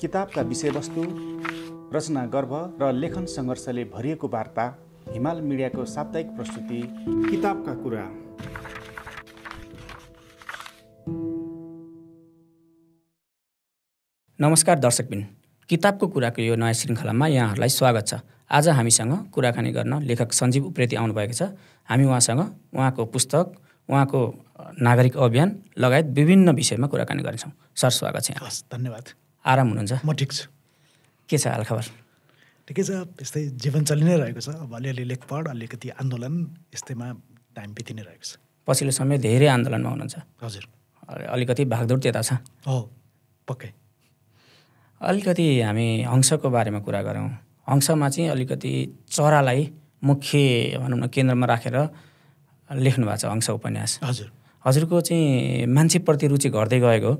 किताबका विषयवस्तु रचना गर्भ र लेखन सङ्घर्षले भरिएको वार्ता हिमाल मिडियाको साप्ताहिक प्रस्तुति किताबका कुरा। नमस्कार दर्शकबिन। किताबको कुराको यो नयाँ श्रृङ्खलामा यहाँहरूलाई स्वागत छ। आज हामीसँग कुराकानी गर्न लेखक सञ्जीव उप्रेती आउनुभएको छ। हामी उहाँसँग उहाँको पुस्तक उहाँको नागरिक अभियान लगायत विभिन्न विषयमा कुराकानी गर्छौँ सर स्वागत छ हस् धन्यवाद। आराम हुनुहुन्छ? म ठिक छु। के छ हालखबर ठिकै छ। यस्तै जीवन चलि नै रहेको छ। अब अलिअलि लेखपढ अलिकति आन्दोलन यस्तैमा टाइम बिति नै रहेको छ। पछिल्लो समय धेरै आन्दोलनमा हुनुहुन्छ। हजुर। अलिकति भागदौड त्यता छ। हो पक्कै। अलिकति हामी हंसको बारेमा कुरा गरौँ हंसमा चाहिँ अलिकति चरालाई मुख्य भनौँ न केन्द्रमा राखेर लेख्नु भएको छ हंस उपन्यास। हजुर। हजुरको चाहिँ मान्छेप्रति रुचि घट्दै गएको हो।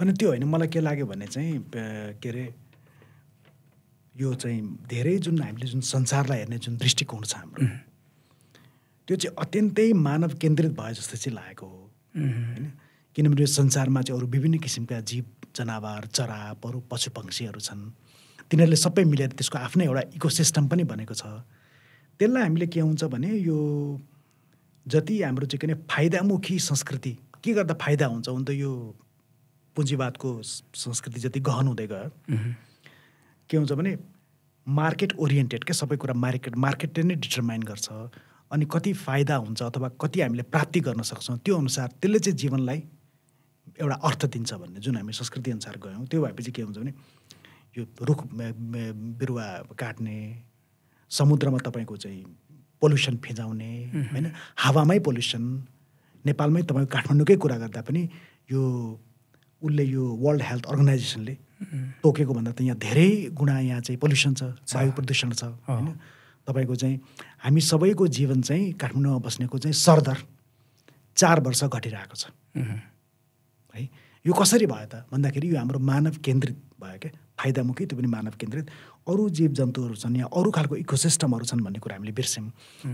अनि त्यो होइन मलाई के लाग्यो भने चाहिँ के अरे यो चाहिँ धेरै जुन हामीले जुन संसारलाई हेर्ने जुन दृष्टिकोण छ हाम्रो त्यो चाहिँ अत्यन्तै मानव केन्द्रित भयो जस्तो चाहिँ लागेको हो। होइन? किनभने यो संसारमा चाहिँ अरू विभिन्न किसिमका जीव जनावर चरा परू पशु पक्षीहरू छन्। तिनीहरूले सबै मिलेर त्यसको आफ्नै एउटा इकोसिस्टम पनि बनेको छ। त्यसलाई हामीले के हुन्छ भने यो जति हाम्रो चाहिँ के फाइदामुखी संस्कृति के गर्दा फाइदा हुन्छ हुन त यो पुँजीवादको संस्कृति जति गहन हुँदै गयो। के हुन्छ भने मार्केट ओरिएन्टेड क्या सबै कुरा मार्केट मार्केटले नै डिटर्माइन गर्छ। अनि कति फाइदा हुन्छ अथवा कति हामीले प्राप्ति गर्न सक्छौँ त्यो अनुसार त्यसले चाहिँ जीवनलाई एउटा अर्थ दिन्छ भन्ने जुन हामी संस्कृति अनुसार गयौँ। त्यो भएपछि के हुन्छ भने यो रुख बिरुवा काट्ने समुद्रमा तपाईँको चाहिँ पोल्युसन फिजाउने होइन? हावामै पोल्युसन नेपालमै तपाईँको काठमाडौँकै कुरा गर्दा पनि यो उसले यो वर्ल्ड हेल्थ अर्गनाइजेसनले तोकेको भन्दा त यहाँ धेरै गुणा यहाँ चाहिँ पोल्युसन छ वायु प्रदूषण छ होइन? तपाईँको चाहिँ हामी सबैको जीवन चाहिँ काठमाडौँमा बस्नेको चाहिँ सरदर चार वर्ष घटिरहेको छ। है? यो कसरी भयो त? भन्दाखेरि यो हाम्रो मानव केन्द्रित भयो क्या? फाइदामुखी त्यो पनि मानव केन्द्रित। अरू जीव जन्तुहरू छन् या अरू खालको इकोसिस्टमहरू छन् भन्ने कुरा हामीले बिर्स्यौँ।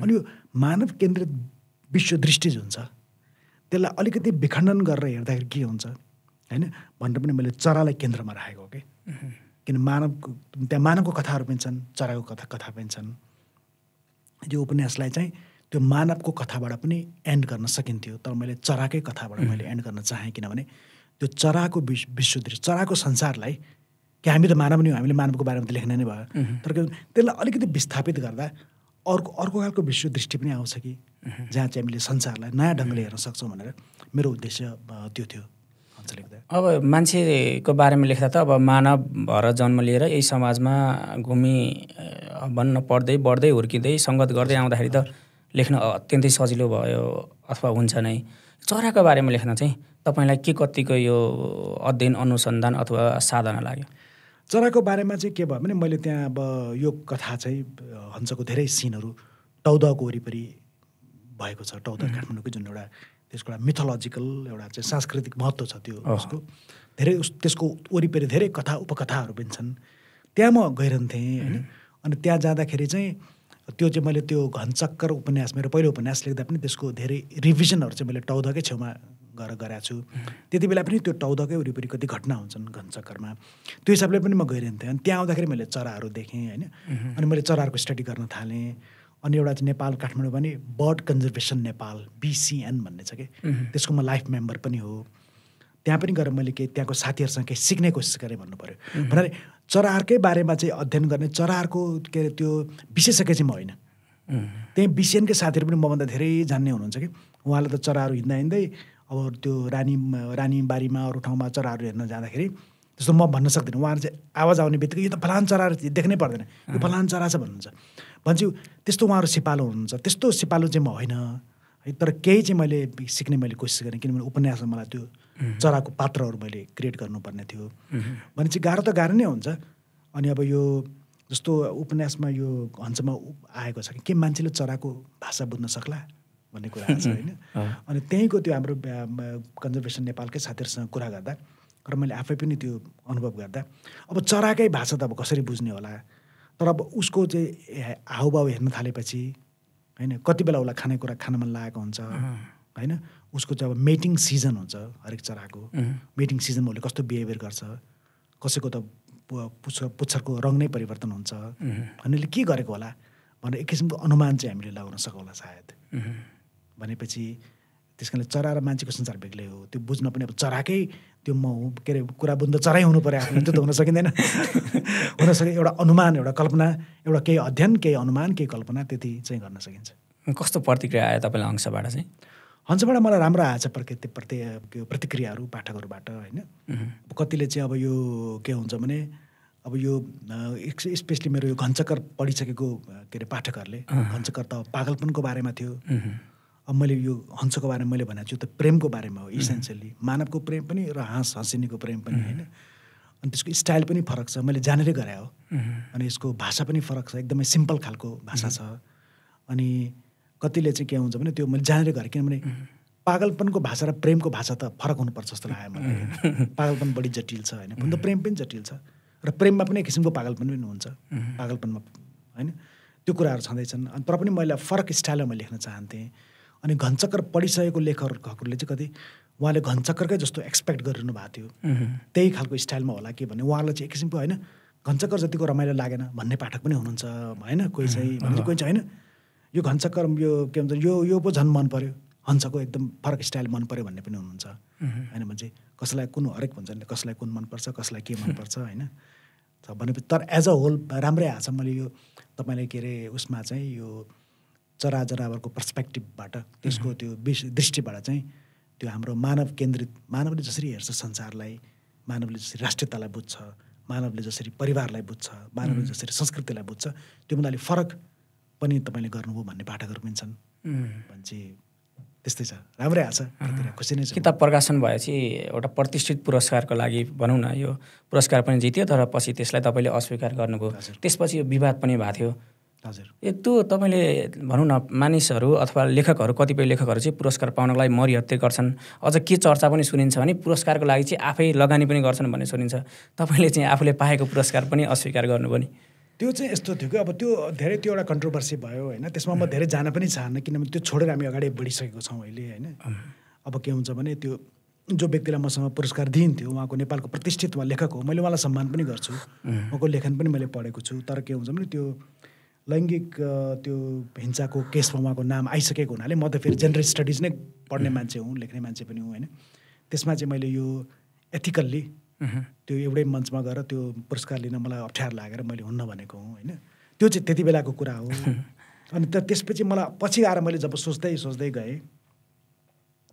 अनि यो मानव केन्द्रित विश्व दृष्टि जुन छ त्यसलाई अलिकति विखण्डन गरेर हेर्दाखेरि के हुन्छ होइन? भनेर पनि मैले चरालाई केन्द्रमा राखेको हो कि? किन मानवको त्यहाँ मानवको कथाहरू पनि छन् चराको कथा कथा पनि छन्। यो उपन्यासलाई चाहिँ त्यो मानवको कथाबाट पनि एन्ड गर्न सकिन्थ्यो तर मैले चराकै कथाबाट मैले एन्ड गर्न चाहेँ किनभने त्यो चराको विश्व दृश्य चराको संसारलाई कि हामी त मानव नै हो हामीले मानवको बारेमा त लेख्ने नै भयो। तर त्यसलाई अलिकति विस्थापित गर्दा अर्को अर्को खालको विश्व दृष्टि पनि आउँछ कि जहाँ चाहिँ हामीले संसारलाई नयाँ ढङ्गले हेर्न सक्छौँ भनेर मेरो उद्देश्य त्यो थियो अब मान्छेको बारेमा लेख्दा त अब मानव भएर जन्म लिएर यही समाजमा घुमी अ, बन्न पढ्दै बढ्दै हुर्किँदै सङ्गत गर्दै आउँदाखेरि त लेख्न अत्यन्तै सजिलो भयो अथवा हुन्छ नै। चराको बारेमा लेख्न चाहिँ तपाईँलाई के कतिको यो अध्ययन अनुसन्धान अथवा साधना लाग्यो? चराको बारेमा चाहिँ के भयो भने मैले त्यहाँ अब यो कथा चाहिँ हंसको धेरै सिनहरू टौदको वरिपरि भएको छ। टौदा काठमाडौँको जुन एउटा त्यसको एउटा मिथोलोजिकल एउटा चाहिँ सांस्कृतिक महत्त्व छ त्यो उसको। धेरै उस त्यसको वरिपरि धेरै कथा उपकथाहरू पनि छन्। त्यहाँ म गइरहन्थेँ होइन। अनि त्यहाँ जाँदाखेरि चाहिँ त्यो चाहिँ मैले त्यो घनचक्कर उपन्यास मेरो पहिलो उपन्यास लेख्दा पनि त्यसको धेरै रिभिजनहरू चाहिँ मैले टौदकै छेउमा गएर गराएको छु। त्यति बेला पनि त्यो टौदकै वरिपरि कति घटना हुन्छन् घनचक्करमा त्यो हिसाबले पनि म गइरहन्थेँ। अनि त्यहाँ आउँदाखेरि मैले चराहरू देखेँ होइन। अनि मैले चराहरूको स्टडी गर्न थालेँ। अनि एउटा चाहिँ नेपाल काठमाडौँ पनि बर्ड कन्जर्भेसन नेपाल बिसिएन भन्ने छ कि। त्यसको म लाइफ मेम्बर पनि हो। त्यहाँ पनि गएर मैले केही त्यहाँको साथीहरूसँग केही सिक्ने कोसिस गरेँ भन्नु पऱ्यो भन्नाले चराहरूकै बारेमा चाहिँ अध्ययन गर्ने चराहरूको के अरे त्यो विशेषज्ञ चाहिँ म होइन। त्यही बिसिएनकै साथीहरू पनि मभन्दा धेरै जान्ने हुनुहुन्छ कि। उहाँले त चराहरू हिँड्दा हिँड्दै अब त्यो रानी रानीबारीमा अरू ठाउँमा चराहरू हेर्न जाँदाखेरि त्यस्तो म भन्न सक्दिनँ उहाँहरू चाहिँ आवाज आउने बित्तिकै यो त फलान चराहरू देख्नै पर्दैन। यो फलान चरा छ भन्नुहुन्छ। भन्छु त्यस्तो उहाँहरू सिपालु हुनुहुन्छ त्यस्तो सिपालु चाहिँ म होइन। है तर केही चाहिँ मैले सिक्ने मैले कोसिस गरेँ किनभने उपन्यासमा मलाई त्यो चराको पात्रहरू मैले क्रिएट गर्नुपर्ने थियो। भने चाहिँ गाह्रो त गाह्रो नै हुन्छ। अनि अब यो जस्तो उपन्यासमा यो हंसमा उ- आएको छ कि के मान्छेले चराको भाषा बुझ्न सक्ला? भन्ने कुरा छ होइन? अनि त्यहीँको त्यो हाम्रो कन्जर्भेसन नेपालकै साथीहरूसँग कुरा गर्दा र मैले आफै पनि त्यो अनुभव गर्दा अब चराकै भाषा त अब कसरी बुझ्ने होला? तर अब उसको चाहिँ हावभाव हेर्न थालेपछि होइन कति बेला उसलाई खानेकुरा खान मन लागेको हुन्छ होइन? उसको जब मेटिङ सिजन हुन्छ हरेक चराको। मेटिङ सिजनमा उसले कस्तो बिहेभियर गर्छ? कसैको त पुच्छ पुच्छरको रङ नै परिवर्तन हुन्छ। उसले के गरेको होला? भनेर एक किसिमको अनुमान चाहिँ हामीले लगाउन सकौँला सायद। भनेपछि त्यस कारणले चरा र मान्छेको संसार बेग्लै हो त्यो बुझ्न पनि अब चराकै त्यो म हुँ के अरे कुरा बुझ्न त चरै हुनु पऱ्यो आफ्नो त्यो त हुन सकिँदैन। हुन सके एउटा अनुमान एउटा कल्पना एउटा केही अध्ययन केही अनुमान केही कल्पना त्यति चाहिँ गर्न सकिन्छ। कस्तो प्रतिक्रिया आयो तपाईँलाई अंशबाट चाहिँ? हन्सबाट मलाई राम्रो आएछ प्रति प्रति प्रतिक्रियाहरू पाठकहरूबाट होइन? कतिले चाहिँ अब यो के हुन्छ भने अब यो स्पेसली मेरो यो घञ्चकर पढिसकेको के अरे पाठकहरूले घञ्चकर त पागलपनको बारेमा थियो। अब मैले यो हंसको बारेमा मैले भनेको छु त प्रेमको बारेमा हो इसेन्सियली मानवको प्रेम पनि र हाँस हँसिनीको प्रेम पनि होइन। अनि त्यसको स्टाइल पनि फरक छ मैले जानेरै गरे हो। अनि यसको भाषा पनि फरक छ एकदमै सिम्पल खालको भाषा छ। अनि कतिले चाहिँ के हुन्छ भने त्यो मैले जानेरै गरेँ किनभने पागलपनको भाषा र प्रेमको भाषा त फरक हुनुपर्छ जस्तो लाग्यो मलाई। पागलपन बढी जटिल छ होइन हुन त प्रेम पनि जटिल छ। र प्रेममा पनि एक किसिमको पागलपन पनि हुन्छ। पागलपनमा होइन? त्यो कुराहरू छँदैछन्। अनि तर पनि मैले फरक स्टाइलमा मैले लेख्न चाहन्थेँ। अनि घनचक्कर पढिसकेको लेखकहरूले चाहिँ कति उहाँले घनचक्करकै जस्तो एक्सपेक्ट गरिरहनु भएको थियो। त्यही खालको स्टाइलमा होला कि भन्ने। उहाँलाई चाहिँ एक किसिमको होइन घनचक्कर जतिको रमाइलो लागेन भन्ने पाठक पनि हुनुहुन्छ होइन? कोही चाहिँ भने कोही चाहिँ होइन। यो घनचक्कर यो के भन्छ यो यो पो झन् मन पऱ्यो हंसको एकदम फरक स्टाइल मन पऱ्यो भन्ने पनि हुनुहुन्छ। होइन भने चाहिँ कसैलाई कुन हरेक हुन्छ नि कसैलाई कुन मनपर्छ कसैलाई के मनपर्छ होइन? भनेपछि तर एज अ होल राम्रै आएको छ मैले यो तपाईँले के अरे उसमा चाहिँ यो चरा जनावरको पर्सपेक्टिभबाट त्यसको त्यो विश दृष्टिबाट चाहिँ त्यो हाम्रो मानव केन्द्रित मानवले जसरी हेर्छ संसारलाई मानवले जसरी राष्ट्रियतालाई बुझ्छ मानवले जसरी परिवारलाई बुझ्छ मानवले जसरी संस्कृतिलाई बुझ्छ त्योभन्दा अलिक फरक पनि तपाईँले गर्नुभयो भन्ने पाठकहरू पनि छन् भने चाहिँ त्यस्तै छ। राम्रै आएको छ खुसी नै छ। किताब प्रकाशन भएपछि एउटा प्रतिष्ठित पुरस्कारको लागि भनौँ न यो पुरस्कार पनि जित्यो तर पछि त्यसलाई तपाईँले अस्वीकार गर्नुभयो। त्यसपछि यो विवाद पनि भएको थियो। हजुर। त्यो तपाईँले भनौँ न मानिसहरू अथवा लेखकहरू कतिपय लेखकहरू चाहिँ पुरस्कार पाउनको लागि मरिहत्ते गर्छन्। अझ के चर्चा पनि सुनिन्छ भने पुरस्कारको लागि चाहिँ आफै लगानी पनि गर्छन् भन्ने सुनिन्छ। तपाईँले चाहिँ आफूले पाएको पुरस्कार पनि अस्वीकार गर्नुभयो नि त्यो चाहिँ यस्तो थियो कि अब त्यो धेरै त्यो एउटा कन्ट्रोभर्सी भयो होइन। त्यसमा म धेरै जान पनि चाहन्न किनभने त्यो छोडेर हामी अगाडि बढिसकेको छौँ अहिले होइन। अब के हुन्छ भने त्यो जो व्यक्तिलाई मसँग पुरस्कार दिइन्थ्यो उहाँको नेपालको प्रतिष्ठित उहाँ लेखक हो मैले उहाँलाई सम्मान पनि गर्छु। उहाँको लेखन पनि मैले पढेको छु। तर के हुन्छ भने त्यो लैङ्गिक त्यो हिंसाको केसमा उहाँको नाम आइसकेको हुनाले म त फेरि जेनरल स्टडिज नै पढ्ने मान्छे हुँ लेख्ने मान्छे पनि हुँ होइन। त्यसमा चाहिँ मैले यो एथिकल्ली त्यो एउटै मञ्चमा गएर त्यो पुरस्कार लिन मलाई अप्ठ्यारो लागेर मैले हुन्न भनेको हुँ होइन। त्यो चाहिँ त्यति बेलाको कुरा हो। अनि त त्यसपछि मलाई पछि आएर मैले जब सोच्दै सोच्दै गएँ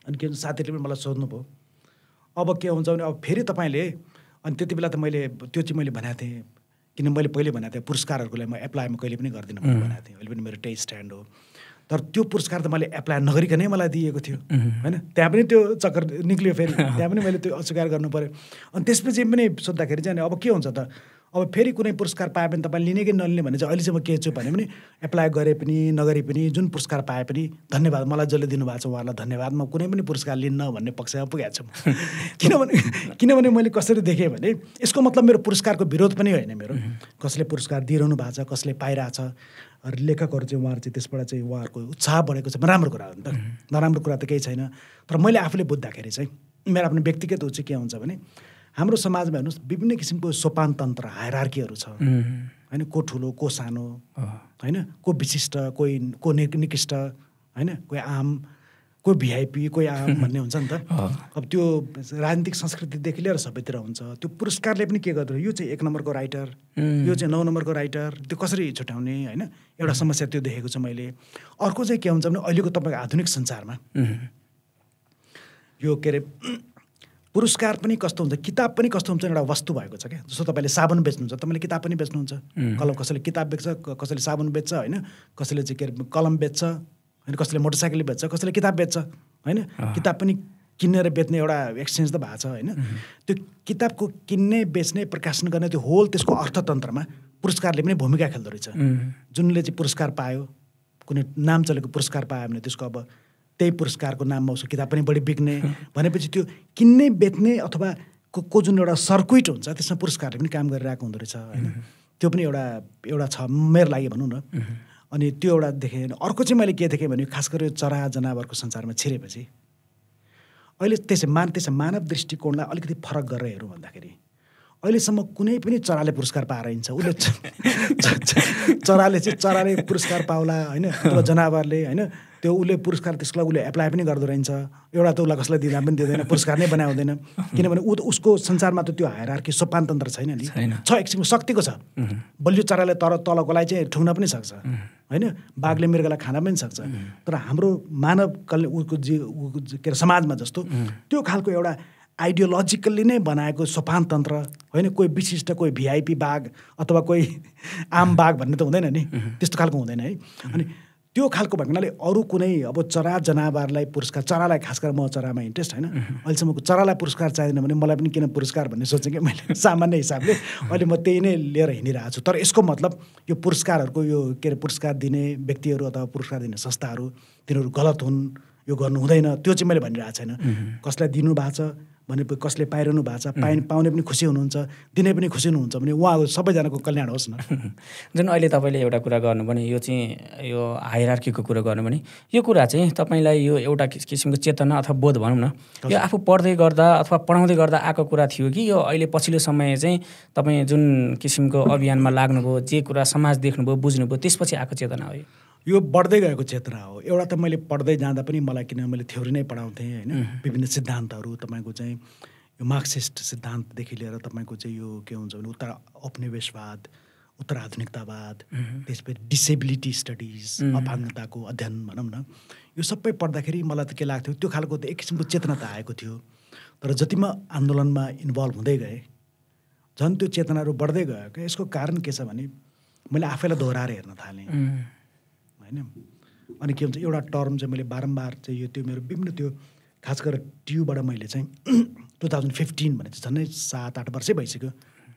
अनि के भन्छ साथीहरूले पनि मलाई सोध्नुभयो अब के हुन्छ भने अब फेरि तपाईँले अनि त्यति बेला त मैले त्यो चाहिँ मैले भनेको थिएँ। किन मैले पहिले भनेको थिएँ पुरस्कारहरूको लागि म एप्लाई म कहिले पनि गर्दिनँ भनेर भनेको थिएँ। अहिले पनि मेरो त्यही स्ट्यान्ड हो। तर त्यो पुरस्कार त मैले एप्लाई नगरिकनै मलाई दिएको थियो। होइन? त्यहाँ पनि त्यो चक्कर निक्लियो फेरि। त्यहाँ पनि मैले त्यो अस्वीकार गर्नु पऱ्यो। अनि त्यसपछि पनि सोद्धाखेरि चाहिँ अब के हुन्छ त? अब फेरि कुनै पुरस्कार पाए पनि तपाईँले लिने कि नलिने भने चाहिँ अहिले चाहिँ म के छु भने पनि एप्लाई गरे पनि नगरे पनि जुन पुरस्कार पाए पनि धन्यवाद मलाई जसले दिनुभएको छ उहाँलाई धन्यवाद। म कुनै पनि पुरस्कार लिन्न भन्ने पक्षमा पुगेको छु। किनभने किनभने मैले कसरी देखेँ भने यसको मतलब मेरो पुरस्कारको विरोध पनि होइन मेरो। कसले पुरस्कार दिइरहनु भएको छ कसले पाइरहेछ लेखकहरू चाहिँ उहाँहरू चाहिँ त्यसबाट चाहिँ उहाँहरूको उत्साह बढेको छ। राम्रो कुरा हो नि त। नराम्रो कुरा त केही छैन। तर मैले आफूले बुझ्दाखेरि चाहिँ मेरो आफ्नो व्यक्तिगत चाहिँ के हुन्छ भने हाम्रो समाजमा हेर्नुहोस् विभिन्न किसिमको सोपान तन्त्र हायरार्कीहरू छ। होइन को ठुलो को सानो होइन को विशिष्ट कोही को निकृष्ट होइन कोही आम कोही भिआइपी कोही आम भन्ने हुन्छ नि त। अब त्यो राजनीतिक संस्कृतिदेखि लिएर सबैतिर हुन्छ। त्यो पुरस्कारले पनि के गर्दो यो चाहिँ एक नम्बरको राइटर यो चाहिँ नौ नम्बरको राइटर त्यो कसरी छुट्याउने होइन? एउटा समस्या त्यो देखेको छु मैले। अर्को चाहिँ के हुन्छ भने अहिलेको तपाईँको आधुनिक संसारमा यो के अरे पुरस्कार पनि कस्तो हुन्छ? किताब पनि कस्तो हुन्छ? एउटा वस्तु भएको छ क्या। जस्तो तपाईँले साबुन बेच्नुहुन्छ तपाईँले किताब पनि बेच्नुहुन्छ। कलम कसैले किताब बेच्छ कसैले साबुन बेच्छ होइन? कसैले चाहिँ के अरे कलम बेच्छ होइन? कसैले मोटरसाइकल बेच्छ कसैले किताब बेच्छ होइन? किताब पनि किन्ने र बेच्ने एउटा एक्सचेन्ज त भएको छ होइन? त्यो किताबको किन्ने बेच्ने प्रकाशन गर्ने त्यो होल त्यसको अर्थतन्त्रमा पुरस्कारले पनि भूमिका खेल्दो रहेछ। जुनले चाहिँ पुरस्कार पायो कुनै नाम चलेको पुरस्कार पायो भने त्यसको अब त्यही पुरस्कारको नाममा उसको किताब पनि बढी बिक्ने। भनेपछि त्यो किन्ने बेच्ने अथवा को को जुन एउटा सर्कुइट हुन्छ त्यसमा पुरस्कारले पनि काम गरिरहेको हुँदो रहेछ होइन। त्यो पनि एउटा एउटा छ मेरो लागि भनौँ न। अनि त्यो एउटा देखेँ अर्को चाहिँ मैले के देखेँ भने खास गरी यो चरा जनावरको संसारमा छिरेपछि अहिले त्यसै मान त्यसै मानव दृष्टिकोणलाई अलिकति फरक गरेर हेरौँ भन्दाखेरि अहिलेसम्म कुनै पनि चराले पुरस्कार पाएर हिँड्छ उसले चराले चाहिँ चराले पुरस्कार पाउला होइन? जनावरले होइन? त्यो उसले पुरस्कार त्यसको लागि उसले एप्लाई पनि गर्दो रहेछ। एउटा त उसलाई कसैलाई दिँदा पनि दिँदैन पुरस्कार नै बनाउँदैन। किनभने ऊ उसको संसारमा त त्यो हायरार्की सोपानतन्त्र छैन नि। छ एक किसिमको शक्तिको छ। बलियो चराले तर तलकोलाई चाहिँ ठुङ्न पनि सक्छ। होइन? बाघले मृगलाई खान पनि सक्छ। तर हाम्रो मानव कल्याण उसको जी- के अरे समाजमा जस्तो त्यो खालको एउटा आइडियोलोजिकल्ली नै बनाएको सोपानतन्त्र होइन? कोही विशिष्ट कोही भिआइपी बाघ अथवा कोही आम बाघ भन्ने त हुँदैन नि। त्यस्तो खालको हुँदैन है। अनि त्यो खालको भएको हुनाले अरू कुनै अब चरा जनावरलाई पुरस्कार चरालाई खास गरेर म चरामा इन्ट्रेस्ट होइन। अहिलेसम्मको चरालाई पुरस्कार चाहिँदैन भने मलाई पनि किन पुरस्कार भन्ने सोचेँ कि? मैले सामान्य हिसाबले अहिले म त्यही नै लिएर हिँडिरहेको छु। तर यसको मतलब यो पुरस्कारहरूको यो के अरे पुरस्कार दिने व्यक्तिहरू अथवा पुरस्कार दिने संस्थाहरू तिनीहरू गलत हुन् यो गर्नु हुँदैन त्यो चाहिँ मैले भनिरहेको छैन। कसलाई दिनु भएको छ? भनेपछि कसले पाइरहनु भएको छ पाइ पाउने पनि खुसी हुनुहुन्छ दिने पनि खुसी हुनुहुन्छ भने उहाँहरू सबैजनाको कल्याण होस् न। जुन अहिले तपाईँले एउटा कुरा गर्नु भने यो चाहिँ यो हाइरार्कीको कुरा गर्नु भने यो कुरा चाहिँ तपाईँलाई यो एउटा किस- किसिमको चेतना अथवा बोध भनौँ न यो आफू पढ्दै गर्दा अथवा पढाउँदै गर्दा आएको कुरा थियो कि यो अहिले पछिल्लो समय चाहिँ तपाईँ जुन किसिमको अभियानमा लाग्नुभयो जे कुरा समाज देख्नुभयो बुझ्नुभयो त्यसपछि आएको चेतना हो यो। यो बढ्दै गएको चेतना हो। एउटा त मैले पढ्दै जाँदा पनि मलाई किन मैले थ्योरी नै पढाउँथेँ होइन? विभिन्न सिद्धान्तहरू तपाईँको चाहिँ यो मार्क्सिस्ट सिद्धान्तदेखि लिएर तपाईँको चाहिँ यो के हुन्छ भने उत्तर औपनिवेशवाद उत्तर आधुनिकतावाद त्यसपछि डिसेबिलिटी स्टडिज अपाङ्गताको अध्ययन भनौँ न। यो सबै पढ्दाखेरि मलाई त के लाग्थ्यो त्यो खालको त एक किसिमको चेतना त आएको थियो। तर जति म आन्दोलनमा इन्भल्भ हुँदै गएँ झन् त्यो चेतनाहरू बढ्दै गयो यसको कारण के छ भने मैले आफैलाई दोहोऱ्याएर हेर्न थालेँ। होइन अनि के भन्छ एउटा टर्म चाहिँ मैले बारम्बार चाहिँ यो त्यो मेरो विभिन्न त्यो खास गरेर ट्युबाट मैले चाहिँ टु थाउजन्ड फिफ्टिन भने चाहिँ झन्डै सात आठ वर्षै भइसक्यो।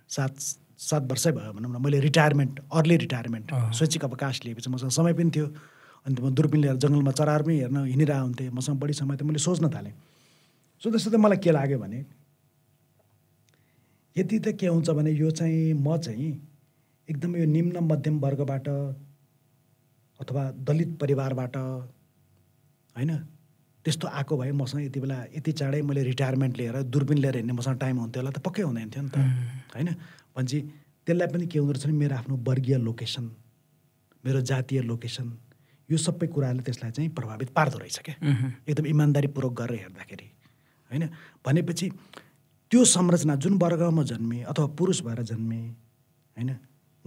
सात सात वर्षै भयो भनौँ न मैले रिटायरमेन्ट अर्ली रिटायरमेन्ट शैक्षिक अवकाश लिएपछि मसँग समय पनि थियो। अनि म दुर्बिन लिएर जङ्गलमा चराहरू पनि हेर्न हिँडिरहेको हुन्थेँ। मसँग बढी समय त मैले सोच्न थालेँ। सोच्दा सोच्दा मलाई के लाग्यो भने यति त के हुन्छ भने यो चाहिँ म चाहिँ एकदम यो निम्न मध्यम वर्गबाट अथवा दलित परिवारबाट होइन? त्यस्तो आएको भए मसँग यति बेला यति चाँडै मैले रिटायरमेन्ट लिएर दुर्बिन लिएर हिँड्ने मसँग टाइम हुन्थ्यो होला त पक्कै हुँदैन थियो नि त होइन? भनेपछि त्यसलाई पनि के हुँदो रहेछ भने मेरो आफ्नो वर्गीय लोकेसन मेरो जातीय लोकेसन यो सबै कुराले त्यसलाई चाहिँ प्रभावित पार्दो रहेछ क्या। एकदम इमान्दारीपूर्वक गरेर हेर्दाखेरि होइन? भनेपछि त्यो संरचना जुन वर्गमा जन्मेँ अथवा पुरुष भएर जन्मेँ होइन?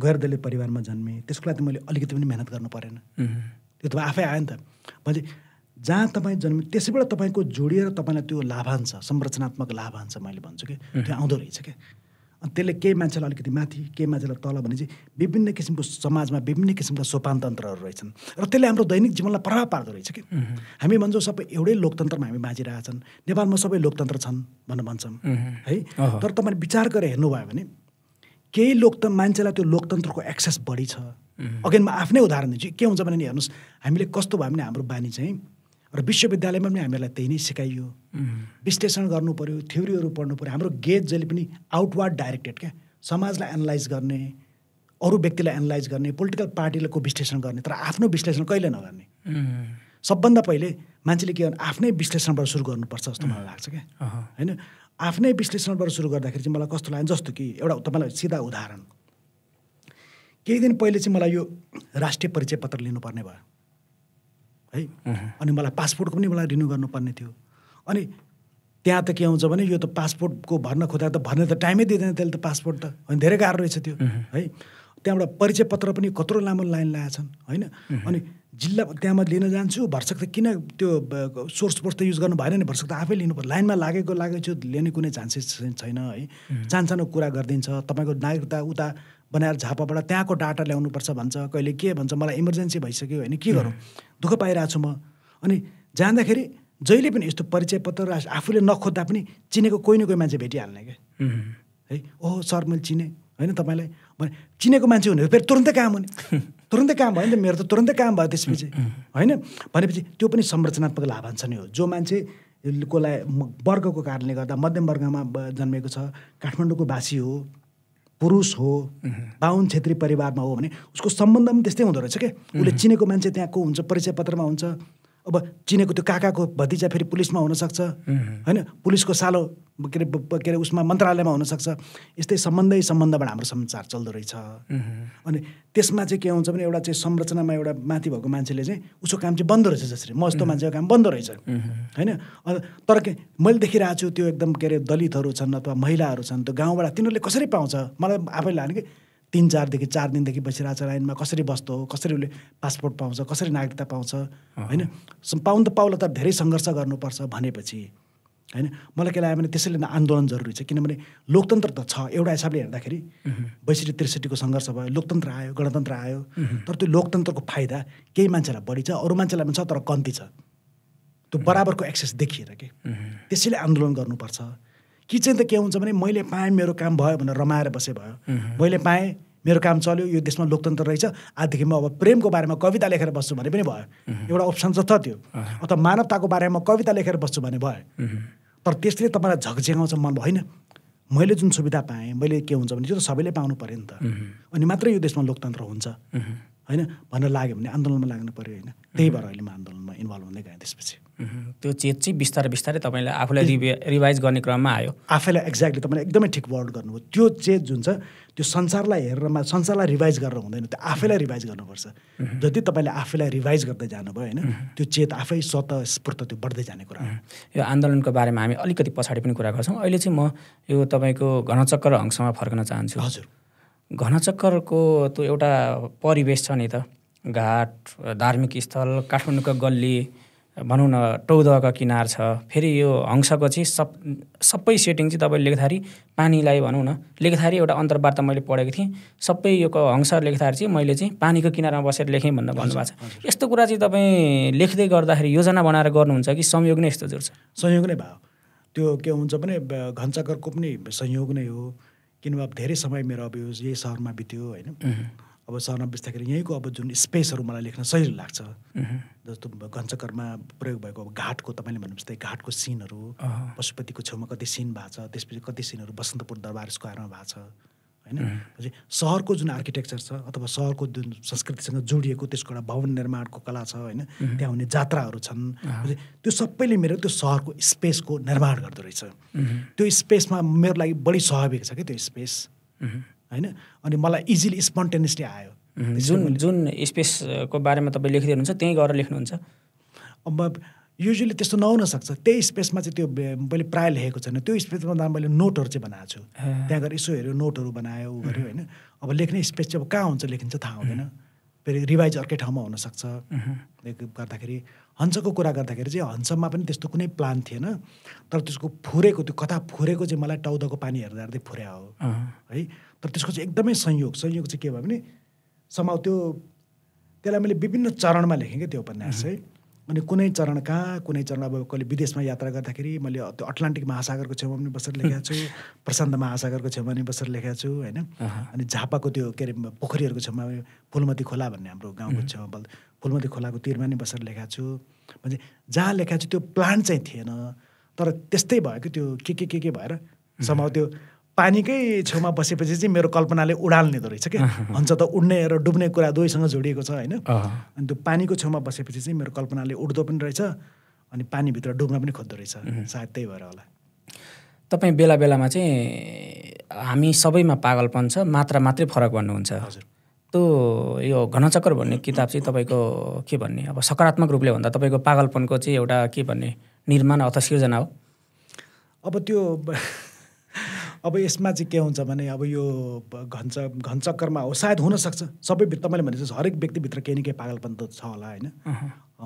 गैर दलित परिवारमा जन्मेँ त्यसको लागि त मैले अलिकति पनि मेहनत गर्नु परेन। त्यो त आफै आयो नि त। भने जहाँ तपाईँ जन्मे त्यसैबाट तपाईँको जोडिएर तपाईँलाई त्यो लाभांश संरचनात्मक लाभांश मैले भन्छु कि त्यो आउँदो रहेछ क्या। अनि त्यसले केही मान्छेलाई अलिकति माथि केही मान्छेलाई तल भने चाहिँ विभिन्न किसिमको समाजमा विभिन्न किसिमका सोपानतन्त्रहरू रहेछन्। र त्यसले हाम्रो दैनिक जीवनलाई प्रभाव पार्दो रहेछ कि। हामी भन्छौँ सबै एउटै लोकतन्त्रमा हामी बाँचिरहेछन्। नेपालमा सबै लोकतन्त्र छन् भनेर भन्छौँ। है। तर तपाईँले विचार गरेर हेर्नुभयो भने केही लोकत मान्छेलाई त्यो लोकतन्त्रको एक्सेस बढी छ। अगेन म आफ्नै उदाहरण दिन्छु। के हुन्छ भने नि हेर्नुहोस् हामीले कस्तो भयो भने हाम्रो बानी चाहिँ र विश्वविद्यालयमा पनि हामीलाई त्यही नै सिकाइयो। विश्लेषण गर्नु पऱ्यो थ्योरीहरू पढ्नु पऱ्यो हाम्रो गेज जहिले पनि आउटवार्ड डाइरेक्टेड क्या। समाजलाई एनालाइज गर्ने अरू व्यक्तिलाई एनालाइज गर्ने पोलिटिकल पार्टीको विश्लेषण गर्ने तर आफ्नो विश्लेषण कहिले नगर्ने। सबभन्दा पहिले मान्छेले के गर्नु आफ्नै विश्लेषणबाट सुरु गर्नुपर्छ जस्तो मलाई लाग्छ क्या। होइन? आफ्नै विश्लेषणबाट सुरु गर्दाखेरि चाहिँ मलाई कस्तो लाग्यो जस्तो कि एउटा तपाईँलाई सिधा उदाहरण। केही दिन पहिले चाहिँ मलाई यो राष्ट्रिय परिचय पत्र लिनुपर्ने भयो। है? अनि मलाई पासपोर्टको पनि मलाई रिन्यू गर्नुपर्ने थियो। अनि त्यहाँ त के हुन्छ भने यो त पासपोर्टको भर्न खोज्दा त भर्ने त टाइमै दिँदैन त्यसले त पासपोर्ट त। अनि धेरै गाह्रो रहेछ त्यो। है? त्यहाँबाट परिचय पत्र पनि कत्रो लामो लाइन लगाएछन् होइन? अनि जिल्ला त्यहाँ लिन जान्छु भर्सक त किन त्यो सोर्स फोर्स त युज गर्नु भएन नि भर्सक त आफै लिनु पर्यो लाइनमा लागेको लागेको छु लिने कुनै चान्सेस छैन है। सानसानो कुरा गरिदिन्छ तपाईँको नागरिकता उता बनाएर झापाबाट त्यहाँको डाटा ल्याउनुपर्छ भन्छ कहिले के भन्छ मलाई इमर्जेन्सी भइसक्यो होइन के गरौँ? दुःख पाइरहेको छु म। अनि जाँदाखेरि जहिले पनि यस्तो परिचय पत्र आफूले नखोज्दा पनि चिनेको कोही न कोही मान्छे भेटिहाल्ने क्या। है ओहो सर मैले चिनेँ। होइन तपाईँलाई भने चिनेको मान्छे हुने फेरि तुरन्तै काम हुने। तुरन्तै काम भयो नि त मेरो त तुरन्तै काम भयो त्यसपछि। होइन? भनेपछि त्यो पनि संरचनात्मक लाभांश नै हो। जो मान्छे कोलाई वर्गको कारणले गर्दा मध्यम वर्गमा जन्मेको छ काठमाडौँको बासी हो पुरुष हो बाहुन छेत्री परिवारमा हो भने उसको सम्बन्ध पनि त्यस्तै हुँदो रहेछ क्या उसले चिनेको मान्छे त्यहाँको हुन्छ परिचय पत्रमा हुन्छ अब चिनेको त्यो काकाको भतिजा फेरि पुलिसमा हुनसक्छ। होइन? पुलिसको सालो के अरे के अरे उसमा मन्त्रालयमा हुनसक्छ। यस्तै सम्बन्धै सम्बन्धबाट हाम्रो संसार चल्दो रहेछ। अनि त्यसमा चाहिँ के हुन्छ भने एउटा चाहिँ संरचनामा एउटा माथि भएको मान्छेले चाहिँ उसको काम चाहिँ बन्द रहेछ जसरी। म जस्तो मान्छेको काम बन्द रहेछ। होइन? तर के मैले देखिरहेको छु त्यो एकदम के अरे दलितहरू छन् अथवा महिलाहरू छन् त्यो गाउँबाट तिनीहरूले कसरी पाउँछ? मलाई आफैले लाग्ने कि तिन चारदेखि चार दिनदेखि बसिरहेको छ लाइनमा। कसरी बस्दो? हो कसरी उसले पासपोर्ट पाउँछ? कसरी नागरिकता पाउँछ? होइन? पाउनु त पाउला त धेरै सङ्घर्ष गर्नुपर्छ भनेपछि। होइन? मलाई के लाग्यो भने त्यसैले नै आन्दोलन जरुरी छ। किनभने लोकतन्त्र त छ। एउटा हिसाबले हेर्दाखेरि बैसठी त्रिसठीको सङ्घर्ष भयो। लोकतन्त्र आयो गणतन्त्र आयो। तर त्यो लोकतन्त्रको फाइदा केही मान्छेलाई बढी छ अरू मान्छेलाई पनि छ तर कम्ती छ। त्यो बराबरको एक्सेस देखिएर के? त्यसैले आन्दोलन गर्नुपर्छ। कि चाहिँ त के हुन्छ भने मैले पाएँ मेरो काम भयो भनेर रमाएर बसे भयो। मैले पाएँ मेरो काम चल्यो यो देशमा लोकतन्त्र रहेछ। आजदेखि म अब प्रेमको बारेमा कविता लेखेर बस्छु भने पनि भयो। एउटा अप्सन त त्यो अथवा मानवताको बारेमा कविता लेखेर बस्छु भने भयो। तर त्यसले तपाईँलाई झकझ्याउँछ मन होइन मैले जुन सुविधा पाएँ मैले के हुन्छ भने त्यो त सबैले पाउनु पऱ्यो नि त। अनि मात्रै यो देशमा लोकतन्त्र हुन्छ। होइन? भनेर लाग्यो भने आन्दोलनमा लाग्नु पऱ्यो होइन? त्यही भएर अहिले म आन्दोलनमा इन्भल्भ हुँदै गएँ त्यसपछि। त्यो चेत चाहिँ बिस्तारै बिस्तारै तपाईँलाई आफूलाई रिभि रिभाइज गर्ने क्रममा आयो। आफैलाई एक्ज्याक्टली तपाईँले एकदमै ठिक वर्ड गर्नुभयो। त्यो चेत जुन छ त्यो संसारलाई हेरेरमा संसारलाई रिभाइज गरेर हुँदैन त्यो आफैलाई रिभाइज गर्नुपर्छ। जति तपाईँले आफैलाई रिभाइज गर्दै जानुभयो होइन त्यो चेत आफै स्वत स्फूर्त त्यो बढ्दै जाने कुरा यो आन्दोलनको बारेमा हामी अलिकति पछाडि पनि कुरा गर्छौँ। अहिले चाहिँ म यो तपाईँको घनचक्कर अंशमा फर्कन चाहन्छु। हजुर। घनचक्करको त्यो एउटा परिवेश छ नि त। घाट धार्मिक स्थल काठमाडौँको गल्ली भनौँ न टौदहका किनार छ। फेरि यो हंसको चाहिँ सब सबै सेटिङ चाहिँ तपाईँले लेख्दाखेरि पानीलाई भनौँ न लेख्दाखेरि एउटा अन्तर्वार्ता मैले पढेको थिएँ। सबै यो हंस लेख्दाखेरि चाहिँ मैले चाहिँ पानीको किनारमा बसेर लेखेँ भनेर भन्नुभएको छ। यस्तो कुरा चाहिँ तपाईँ लेख्दै गर्दाखेरि योजना बनाएर गर्नुहुन्छ कि संयोग नै यस्तो जुर्छ संयोग नै भयो। त्यो के हुन्छ भने घनचक्करको पनि संयोग नै हो। किनभने धेरै समय मेरो अब यो यही सहरमा बित्यो होइन? अब सहरमा बिस्दाखेरि यहीँको अब जुन स्पेसहरू मलाई लेख्न सजिलो लाग्छ। जस्तो घनचक्करमा प्रयोग भएको अब घाटको तपाईँले भन्नु जस्तै घाटको सिनहरू पशुपतिको छेउमा कति सिन भएको छ त्यसपछि कति सिनहरू बसन्तपुर दरबार स्क्वायरमा भएको छ होइन? सहरको जुन आर्किटेक्चर छ अथवा सहरको जुन संस्कृतिसँग जोडिएको त्यसको एउटा भवन निर्माणको कला छ होइन? त्यहाँ हुने जात्राहरू छन्। त्यो सबैले मेरो त्यो सहरको स्पेसको निर्माण गर्दो रहेछ। त्यो स्पेसमा मेरो लागि बढी स्वाभाविक छ कि त्यो स्पेस? होइन? अनि मलाई इजिली स्पोन्टेनियसली आयो। जुन जुन स्पेसको बारेमा तपाईँ लेख्दै हुनुहुन्छ त्यहीँ गएर लेख्नुहुन्छ? अब युजली त्यस्तो नहुन सक्छ। त्यही स्पेसमा चाहिँ त्यो मैले प्रायः लेखेको छैन। त्यो स्पेसमा मैले नोटहरू चाहिँ बनाएको छु। त्यहाँ गएर यसो हेऱ्यो नोटहरू बनायो उ गऱ्यो होइन? अब लेख्ने स्पेस चाहिँ अब कहाँ हुन्छ लेखिन्छ थाहा हुँदैन। फेरि रिभाइज अर्कै ठाउँमा हुनसक्छ गर्दाखेरि हंसको कुरा गर्दाखेरि चाहिँ हंसमा पनि त्यस्तो कुनै प्लान थिएन। तर त्यसको फुरेको त्यो कथा फुरेको चाहिँ मलाई टाउदाको पानी हेर्दा हेर्दै फुर्या हो। है? तर त्यसको चाहिँ एकदमै संयोग संयोग चाहिँ के भयो भने समाउ त्यो त्यसलाई मैले विभिन्न चरणमा लेखेँ क्या त्यो उपन्यास चाहिँ अनि कुनै चरण कहाँ कुनै चरण अब कहिले विदेशमा यात्रा गर्दाखेरि मैले त्यो अटलान्टिक महासागरको छेउमा पनि बसेर लेखेको छु प्रशान्त महासागरको छेउमा पनि बसेर लेखेको छु होइन। अनि झापाको त्यो के अरे पोखरीहरूको छेउमा फुलमती खोला भन्ने हाम्रो गाउँको छेउमा बल फुलमती खोलाको तिरमा नि बसेर लेखेको छु। भने जहाँ लेखेको छु त्यो प्लान चाहिँ थिएन। तर त्यस्तै भयो कि त्यो के के के के भएर समाउ त्यो पानीकै छेउमा बसेपछि चाहिँ मेरो कल्पनाले उडाल लिँदो रहेछ क्या हन्छ त उड्ने र डुब्ने कुरा दुवैसँग जोडिएको छ होइन? अनि त्यो पानीको छेउमा बसेपछि चाहिँ मेरो कल्पनाले उड्दो पनि रहेछ अनि पानीभित्र डुब्न पनि खोज्दो रहेछ। सायद त्यही भएर होला। तपाईँ बेला बेलामा चाहिँ हामी सबैमा पागलपन छ मात्रा मात्रै फरक भन्नुहुन्छ। हजुर। त्यो यो घनचक्कर भन्ने किताब चाहिँ तपाईँको के भन्ने? अब सकारात्मक रूपले भन्दा तपाईँको पागलपनको चाहिँ एउटा के भन्ने निर्माण अथवा सिर्जना हो? अब त्यो अब यसमा चाहिँ के हुन्छ भने अब यो घञ्च घनचक्करमा हो सायद हुनसक्छ सबै मैले भने जस्तो हरेक व्यक्तिभित्र केही न केही पागलपन त छ होला होइन?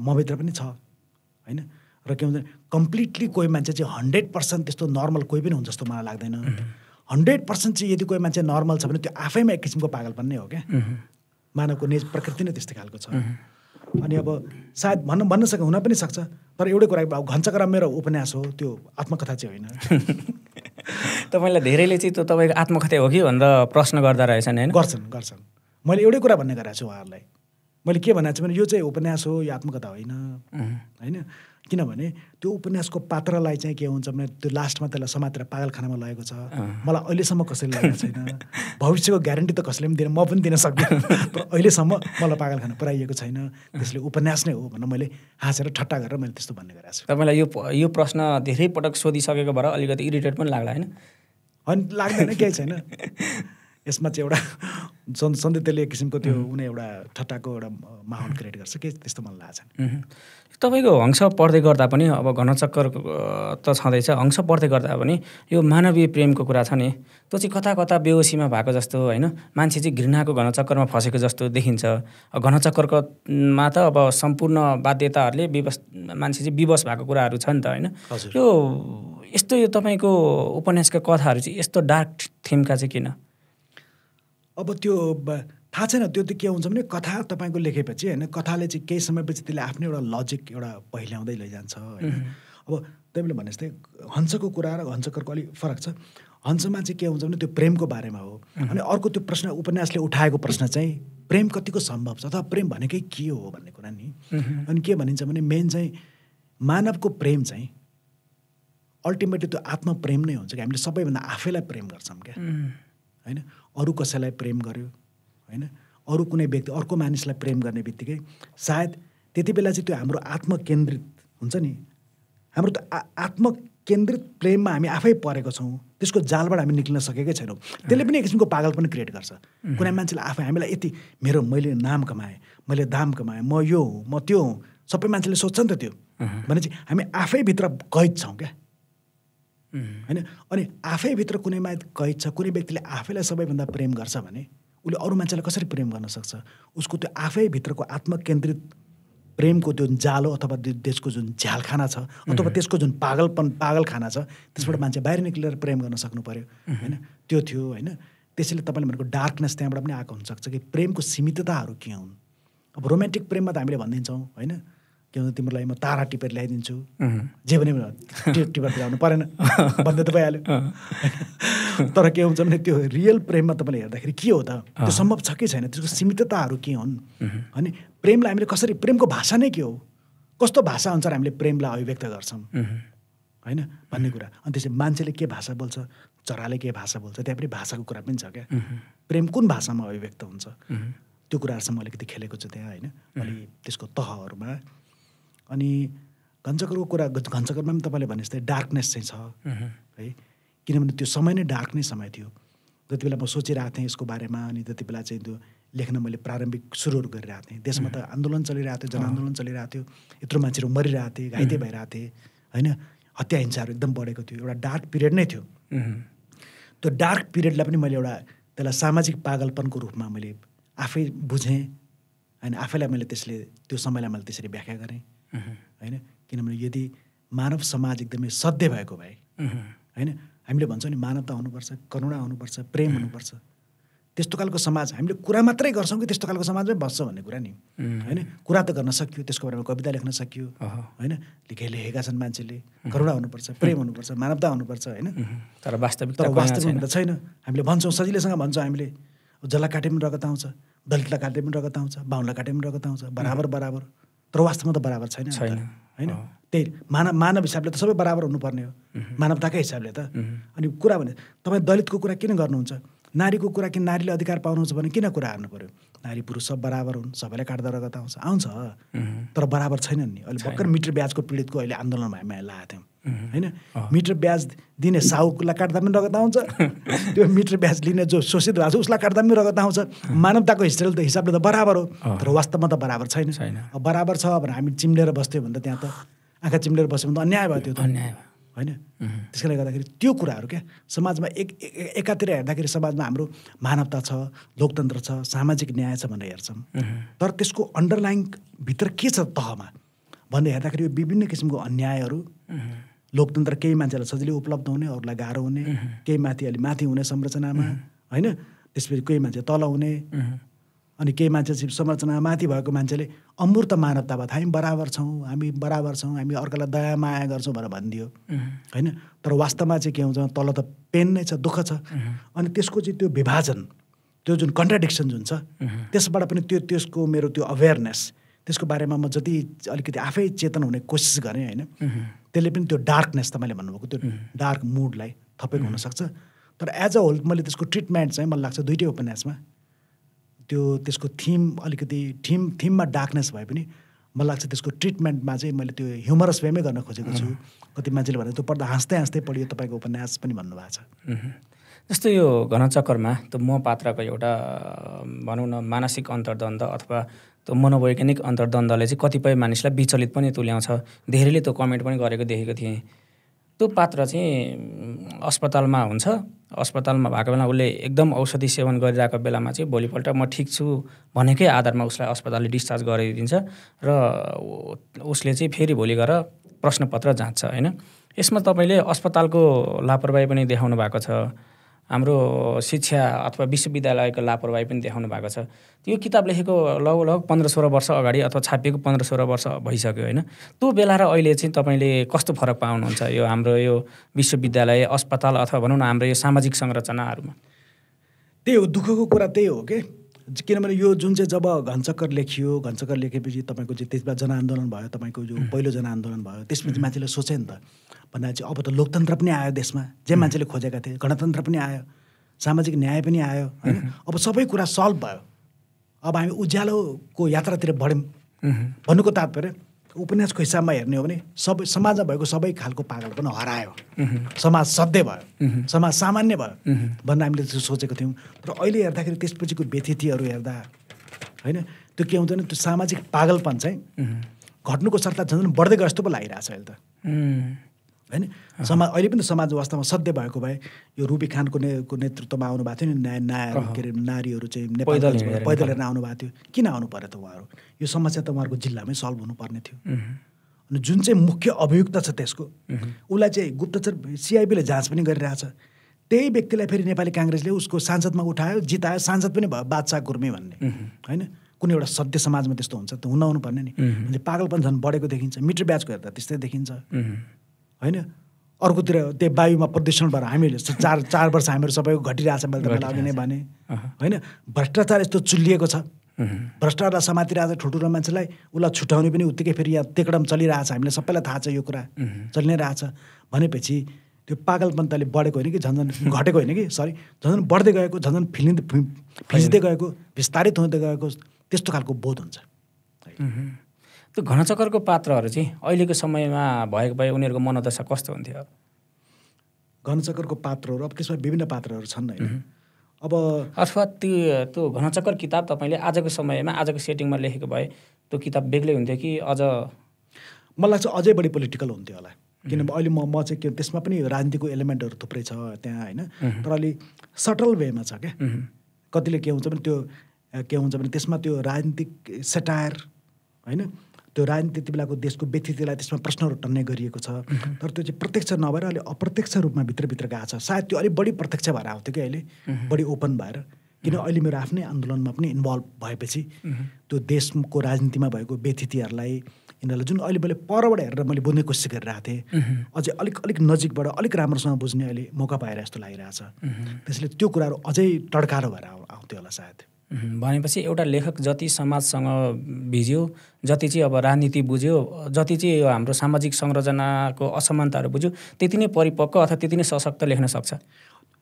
मभित्र पनि छ होइन? र के हुन्छ कम्प्लिटली कोही मान्छे चाहिँ हन्ड्रेड पर्सेन्ट त्यस्तो नर्मल कोही पनि हुन्छ जस्तो मलाई लाग्दैन। हन्ड्रेड पर्सेन्ट चाहिँ यदि कोही मान्छे नर्मल छ भने त्यो आफैमा एक किसिमको पागलपन नै हो क्या। मानवको नेच प्रकृति नै त्यस्तै खालको छ। अनि अब सायद भन्न भन्न सक हुन पनि सक्छ तर एउटै कुरा अब घञ्चक्रा मेरो उपन्यास हो त्यो आत्मकथा चाहिँ होइन। तपाईँलाई धेरैले चाहिँ त्यो तपाईँको आत्मकथा हो कि भनेर प्रश्न गर्दा रहेछन् होइन? गर्छन् गर्छन्। मैले एउटै कुरा भन्ने गरेको छु उहाँहरूलाई। मैले के भनेको छु भने यो चाहिँ उपन्यास हो यो आत्मकथा होइन। होइन? किनभने त्यो उपन्यासको पात्रलाई चाहिँ के हुन्छ भने त्यो लास्टमा त्यसलाई समातेर पागलखानामा लगेको छ। मलाई अहिलेसम्म कसैले लगेको छैन। भविष्यको ग्यारेन्टी त कसैले पनि दिन म पनि दिन सक्दिनँ। तर अहिलेसम्म मलाई पागलखाना पुऱ्याइएको छैन। त्यसले उपन्यास नै हो भनेर मैले हाँसेर ठट्टा गरेर मैले त्यस्तो भन्ने गरेको छु। तपाईँलाई यो यो प्रश्न धेरै पटक सोधिसकेको भएर अलिकति इरिटेट पनि लाग्ला होइन? अनि लाग्दैन केही छैन। यसमा चाहिँ एउटा सन् त्यसले एक किसिमको त्यो उनी एउटा ठट्टाको एउटा माहौल क्रिएट गर्छ। के त्यस्तो मलाई लाग्छ। तपाईँको हंस पढ्दै गर्दा पनि अब घनचक्कर त छँदैछ। हंस पढ्दै गर्दा पनि यो मानवीय प्रेमको कुरा छ नि। त्यो चाहिँ कता कता बेहोसीमा भएको जस्तो होइन? मान्छे चाहिँ घृणाको घनचक्करमा फसेको जस्तो देखिन्छ। अब घनचक्करको मा त अब सम्पूर्ण बाध्यताहरूले विवश मान्छे चाहिँ विवश भएको कुराहरू छ नि त होइन। यो यस्तो यो तपाईँको उपन्यासका कथाहरू चाहिँ यस्तो डार्क थिमका चाहिँ किन? अब त्यो थाहा छैन त्यो त के हुन्छ भने कथा तपाईँको लेखेपछि होइन कथाले चाहिँ केही समयपछि त्यसले आफ्नो एउटा लजिक एउटा पहिल्याउँदै लैजान्छ होइन। अब तपाईँले भने जस्तै हंसको कुरा र हंसकरको अलिक फरक छ। हंसमा चाहिँ के हुन्छ भने त्यो प्रेमको बारेमा हो। अनि अर्को त्यो प्रश्न उपन्यासले उठाएको प्रश्न चाहिँ प्रेम कतिको सम्भव छ? अथवा प्रेम भनेकै के हो भन्ने कुरा नि? अनि के भनिन्छ भने मेन चाहिँ मानवको प्रेम चाहिँ अल्टिमेटली त्यो आत्मप्रेम नै हुन्छ कि हामीले सबैभन्दा आफैलाई प्रेम गर्छौँ क्या। होइन? अरू कसैलाई प्रेम गर्यो? होइन? अरू कुनै व्यक्ति अर्को मानिसलाई प्रेम गर्ने बित्तिकै सायद त्यति बेला चाहिँ त्यो हाम्रो आत्मकेन्द्रित हुन्छ नि? हाम्रो त आत्मकेन्द्रित प्रेममा हामी आफै परेको छौँ। त्यसको जालबाट हामी निक्लिन सकेकै छैनौँ। त्यसले पनि एक किसिमको पागल पनि क्रिएट गर्छ। कुनै मान्छेले आफै हामीलाई यति मेरो मैले नाम कमाएँ मैले दाम कमाएँ म यो हुँ म त्यो हुँ। सबै मान्छेले सोध्छ नि त त्यो। भने चाहिँ हामी आफैभित्र कैद छौँ क्या। होइन? अनि आफैभित्र कुनै मा कैद छ कुनै व्यक्तिले आफैलाई सबैभन्दा प्रेम गर्छ भने उसले अरू मान्छेलाई कसरी प्रेम गर्न सक्छ? उसको त्यो आफैभित्रको आत्मकेन्द्रित प्रेमको त्यो जालो अथवा त्यो त्यसको जुन झ्यालखाना छ अथवा त्यसको जुन पागलपन पागलखाना छ त्यसबाट मान्छे बाहिर निक्लेर प्रेम गर्न सक्नु पर्यो होइन? त्यो थियो होइन? त्यसैले तपाईँले भनेको डार्कनेस त्यहाँबाट पनि आएको हुनसक्छ कि प्रेमको सीमितताहरू के हुन्? अब रोमान्टिक प्रेममा त हामीले भनिदिन्छौँ होइन? के भन्छ तिम्रो लागि म तारा टिपेर ल्याइदिन्छु। जे पनि टिप टिपेर ल्याउनु परेन। भन्दै त भइहाल्यो। तर के हुन्छ भने त्यो रियल प्रेममा तपाईँले हेर्दाखेरि के हो त? त्यो सम्भव छ कि छैन? त्यसको सीमितताहरू के हुन्? अनि प्रेमलाई हामीले कसरी प्रेमको भाषा नै के हो? कस्तो भाषा अनुसार हामीले प्रेमलाई अभिव्यक्त गर्छौँ? होइन? भन्ने कुरा। अनि त्यसै मान्छेले के भाषा बोल्छ? चराले के भाषा बोल्छ? त्यहाँ पनि भाषाको कुरा पनि छ क्या। प्रेम कुन भाषामा अभिव्यक्त हुन्छ? त्यो कुराहरूसम्म अलिकति खेलेको छु त्यहाँ होइन? अलि त्यसको तहहरूमा अनि घञ्चकरको कुरा घञ्चकरमा पनि तपाईँले भने जस्तै डार्कनेस चाहिँ छ। है किनभने त्यो समय नै डार्क नै समय थियो। जति बेला म सोचिरहेको थिएँ यसको बारेमा अनि त्यति बेला चाहिँ त्यो लेख्न मैले प्रारम्भिक सुरुहरू गरिरहेको थिएँ। देशमा त आन्दोलन चलिरहेको थियो जनआन्दोलन चलिरहेको थियो यत्रो मान्छेहरू मरिरहेको थिए घाइते भइरहेको थिए होइन? हत्या हिंसाहरू एकदम बढेको थियो। एउटा डार्क पिरियड नै थियो। त्यो डार्क पिरियडलाई पनि मैले एउटा त्यसलाई सामाजिक पागलपनको रूपमा मैले आफै बुझेँ होइन? आफैलाई मैले त्यसले त्यो समयलाई मैले त्यसरी व्याख्या गरेँ। होइन? किनभने यदि मानव समाज एकदमै सध्य भएको भए होइन? हामीले भन्छौँ नि मानवता हुनुपर्छ करुणा हुनुपर्छ प्रेम हुनुपर्छ। त्यस्तो खालको समाज हामीले कुरा मात्रै गर्छौँ कि त्यस्तो खालको समाजमै बस्छ भन्ने कुरा नि। होइन? कुरा त गर्न सकियो त्यसको बारेमा कविता लेख्न सकियो होइन? लेखे लेखेका छन् मान्छेले। करुणा हुनुपर्छ प्रेम हुनुपर्छ मानवता हुनुपर्छ होइन? तर वास्तविकता तर छैन। त छैन। हामीले भन्छौँ सजिलैसँग भन्छौँ हामीले जसलाई काटे पनि रगत आउँछ दलितलाई काटे पनि रगत आउँछ बाहुनलाई काटे पनि रगत आउँछ बराबर बराबर। तर वास्तवमा त बराबर छैन। होइन? त्यही मानव मानव हिसाबले त सबै बराबर हुनुपर्ने हो। मानवताकै हिसाबले त। अनि कुरा भने तपाईँ दलितको कुरा किन गर्नुहुन्छ? नारीको कुरा किन नारीले अधिकार पाउनुहुन्छ भने किन कुरा हार्नु पर्यो? नारी पुरुष सब बराबर हुन् सबैलाई काट्दा रगत आउँछ। आउँछ। तर बराबर छैनन् नि। अहिले भर्खर मिटर ब्याजको पीडितको अहिले आन्दोलनमा हामी लगाएको थियौँ। होइन? मिटर ब्याज दिने साहुलाई काट्दा पनि रगत आउँछ। त्यो मिटर ब्याज लिने जो शोषित भएको छ उसलाई काट्दा पनि रगत आउँछ। मानवताको हिसाबले त हिसाबले त बराबर हो तर वास्तवमा त बराबर छैन। बराबर छ भनेर हामी चिम्लेर बस्थ्यौँ भने त त्यहाँ त आँखा चिम्लेर बस्यो भने त अन्याय भयो त्यो त। अन्याय भयो। होइन? त्यसकारणले गर्दाखेरि त्यो कुराहरू क्या समाजमा एक एक- एकातिर हेर्दाखेरि समाजमा हाम्रो मानवता छ लोकतन्त्र छ सामाजिक न्याय छ भनेर हेर्छौँ। तर त्यसको अन्डरलाइन भित्र के छ तहमा? भनेर हेर्दाखेरि यो विभिन्न किसिमको अन्यायहरू लोकतन्त्र केही मान्छेलाई सजिलै उपलब्ध हुने अरूलाई गाह्रो हुने केही माथि अलि माथि हुने संरचनामा होइन? त्यसपछि कोही मान्छे तल हुने। अनि केही मान्छे चाहिँ संरचना माथि भएको मान्छेले अमूर्त मानवता भयो हामी बराबर छौँ हामी बराबर छौँ हामी अर्कालाई दया माया गर्छौँ भनेर भनिदियो। होइन? तर वास्तवमा चाहिँ के हुन्छ तल त पेन नै छ दुःख छ। अनि त्यसको चाहिँ त्यो विभाजन त्यो जुन कन्ट्राडिक्सन जुन छ त्यसबाट पनि त्यो त्यसको मेरो त्यो अवेरनेस त्यसको बारेमा म जति अलिकति आफै चेतन हुने कोसिस गरेँ होइन? त्यसले पनि त्यो डार्कनेस तपाईँले भन्नुभएको त्यो डार्क मुडलाई थपेको हुनसक्छ। तर एज अ होल मैले त्यसको ट्रिटमेन्ट चाहिँ मलाई लाग्छ दुइटै उपन्यासमा। त्यो त्यसको थिम अलिकति थिम थिममा डार्कनेस भए पनि मलाई लाग्छ त्यसको ट्रिटमेन्टमा चाहिँ मैले त्यो ह्युमरस वेमै गर्न खोजेको छु। कति मान्छेले भने त्यो पढ्दा हाँस्दै हाँस्दै पढियो तपाईँको उपन्यास पनि भन्नुभएको छ। जस्तो यो घनचक्करमा त्यो म पात्रको एउटा भनौँ न मानसिक अन्तर्द्वन्द अथवा मनोवैज्ञानिक अन्तर्द्वन्द्वले चाहिँ कतिपय मानिसलाई विचलित पनि तुल्याउँछ। धेरैले त्यो कमेन्ट पनि गरेको देखेको थिएँ। त्यो पात्र चाहिँ अस्पतालमा हुन्छ। अस्पतालमा भएको बेला उसले एकदम औषधि सेवन गरिरहेको बेलामा चाहिँ भोलिपल्ट म ठिक छु भनेकै आधारमा उसलाई अस्पतालले डिस्चार्ज गरिदिन्छ र उसले चाहिँ फेरि भोलि गएर प्रश्नपत्र जाँच्छ होइन? यसमा तपाईँले अस्पतालको लापरवाही पनि देखाउनु भएको छ। हाम्रो शिक्षा अथवा विश्वविद्यालयको लापरवाही पनि देखाउनु भएको छ। त्यो किताब लेखेको लगभग लगभग पन्ध्र सोह्र वर्ष अगाडि अथवा छापिएको पन्ध्र सोह्र वर्ष भइसक्यो होइन। त्यो बेला र अहिले चाहिँ तपाईँले कस्तो फरक पाउनुहुन्छ यो हाम्रो यो विश्वविद्यालय अस्पताल अथवा भनौँ न हाम्रो यो सामाजिक संरचनाहरूमा? त्यही हो दुःखको कुरा त्यही हो कि? किनभने यो जुन चाहिँ जब घनचक्कर लेखियो घनचक्कर लेखेपछि तपाईँको चाहिँ त्यसमा जनआन्दोलन भयो तपाईँको जो पहिलो जनआन्दोलन भयो त्यसपछि मान्छेले सोचे नि त। भन्दा चाहिँ अब त लोकतन्त्र पनि आयो देशमा। जे मान्छेले खोजेका थिए गणतन्त्र पनि आयो सामाजिक न्याय पनि आयो होइन? अब सबै कुरा सल्भ भयो। अब हामी उज्यालोको यात्रातिर बढ्यौँ। भन्नुको तात्पर्य उपन्यासको हिसाबमा हेर्ने हो भने सबै समाजमा भएको सबै खालको पागल पनि हरायो। समाज सध्य भयो। समाज सामान्य भयो भनेर हामीले त्यो सोचेको थियौँ। तर अहिले हेर्दाखेरि त्यसपछिको व्यतिथिहरू हेर्दा होइन त्यो के हुन्छ भने त्यो सामाजिक पागलपन चाहिँ घट्नुको सट्टा झन् बढ्दै गयो जस्तो पो लागिरहेछ अहिले त। होइन? समाज अहिले पनि समाज वास्तवमा सध्य भएको भए यो रुबी खानको ने को नेतृत्वमा आउनु भएको थियो नि न्याय न्याय के अरे नारीहरू चाहिँ नेपाल हिँडेर पैदल हेर्न आउनु भएको थियो। किन आउनु पर्यो त उहाँहरू? यो समस्या त उहाँहरूको जिल्लामै सल्भ हुनुपर्ने थियो। अनि जुन चाहिँ मुख्य अभियुक्त छ त्यसको उसलाई चाहिँ गुप्तचर सिआइबीले जाँच पनि गरिरहेछ। त्यही व्यक्तिलाई फेरि नेपाली काङ्ग्रेसले उसको सांसदमा उठायो जितायो सांसद पनि भयो बादशाह गुर्मी भन्ने। होइन? कुनै एउटा सत्य समाजमा त्यस्तो हुन्छ त हुन हुनुपर्ने नि। अनि पागलपन झन् बढेको देखिन्छ मिटर ब्याजको हेर्दा त्यस्तै देखिन्छ। होइन? अर्कोतिर त्यो वायुमा प्रदूषण भएर हामीले चार चार वर्ष हामीहरू सबैको घटिरहेछ मैले तपाईँलाई अघि नै भने। होइन? भ्रष्टाचार यस्तो चुलिएको छ। भ्रष्टाचारलाई समातिरहेको छ ठुल्ठुलो मान्छेलाई उसलाई छुट्याउने पनि उत्तिकै फेरि यहाँ तेकडम चलिरहेछ हामीलाई सबैलाई थाहा छ यो कुरा। चलि नै रहेछ भनेपछि त्यो पागलपन्तले बढेको होइन कि? झन् झन् घटेको होइन कि? सरी झन् झन् बढ्दै गएको झन् झन् फिलिँदै फि- फिँच्दै गएको विस्तारित हुँदै गएको त्यस्तो खालको बोध हुन्छ। त्यो घनचक्करको पात्रहरू चाहिँ अहिलेको समयमा भएको भए उनीहरूको मनोदशा कस्तो हुन्थ्यो? घनचक्करको पात्रहरू अब त्यसमा विभिन्न पात्रहरू छन् होइन। अब अथवा त्यो त्यो घनचक्कर किताब तपाईँले आजको समयमा आजको सेटिङमा लेखेको भए त्यो किताब बेग्लै हुन्थ्यो कि अझ? मलाई लाग्छ अझै बढी पोलिटिकल हुन्थ्यो होला। किनभने अहिले म म चाहिँ के त्यसमा पनि राजनीतिको एलिमेन्टहरू थुप्रै छ त्यहाँ होइन। तर अलि सटल वेमा छ क्या। कतिले के हुन्छ भने त्यो के हुन्छ भने त्यसमा त्यो राजनीतिक सेटायर होइन त्यो राजनीति बेलाको देशको व्यक्तित्वलाई त्यसमा प्रश्नहरू टन्ने गरिएको छ। तर त्यो चाहिँ प्रत्यक्ष नभएर अलि अप्रत्यक्ष रूपमा भित्रभित्र गएको छ। सायद त्यो अलिक बढी प्रत्यक्ष भएर आउँथ्यो कि अहिले। बढी ओपन भएर। किन अहिले मेरो आफ्नै आन्दोलनमा पनि इन्भल्भ भएपछि त्यो देशको राजनीतिमा भएको व्यतिथिहरूलाई यिनीहरूलाई जुन अहिले मैले परबाट हेरेर मैले बुझ्ने कोसिस गरिरहेको थिएँ अझै अलिक अलिक नजिकबाट अलिक राम्रोसँग बुझ्ने अहिले मौका पाएर जस्तो लागिरहेछ त्यसले त्यो कुराहरू अझै टड्कारो भएर आउ- आउँथ्यो होला सायद। भनेपछि एउटा लेखक जति समाजसँग भिज्यो जति चाहिँ अब राजनीति बुझ्यो जति चाहिँ यो हाम्रो सामाजिक संरचनाको असमानताहरू बुझ्यो त्यति नै परिपक्व अथवा त्यति नै सशक्त लेख्न सक्छ।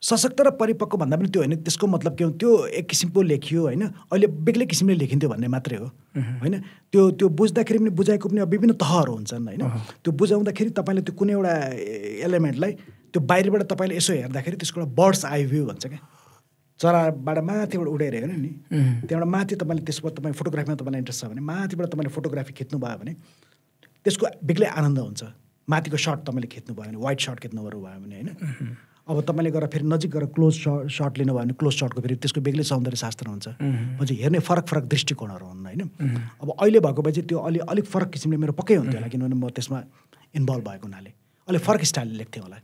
सशक्त र परिपक्व भन्दा पनि त्यो होइन त्यसको मतलब के हो त्यो एक किसिमको लेखियो होइन अहिले बेग्लै किसिमले लेखिन्थ्यो भन्ने मात्रै हो। होइन त्यो त्यो बुझ्दाखेरि पनि बुझाइको पनि विभिन्न तहहरू हुन्छन् होइन। त्यो बुझाउँदाखेरि तपाईँले त्यो कुनै एउटा एलिमेन्टलाई त्यो बाहिरबाट तपाईँले यसो हेर्दाखेरि त्यसको एउटा बर्ड्स आई भ्यू भन्छ क्या। चराबाट माथिबाट उडेर हेर्नु नि? त्यहाँबाट माथि तपाईँले त्यसबाट तपाईँ फोटोग्राफीमा तपाईँलाई इन्ट्रेस्ट छ भने माथिबाट तपाईँले फोटोग्राफी खिच्नुभयो भने त्यसको बेग्लै आनन्द हुन्छ। माथिको सर्ट तपाईँले खिच्नुभयो भने व्हाइट सर्ट खिच्नुभयो भयो भने होइन? अब तपाईँले गएर फेरि नजिक गएर क्लोज सर्ट सर्ट लिनुभयो भने क्लोज सर्टको फेरि त्यसको बेग्लै सौन्दर्य शास्त्र हुन्छ। पछि हेर्ने फरक फरक दृष्टिकोणहरू हुन् होइन? अब अहिले भएको भए चाहिँ त्यो अलि अलिक फरक किसिमले मेरो पक्कै हुन्थ्यो होला किनभने म त्यसमा इन्भल्भ भएको हुनाले। अलिक फरक स्टाइलले लेख्थेँ होला।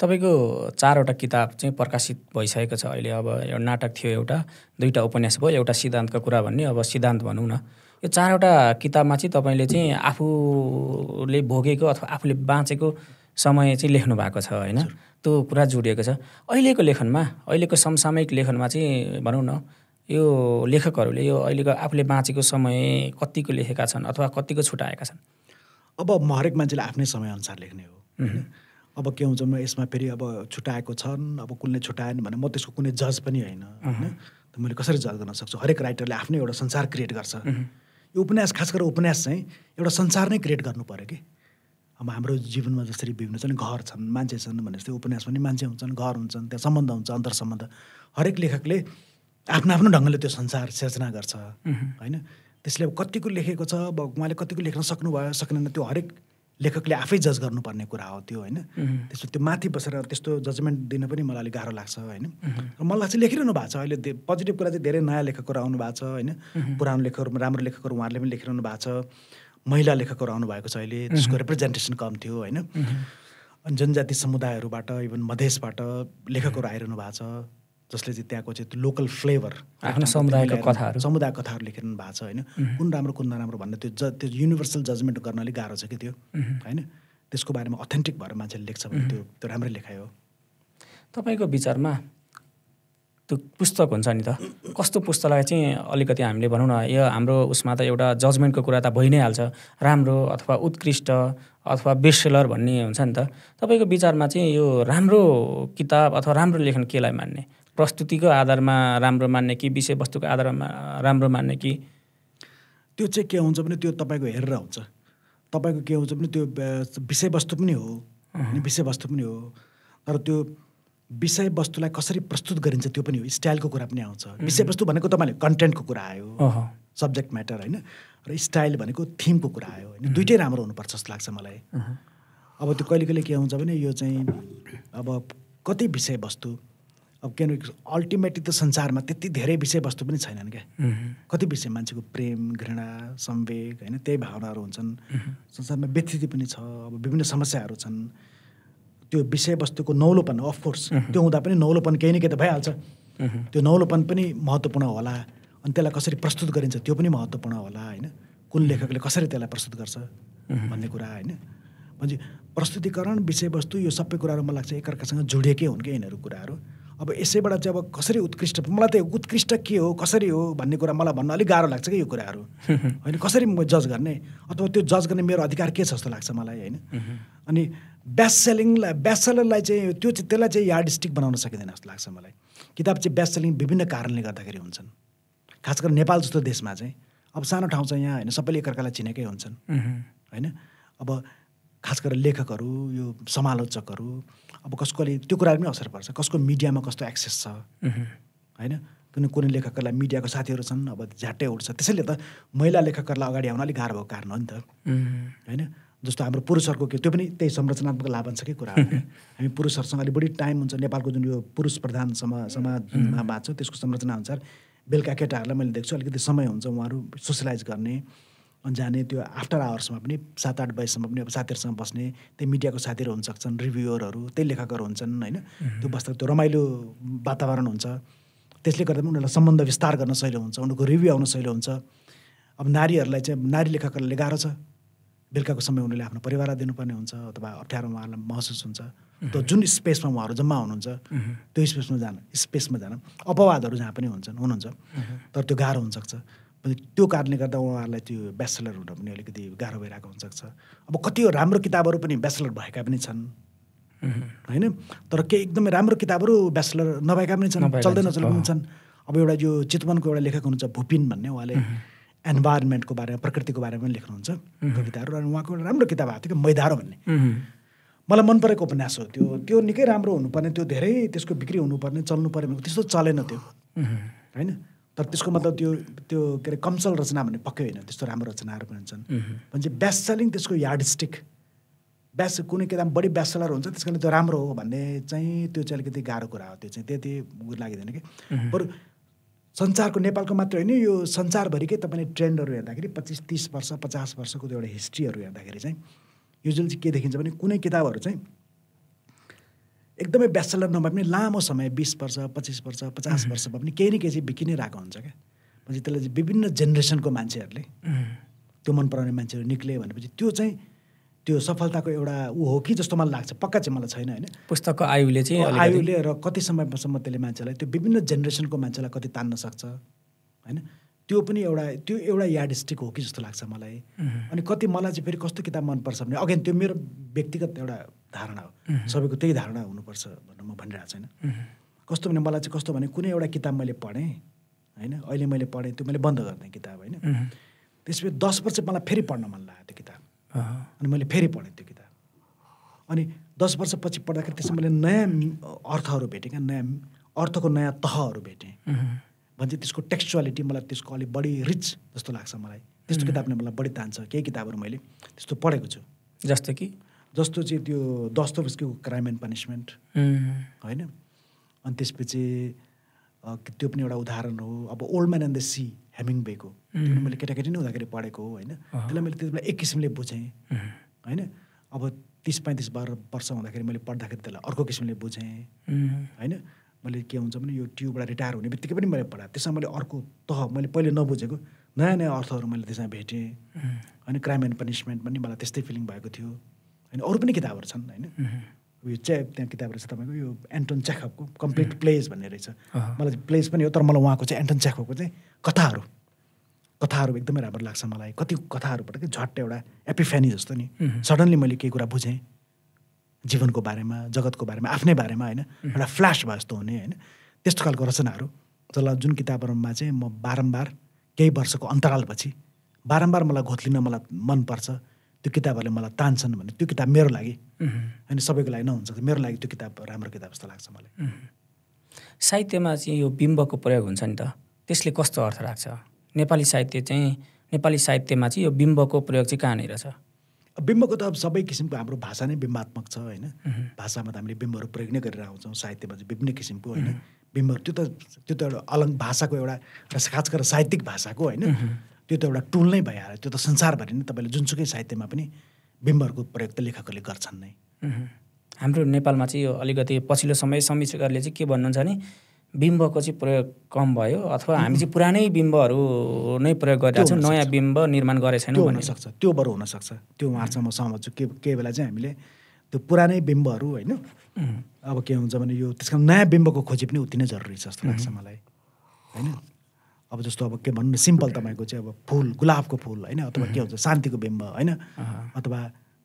तपाईँको चारवटा किताब चाहिँ प्रकाशित भइसकेको छ। अहिले अब एउटा नाटक थियो एउटा दुईवटा उपन्यास भयो एउटा सिद्धान्तको कुरा भन्ने अब सिद्धान्त भनौँ न। यो चारवटा किताबमा चाहिँ तपाईँले चाहिँ आफूले भोगेको अथवा आफूले बाँचेको समय चाहिँ लेख्नु भएको छ होइन? त्यो कुरा जोडिएको छ। अहिलेको लेखनमा अहिलेको समसामयिक लेखनमा चाहिँ भनौँ न यो लेखकहरूले यो अहिलेको आफूले बाँचेको समय कतिको लेखेका छन् अथवा कतिको छुट्याएका छन्? अब म हरेक मान्छेले आफ्नै समयअनुसार लेख्ने हो? अब के हुन्छ भने यसमा फेरि अब छुट्याएको छन् अब कुनले छुट्याएन भने म त्यसको कुनै जज पनि होइन होइन? मैले कसरी जज गर्न सक्छु? हरेक राइटरले आफ्नै एउटा संसार क्रिएट गर्छ। यो उपन्यास खास गरेर उपन्यास चाहिँ एउटा संसार नै क्रिएट गर्नु पऱ्यो कि? अब हाम्रो जीवनमा जसरी विभिन्न छन् घर छन् मान्छे छन् भने जस्तै उपन्यास पनि मान्छे हुन्छन् घर हुन्छन् त्यहाँ सम्बन्ध हुन्छ अन्तर सम्बन्ध। हरेक लेखकले आफ्नो आफ्नो ढङ्गले त्यो संसार सिर्जना गर्छ होइन? त्यसले अब कतिको लेखेको छ अब उहाँले कतिको लेख्न सक्नुभयो सकेन त्यो हरेक लेखकले आफै जज गर्नुपर्ने कुरा हो त्यो होइन? त्यसो त्यो माथि बसेर त्यस्तो जजमेन्ट दिन पनि मलाई अलिक गाह्रो लाग्छ होइन? र मलाई चाहिँ लेखिरहनु भएको छ। अहिले पोजिटिभ कुरा चाहिँ धेरै नयाँ लेखकहरू आउनु भएको छ होइन? पुरानो लेखकहरू राम्रो लेखकहरू उहाँहरूले पनि लेखिरहनु भएको छ। महिला लेखकहरू आउनु भएको छ अहिले त्यसको रिप्रेजेन्टेसन कम थियो होइन? अनि जनजाति समुदायहरूबाट इभन मधेसबाट लेखकहरू आइरहनु भएको छ। जसले चाहिँ त्यहाँको चाहिँ लोकल फ्लेभर आफ्नो समुदायको कथाहरू। समुदाय कथाहरू लेखिरहनु भएको छ होइन? कुन राम्रो कुन नराम्रो भन्ने त्यो ज त्यो युनिभर्सल जजमेन्ट गर्न अलिक गाह्रो छ कि त्यो होइन? त्यसको बारेमा अथेन्टिक भएर मान्छेले लेख्छ भने त्यो त्यो राम्रै लेखाइ हो तपाईँको विचारमा त्यो पुस्तक हुन्छ नि त कस्तो पुस्तकलाई चाहिँ अलिकति हामीले भनौँ न यो हाम्रो उसमा त एउटा जजमेन्टको कुरा त भइ नै हाल्छ राम्रो अथवा उत्कृष्ट अथवा बेस्ट सेलर भन्ने हुन्छ नि त। तपाईँको विचारमा चाहिँ यो राम्रो किताब अथवा राम्रो लेखन केलाई मान्ने? प्रस्तुतिको आधारमा राम्रो मान्ने कि विषयवस्तुको आधारमा राम्रो मान्ने कि? त्यो चाहिँ के हुन्छ भने त्यो तपाईँको हेरेर हुन्छ। तपाईँको के हुन्छ भने त्यो विषयवस्तु पनि हो विषयवस्तु पनि हो। तर त्यो विषयवस्तुलाई कसरी प्रस्तुत गरिन्छ त्यो पनि हो। स्टाइलको कुरा पनि आउँछ। विषयवस्तु भनेको तपाईँले कन्टेन्टको कुरा आयो। सब्जेक्ट म्याटर होइन। र स्टाइल भनेको थिमको कुरा आयो होइन। दुइटै राम्रो हुनुपर्छ जस्तो लाग्छ मलाई। अब त्यो कहिले कहिले के हुन्छ भने यो चाहिँ अब कति विषयवस्तु अब किनभने अल्टिमेटली त संसारमा त्यति धेरै विषयवस्तु पनि छैनन् क्या। कति विषय मान्छेको प्रेम घृणा संवेग होइन त्यही भावनाहरू हुन्छन्। संसारमा व्यथिति पनि छ अब विभिन्न समस्याहरू छन्। त्यो विषयवस्तुको नौलोपन अफकोर्स त्यो हुँदा पनि नौलोपन केही न केही त भइहाल्छ। त्यो नौलोपन पनि महत्त्वपूर्ण होला। अनि त्यसलाई कसरी प्रस्तुत गरिन्छ त्यो पनि महत्त्वपूर्ण होला होइन? कुन लेखकले कसरी त्यसलाई प्रस्तुत गर्छ भन्ने कुरा होइन? म्हणजे प्रस्तुतिकरण विषयवस्तु यो सबै कुराहरू मलाई लाग्छ एकअर्कासँग जोडिएकै हुन् कि यिनीहरू कुराहरू। अब यसैबाट चाहिँ अब कसरी उत्कृष्ट? मलाई त उत्कृष्ट के हो? कसरी हो भन्ने कुरा मलाई भन्न अलिक गाह्रो लाग्छ कि यो कुराहरू। होइन कसरी म जज गर्ने? अथवा त्यो जज गर्ने मेरो अधिकार के छ जस्तो लाग्छ मलाई होइन? अनि बेस्ट सेलिङलाई बेस्ट सेलरलाई चाहिँ त्यो चाहिँ त्यसलाई चाहिँ यार्ड स्टिक बनाउन सकिँदैन जस्तो लाग्छ मलाई। किताब चाहिँ बेस्ट सेलिङ विभिन्न कारणले गर्दाखेरि हुन्छन्। खास गरी नेपाल जस्तो देशमा चाहिँ। अब सानो ठाउँ छ यहाँ होइन सबैले एकअर्कालाई चिनेकै हुन्छन्। होइन? अब खास गरेर लेखकहरू यो समालोचकहरू अब कसको अलि त्यो कुराले पनि असर पर्छ। कसको मिडियामा कस्तो एक्सेस छ? होइन? किन कुनै लेखकहरूलाई मिडियाको साथीहरू छन् अब झ्याट्टै उठ्छ। त्यसैले त महिला लेखकहरूलाई अगाडि आउन अलिक गाह्रो भएको कारण हो नि त। होइन? जस्तो हाम्रो पुरुषहरूको के त्यो पनि त्यही संरचनात्मक लाभांशकै कुरा हो। हामी पुरुषहरूसँग अलिक बढी टाइम हुन्छ। नेपालको जुन यो पुरुष प्रधान समा समाजमा बाँच्छ त्यसको संरचना अनुसार बेलुका केटाहरूलाई मैले देख्छु। अलिकति समय हुन्छ उहाँहरू सोसियलाइज गर्ने। अनि जाने त्यो आफ्टर आवर्समा पनि सात आठ बजीसम्म पनि अब साथीहरूसँग बस्ने त्यही मिडियाको साथीहरू हुन सक्छन् रिभ्युअरहरू त्यही लेखकहरू हुन्छन् होइन? त्यो बस्दा त्यो रमाइलो वातावरण हुन्छ। त्यसले गर्दा पनि उनीहरूलाई सम्बन्ध विस्तार गर्न सहिलो हुन्छ उनीहरूको रिभ्यू आउन सहिलो हुन्छ। अब नारीहरूलाई चाहिँ नारी लेखकहरूलाई गाह्रो छ। बेलुकाको समय उनीहरूले आफ्नो परिवारलाई दिनुपर्ने हुन्छ अथवा अप्ठ्यारो उहाँहरूलाई महसुस हुन्छ। त्यो जुन स्पेसमा उहाँहरू जम्मा हुनुहुन्छ त्यो स्पेसमा जान स्पेसमा जान अपवादहरू जहाँ पनि हुन्छन् हुनुहुन्छ। तर त्यो गाह्रो हुनसक्छ। त्यो कारणले गर्दा उहाँहरूलाई त्यो ब्याचलर हुन पनि अलिकति गाह्रो भइरहेको हुनसक्छ। अब कति राम्रो किताबहरू पनि ब्याचलर भएका पनि छन्। होइन? तर केही एकदमै राम्रो किताबहरू ब्याचलर नभएका पनि छन् चल्दै पनि नचल्ने पनि छन्। अब एउटा यो चितवनको एउटा लेखक हुनुहुन्छ भुपिन भन्ने उहाँले एन्भाइरोमेन्टको बारेमा प्रकृतिको बारेमा पनि लेख्नुहुन्छ। कविताहरू र उहाँको एउटा राम्रो किताब आएको थियो कि मैदारो भन्ने। मलाई मन परेको उपन्यास हो त्यो। त्यो निकै राम्रो हुनुपर्ने त्यो धेरै त्यसको बिक्री हुनुपर्ने चल्नु पर्ने भनेको त्यस्तो चलेन त्यो। होइन? तर त्यसको मतलब त्यो त्यो के अरे कमसल रचना भन्ने पक्कै होइन। त्यस्तो राम्रो रचनाहरू पनि हुन्छन्। भने बेस्ट सेलिङ त्यसको यार्ड स्टिक ब्यास कुनै किताब बढी ब्यास्ट सेलर हुन्छ त्यस कारण त्यो राम्रो हो भन्ने चाहिँ त्यो चाहिँ अलिकति गाह्रो कुरा हो। त्यो चाहिँ त्यति उयो लागिँदैन कि। बरु संसारको नेपालको मात्र होइन यो संसारभरिकै तपाईँले ट्रेन्डहरू हेर्दाखेरि पच्चिस तिस वर्ष पचास वर्षको त्यो एउटा हिस्ट्रीहरू हेर्दाखेरि चाहिँ युजली चाहिँ के देखिन्छ भने कुनै किताबहरू चाहिँ एकदमै ब्याचलर नभए पनि लामो समय बिस वर्ष पच्चिस वर्ष पचास वर्ष भए पनि केही न केही चाहिँ बिकि नै रहेको हुन्छ क्या। पछि त्यसलाई चाहिँ विभिन्न जेनेरेसनको मान्छेहरूले त्यो मन पराउने मान्छेहरू निक्ले भनेपछि त्यो चाहिँ त्यो सफलताको एउटा ऊ हो कि जस्तो मलाई लाग्छ। पक्का चाहिँ मलाई छैन होइन। पुस्तकको आयुले चाहिँ आयुले र कति समयसम्म त्यसले मान्छेलाई त्यो विभिन्न जेनेरेसनको मान्छेलाई कति तान्न सक्छ होइन? त्यो पनि एउटा त्यो एउटा यार्डस्टिक हो कि जस्तो लाग्छ मलाई। अनि कति मलाई चाहिँ फेरि कस्तो किताब मनपर्छ भने अगेन त्यो मेरो व्यक्तिगत एउटा धारणा हो। सबैको त्यही धारणा हुनुपर्छ भनेर म भनिरहेको छैन। कस्तो भने मलाई चाहिँ कस्तो भने कुनै एउटा किताब मैले पढेँ होइन अहिले मैले पढेँ त्यो मैले बन्द गरिदिएँ किताब होइन। त्यसपछि दस वर्ष मलाई फेरि पढ्न मन लाग्यो त्यो किताब। अनि मैले फेरि पढेँ त्यो किताब। अनि दस वर्षपछि पढ्दाखेरि त्यसमा मैले नयाँ अर्थहरू भेटेँ क्या नयाँ अर्थको नयाँ तहहरू भेटेँ। भन्छ त्यसको टेक्स्चुअलिटी मलाई त्यसको अलिक बढी रिच जस्तो लाग्छ मलाई। त्यस्तो किताबले मलाई बढी तान्छ। केही किताबहरू मैले त्यस्तो पढेको छु। जस्तो कि? जस्तो चाहिँ त्यो दस्तोभस्कीको क्राइम एन्ड पनिसमेन्ट होइन? अनि त्यसपछि त्यो पनि एउटा उदाहरण हो। अब old man and the sea हेमिङ बेको मैले केटाकेटी नै हुँदाखेरि पढेको हो होइन? त्यसलाई मैले त्यति बेला एक किसिमले बुझेँ। होइन? अब तिस पैँतिस बाह्र वर्ष हुँदाखेरि मैले पढ्दाखेरि त्यसलाई अर्को किसिमले बुझेँ। होइन? मैले के हुन्छ भने यो ट्युबबाट रिटायर हुने बित्तिकै पनि मैले पढाएँ त्यसमा मैले अर्को तह मैले पहिले नबुझेको। नयाँ नयाँ अर्थहरू मैले त्यसमा भेटेँ। अनि क्राइम एन्ड पनिसमेन्ट पनि मलाई त्यस्तै फिलिङ भएको थियो। होइन अरू पनि किताबहरू छन् होइन? यो चाहिँ त्यहाँ किताब रहेछ तपाईँको यो एन्टोन च्याखबको कम्प्लिट प्लेज भन्ने रहेछ। मलाई प्लेज पनि हो तर मलाई उहाँको चाहिँ एन्टोन च्याखबको चाहिँ कथाहरू कथाहरू एकदमै राम्रो लाग्छ मलाई। कति कथाहरूबाट कि झट्ट एउटा एपिफ्यानी जस्तो नि। सडन्ली मैले केही कुरा बुझेँ। जीवनको बारेमा जगतको बारेमा आफ्नै बारेमा होइन? एउटा फ्ल्यास भयो जस्तो हुने होइन? त्यस्तो खालको रचनाहरू जसलाई जुन किताबहरूमा चाहिँ म बारम्बार केही वर्षको अन्तरालपछि बारम्बार मलाई घोत्लिन मलाई मनपर्छ त्यो किताबहरूले मलाई तान्छन् भने त्यो किताब मेरो लागि होइन? सबैको लागि नहुन्छ मेरो लागि त्यो किताब राम्रो किताब जस्तो लाग्छ मलाई। साहित्यमा चाहिँ यो बिम्बको प्रयोग हुन्छ नि त। त्यसले कस्तो अर्थ राख्छ? नेपाली साहित्य चाहिँ नेपाली साहित्यमा चाहिँ यो बिम्बको प्रयोग चाहिँ कहाँनिर छ? बिम्बको त अब सबै किसिमको हाम्रो भाषा नै बिम्बात्मक छ होइन? भाषामा त हामीले बिम्बहरू प्रयोग नै गरेर आउँछौँ साहित्यमा चाहिँ विभिन्न किसिमको होइन? बिम्बहरू त्यो त त्यो त एउटा अलङ् भाषाको एउटा खास गरेर साहित्यिक भाषाको होइन? त्यो त एउटा टुल नै भइहाल्यो। त्यो त संसारभरि नै तपाईँले जुनसुकै साहित्यमा पनि बिम्बहरूको प्रयोग त लेखकहरूले गर्छन् नै। हाम्रो नेपालमा चाहिँ यो अलिकति पछिल्लो समय समीक्षकहरूले चाहिँ के भन्नुहुन्छ भने बिम्बको चाहिँ प्रयोग कम भयो अथवा हामी चाहिँ पुरानै बिम्बहरू नै प्रयोग गरिरहेको छौँ नयाँ बिम्ब निर्माण गरेको छैनौँ हुनसक्छ त्यो बरु हुनसक्छ। त्यो उहाँहरूसँग म सहमत छु। के केही बेला चाहिँ हामीले त्यो पुरानै बिम्बहरू होइन अब के हुन्छ भने यो त्यसको नयाँ बिम्बको खोजी पनि उति नै जरुरी छ जस्तो लाग्छ मलाई। होइन? अब जस्तो अब के भन्नु सिम्पल तपाईँको चाहिँ अब फुल गुलाबको फुल होइन अथवा के हुन्छ शान्तिको बिम्ब होइन अथवा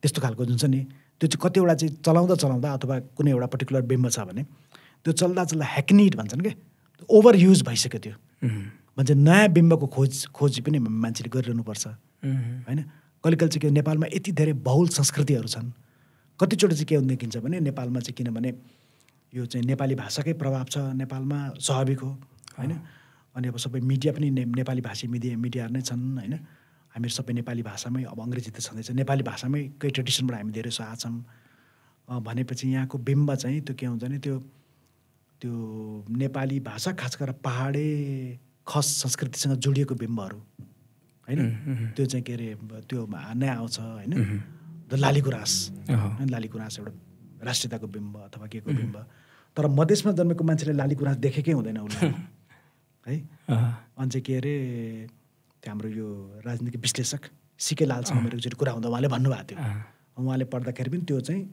त्यस्तो खालको जुन छ नि त्यो चाहिँ कतिवटा चाहिँ चलाउँदा चलाउँदा अथवा कुनै एउटा पर्टिकुलर बिम्ब छ भने त्यो चल्दा चल्दा ह्याक्निड भन्छन् क्या ओभर युज भइसक्यो त्यो। भन्छ नयाँ बिम्बको खोज खोजी पनि मान्छेले गरिरहनुपर्छ। होइन? कहिले कहिले चाहिँ के नेपालमा यति धेरै बहुल संस्कृतिहरू छन्। कतिचोटि चाहिँ के हुन देखिन्छ भने नेपालमा चाहिँ किनभने यो चाहिँ नेपाली भाषाकै प्रभाव छ नेपालमा स्वाभाविक हो। होइन? अनि अब सबै मिडिया पनि ने, नेपाली भाषी मिडिया मिडियाहरू नै छन्। होइन? हामीहरू सबै नेपाली भाषामै अब अङ्ग्रेजी त छँदैछ। नेपाली भाषामै केही ट्रेडिसनबाट हामी धेरै सहा छौँ। भनेपछि यहाँको बिम्ब चाहिँ त्यो के हुन्छ भने त्यो त्यो नेपाली भाषा खास गरेर पहाडे खस संस्कृतिसँग जोडिएको बिम्बहरू होइन? त्यो चाहिँ के अरे त्यो नै आउँछ होइन? द लाली गुराँस। होइन? लाली गुराँस एउटा राष्ट्रियताको बिम्ब अथवा के को बिम्ब। तर मधेसमा जन्मेको मान्छेले लाली गुराँस देखेकै हुँदैन उसलाई है? अनि चाहिँ के अरे त्यो हाम्रो यो राजनीतिक विश्लेषक सिके लालसँग मेरो एकचोटि कुरा हुँदा उहाँले भन्नुभएको थियो। उहाँले पढ्दाखेरि पनि त्यो चाहिँ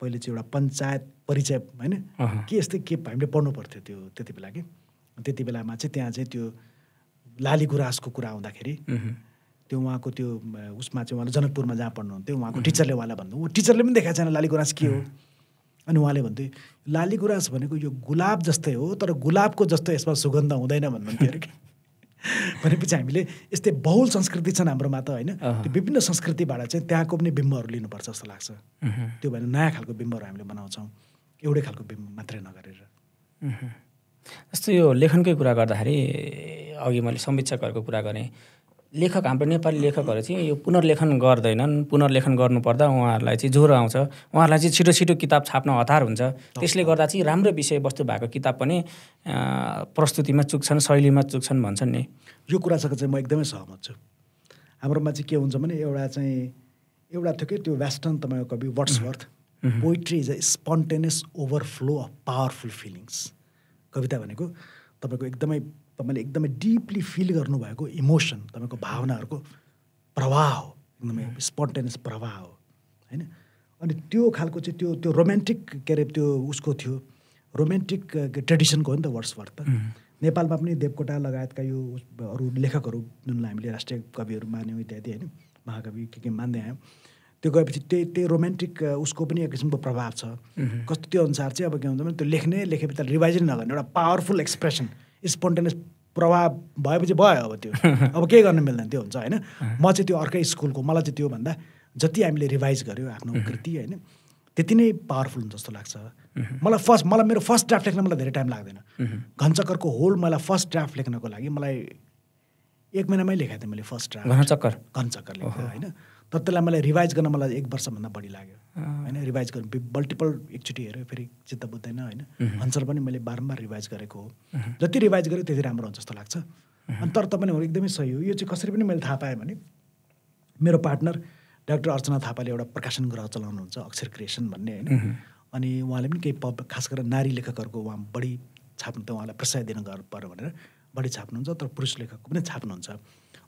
पहिले चाहिँ एउटा पञ्चायत परिचय होइन। के यस्तै के हामीले पढ्नु पर्थ्यो त्यो त्यति बेला कि त्यति बेलामा चाहिँ त्यहाँ चाहिँ त्यो लाली गुराँसको कुरा आउँदाखेरि त्यो उहाँको त्यो उसमा चाहिँ उहाँले जनकपुरमा जहाँ पढ्नुहुन्थ्यो उहाँको टिचरले उहाँलाई भन्नु ऊ टिचरले पनि देखाएको छैन लाली गुराँस के हो? अनि उहाँले भन्थ्यो लाली गुराँस भनेको यो गुलाब जस्तै हो तर गुलाबको जस्तो यसमा सुगन्ध हुँदैन भन्नुहुन्थ्यो अरे। कि भनेपछि हामीले यस्तै बहुल संस्कृति छन् हाम्रोमा त होइन? त्यो विभिन्न संस्कृतिबाट चाहिँ त्यहाँको पनि बिम्बहरू लिनुपर्छ जस्तो लाग्छ। त्यो भएर नयाँ खालको बिम्बहरू हामीले बनाउँछौँ एउटै खालको बिम्ब मात्रै नगरेर। जस्तो यो लेखनकै कुरा गर्दाखेरि अघि मैले समीक्षकहरूको कुरा गरेँ। लेखक हाम्रो नेपाली लेखकहरू चाहिँ यो पुनर्लेखन गर्दैनन्। पुनर्लेखन गर्नुपर्दा उहाँहरूलाई चाहिँ ज्वरो आउँछ। उहाँहरूलाई चाहिँ छिटो छिटो किताब छाप्न हतार हुन्छ। त्यसले गर्दा चाहिँ राम्रो विषयवस्तु भएको किताब पनि प्रस्तुतिमा चुक्छन् शैलीमा चुक्छन् भन्छन् नि। यो कुरासँग चाहिँ म एकदमै सहमत छु। हाम्रोमा चाहिँ के हुन्छ भने एउटा चाहिँ एउटा थियो कि त्यो वेस्टर्न तपाईँको कवि Wordsworth. Poetry is a spontaneous overflow of powerful feelings कविता भनेको तपाईँको एकदमै तपाईँले एकदमै डिपली फिल गर्नुभएको इमोसन तपाईँको भावनाहरूको प्रवाह हो एकदमै स्पन्टेनियस प्रवाह हो होइन? अनि त्यो खालको चाहिँ त्यो त्यो रोमान्टिक के अरे त्यो उसको थियो रोमान्टिक ट्रेडिसनको हो नि त वर्ड्सवर्थ त। नेपालमा पनि देवकोटा लगायतका यो अरू लेखकहरू जुनलाई हामीले राष्ट्रिय कविहरू मान्यौँ इत्यादि होइन? महाकवि के के मान्दै आयौँ। त्यो गएपछि त्यही त्यही रोमान्टिक उसको पनि एक किसिमको प्रभाव छ। कस्तो त्यो अनुसार चाहिँ अब के हुन्छ भने त्यो लेख्ने लेखेपछि त्यसलाई रिभाइजै नगर्ने एउटा पावरफुल एक्सप्रेसन स्पोन्टेनियस प्रभाव भएपछि भयो अब त्यो। अब के गर्न मिल्दैन त्यो हुन्छ होइन? म चाहिँ त्यो अर्कै स्कुलको मलाई चाहिँ त्योभन्दा जति हामीले रिभाइज गर्यो आफ्नो कृति होइन? त्यति नै पावरफुल हुन्छ जस्तो लाग्छ। मलाई फर्स्ट मलाई मेरो फर्स्ट ड्राफ्ट लेख्न मलाई धेरै टाइम लाग्दैन। घनचक्करको होल मलाई फर्स्ट ड्राफ्ट लेख्नको लागि मलाई एक महिनामै लेखाएको थिएँ मैले फर्स्ट ड्राफ्ट। घन चक्कर घनचक्कर लेख्दा होइन? तर त्यसलाई मलाई रिभाइज गर्न मलाई एक वर्षभन्दा बढी लाग्यो। होइन रिभाइज गर्नु मल्टिपल एकचोटि हेऱ्यो फेरि चित्त बुझ्दैन होइन। हन्सर पनि मैले बारम्बार रिभाइज गरेको हो। जति रिभाइज गरेँ त्यति राम्रो हुन्छ जस्तो लाग्छ। अनि तर तपाईँले एकदमै सही हो। यो चाहिँ कसरी पनि मैले थाहा पाएँ भने मेरो पार्टनर डाक्टर अर्चना थापाले एउटा प्रकाशन गृह चलाउनुहुन्छ अक्षर क्रिएसन भन्ने होइन। अनि उहाँले पनि केही पब खास गरेर नारी लेखकहरूको उहाँ बढी छाप्नु त उहाँलाई प्रोत्साहन दिन गर्नु पऱ्यो भनेर बढी छाप्नुहुन्छ तर पुरुष लेखकको पनि छाप्नुहुन्छ।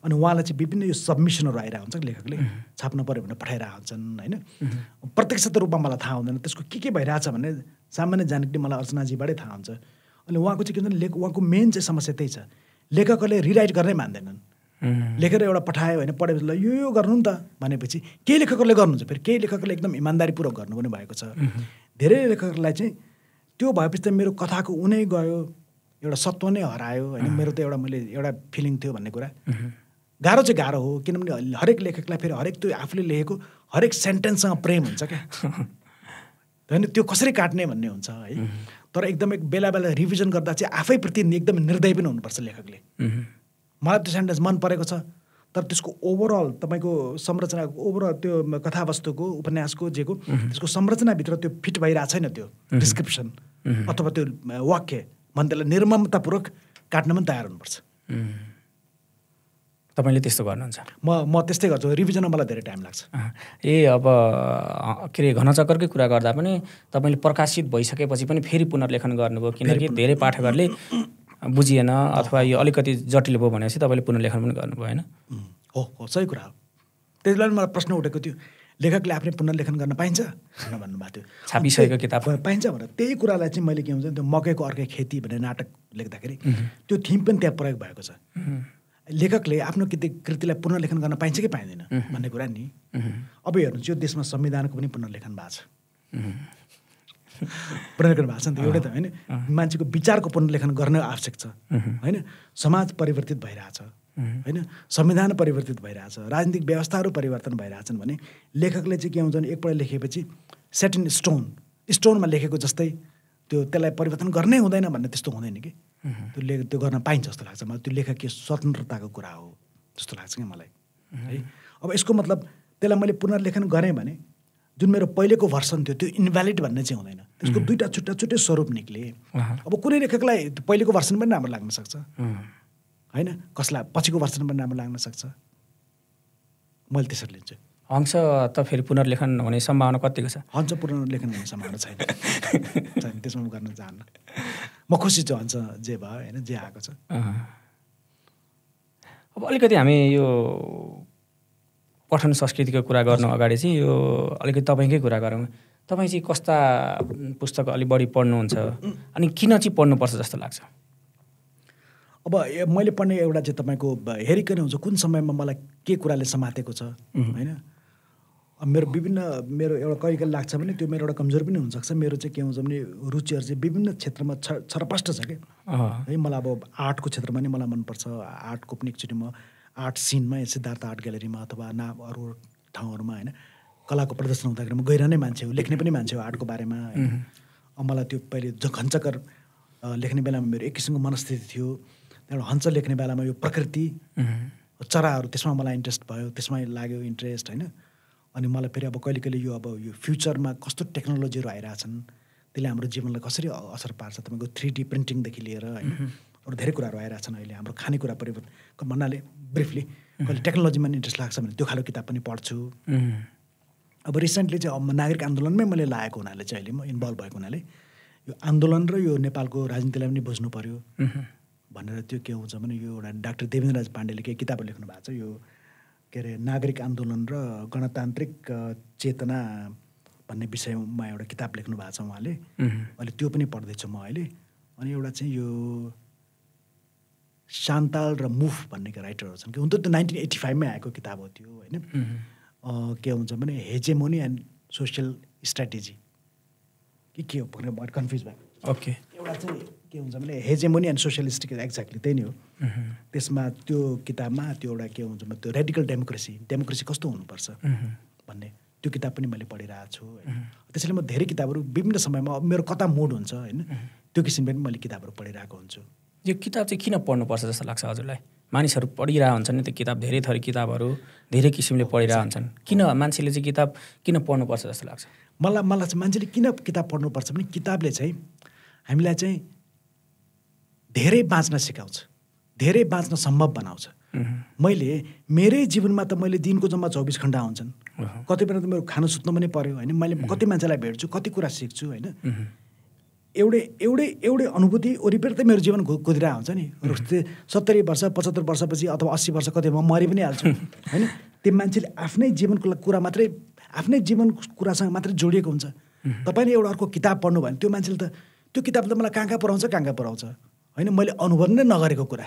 अनि उहाँलाई चाहिँ विभिन्न यो सबमिसनहरू आइरहेको हुन्छ लेखकले? छाप्नु पऱ्यो भने पठाइरहेको हुन्छन् होइन? प्रत्यक्ष रूपमा मलाई थाहा हुँदैन। त्यसको के के भइरहेछ भने सामान्य जानकारी मलाई अर्चनाजीबाटै थाहा हुन्छ। अनि उहाँको चाहिँ के भन्छ लेख उहाँको मेन चाहिँ समस्या त्यही छ। लेखकहरूले रिराइट गर्नै मान्दैनन्। लेखेर एउटा पठायो होइन पढेपछि ल यो यो गर्नु नि त भनेपछि केही लेखकहरूले गर्नुहुन्छ। फेरि केही लेखकहरूले एकदम इमान्दारीपूर्वक गर्नु पनि भएको छ। धेरै लेखकहरूलाई चाहिँ त्यो भएपछि त मेरो कथाको उनै गयो एउटा सत्व नै हरायो होइन? मेरो त एउटा मैले एउटा फिलिङ थियो भन्ने कुरा। गाह्रो चाहिँ गाह्रो हो किनभने हरेक लेखकलाई फेरि हरेक त्यो आफूले लेखेको हरेक सेन्टेन्ससँग प्रेम हुन्छ क्या। होइन त्यो कसरी काट्ने भन्ने हुन्छ है। तर एकदमै बेला बेला रिभिजन गर्दा चाहिँ आफैप्रति एकदम निर्दय पनि हुनुपर्छ लेखकले। मलाई त्यो सेन्टेन्स मन परेको छ। तर त्यसको ओभरअल तपाईँको संरचना ओभरअल त्यो कथावस्तुको उपन्यासको जेको त्यसको संरचनाभित्र त्यो फिट भइरहेको छैन त्यो डिस्क्रिप्सन अथवा त्यो वाक्य। त्यसलाई निर्ममतापूर्वक काट्न पनि तयार हुनुपर्छ। तपाईँले त्यस्तो गर्नुहुन्छ? म म त्यस्तै गर्छु। रिभिजनमा मलाई धेरै टाइम लाग्छ। ए अब के अरे घनचक्करकै कुरा गर्दा पनि तपाईँले प्रकाशित भइसकेपछि पनि फेरि पुनर्लेखन गर्नुभयो किनकि धेरै पाठकहरूले बुझिएन अथवा यो अलिकति जटिल भयो भनेपछि तपाईँले पुनर्लेखन पनि गर्नुभयो होइन? हो हो सही कुरा हो। त्यति बेला मलाई प्रश्न उठेको थियो लेखकले आफ्नै पुनर्लेखन गर्न पाइन्छ? भनेर भन्नुभएको थियो। छापिसकेको किताब। पाइन्छ भनेर। त्यही कुरालाई चाहिँ मैले के हुन्छ त्यो मकैको अर्कै खेती भन्ने नाटक लेख्दाखेरि त्यो थिम पनि त्यहाँ प्रयोग भएको छ। लेखकले आफ्नो कृति कृतिलाई पुनर्लेखन गर्न पाइन्छ कि पाइँदैन भन्ने कुरा नि? अब हेर्नुहोस् यो देशमा संविधानको पनि पुनर्लेखन भएको छ। पुनर्लेखन भएको छ नि त एउटै त होइन? मान्छेको विचारको पुनर्लेखन गर्न आवश्यक छ। होइन? समाज परिवर्तित भइरहेछ। होइन? संविधान परिवर्तित भइरहेछ। राजनीतिक व्यवस्थाहरू परिवर्तन भइरहेछन् भने लेखकले चाहिँ के हुन्छ भने एकपल्ट लेखेपछि सेट इन स्टोन स्टोनमा लेखेको जस्तै त्यो त्यसलाई परिवर्तन गर्नै हुँदैन भन्ने त्यस्तो हुँदैन कि? त्यो ले त्यो गर्न पाइन्छ जस्तो लाग्छ। मलाई त्यो लेखकीय स्वतन्त्रताको कुरा हो जस्तो लाग्छ कि मलाई। है? अब यसको मतलब त्यसलाई मैले पुनर्लेखन गरेँ भने जुन मेरो पहिलेको भर्सन थियो त्यो इन्भ्यालिड भन्ने चाहिँ हुँदैन। त्यसको दुईवटा छुट्टा छुट्टै स्वरूप निक्ले। अब कुनै लेखकलाई पहिलेको भर्सन पनि राम्रो लाग्न सक्छ। होइन? कसलाई पछिको भर्सन पनि राम्रो लाग्न सक्छ। मैले त्यसरी लिन्छु। अंश त फेरि पुनर्लेखन हुने सम्भावना कतिको छ? हन्छ पुनर्लेखन हुने सम्भावना छैन। छैन त्यसमा म गर्न चाहन्न। म खुसी छु हन्छ जे भयो होइन जे आएको छ। अब अलिकति हामी यो पठन संस्कृतिको कुरा गर्नु अगाडि चाहिँ यो अलिकति तपाईँकै कुरा गरौँ। तपाईँ चाहिँ कस्ता पुस्तक अलिक बढी पढ्नुहुन्छ? अनि किन चाहिँ पढ्नुपर्छ जस्तो लाग्छ? अब मैले पढ्ने एउटा चाहिँ तपाईँको हेरिकन हुन्छ कुन समयमा मलाई के कुराले समातेको छ होइन? मेरो विभिन्न मेरो एउटा कहिले कहिले लाग्छ भने त्यो मेरो एउटा कमजोर पनि हुनसक्छ। मेरो चाहिँ के हुन्छ भने रुचिहरू चाहिँ विभिन्न क्षेत्रमा छ छरपष्ट छ क्या। है मलाई अब आर्टको क्षेत्रमा नि मलाई मनपर्छ। आर्टको पनि एकचोटि म आर्ट सिनमा सिद्धार्थ आर्ट ग्यालेरीमा अथवा ना अरू ठाउँहरूमा होइन कलाको प्रदर्शन हुँदाखेरि म गइरहने मान्छे हो लेख्ने पनि मान्छे हो आर्टको बारेमा अब मलाई त्यो पहिले अ, लेख्ने बेलामा मेरो एक किसिमको मनस्थिति थियो। त्यहाँबाट हन्छ लेख्ने बेलामा यो प्रकृति चराहरू त्यसमा मलाई इन्ट्रेस्ट भयो त्यसमा लाग्यो इन्ट्रेस्ट होइन। अनि मलाई फेरि अब कहिले कहिले यो अब यो फ्युचरमा कस्तो टेक्नोलोजीहरू आइरहेछन् त्यसले हाम्रो जीवनलाई कसरी असर पार्छ तपाईँको थ्री डी प्रिन्टिङदेखि लिएर होइन अरू धेरै कुराहरू आइरहेछन् अहिले हाम्रो खानेकुरा परिवर्तन भन्नाले ब्रिफली कहिले टेक्नोलोजीमा इन्ट्रेस्ट लाग्छ भने त्यो खालको किताब पनि पढ्छु। अब रिसेन्टली चाहिँ नागरिक आन्दोलनमै मैले लागेको हुनाले चाहिँ अहिले म इन्भल्भ भएको हुनाले यो आन्दोलन र यो नेपालको राजनीतिलाई पनि बुझ्नु पऱ्यो भनेर त्यो के हुन्छ भने यो एउटा डाक्टर देवेन्द्र राज पाण्डेले केही किताबहरू लेख्नु भएको छ यो के अरे नागरिक आन्दोलन र गणतान्त्रिक चेतना भन्ने विषयमा एउटा किताब लेख्नु भएको छ उहाँले। अहिले त्यो पनि पढ्दैछु म अहिले। अनि एउटा चाहिँ यो शान्ताल र मुफ भन्ने राइटरहरू छन् कि? हुन त त्यो नाइन्टिन एट्टी फाइभमै आएको किताब हो त्यो होइन? के हुन्छ भने हेजेमोनी एन्ड सोसियल स्ट्राटेजी। कि के हो? भनेर कन्फ्युज भएको ओके। एउटा चाहिँ के हुन्छ भने हेजेमोनी एन्ड सोसियलिस्टिक एक्ज्याक्टली त्यही नै हो। त्यसमा त्यो किताबमा त्यो एउटा के हुन्छ भने त्यो रेडिकल डेमोक्रेसी डेमोक्रेसी कस्तो हुनुपर्छ। भन्ने त्यो किताब पनि मैले पढिरहेको छु होइन त्यसैले म धेरै किताबहरू विभिन्न समयमा अब मेरो कता मुड हुन्छ होइन त्यो किसिमले पनि मैले किताबहरू पढिरहेको हुन्छु यो किताब चाहिँ किन पढ्नुपर्छ जस्तो लाग्छ हजुरलाई मानिसहरू पढिरहेको हुन्छन् नि त्यो किताब धेरै थरी किताबहरू धेरै किसिमले पढिरहेको हुन्छन् किन मान्छेले चाहिँ किताब किन पढ्नुपर्छ जस्तो लाग्छ मलाई मलाई चाहिँ मान्छेले किन किताब पढ्नुपर्छ भने किताबले चाहिँ हामीलाई चाहिँ धेरै बाँच्न सिकाउँछ। धेरै बाँच्न सम्भव बनाउँछ। मैले मेरै जीवनमा त मैले दिनको जम्मा चौबिस घन्टा हुन्छन्। कति बेला त मेरो खानु सुत्नु पनि पऱ्यो होइन? मैले कति मान्छेलाई भेट्छु कति कुरा सिक्छु होइन। एउटै एउटै एउटै अनुभूति वरिपरि त मेरो जीवन कुदिरहेको हुन्छ नि। सत्तरी वर्ष पचहत्तर वर्षपछि अथवा अस्सी वर्ष कति म मरि पनि हाल्छु होइन? त्यो मान्छेले आफ्नै जीवनको कुरा मात्रै आफ्नै जीवन कुरासँग मात्रै जोडिएको हुन्छ। तपाईँले एउटा अर्को किताब पढ्नु भयो भने त्यो मान्छेले त त्यो किताबले त मलाई कहाँ कहाँ पुऱ्याउँछ कहाँ कहाँ पुऱ्याउँछ होइन मैले अनुभव नै नगरेको कुरा।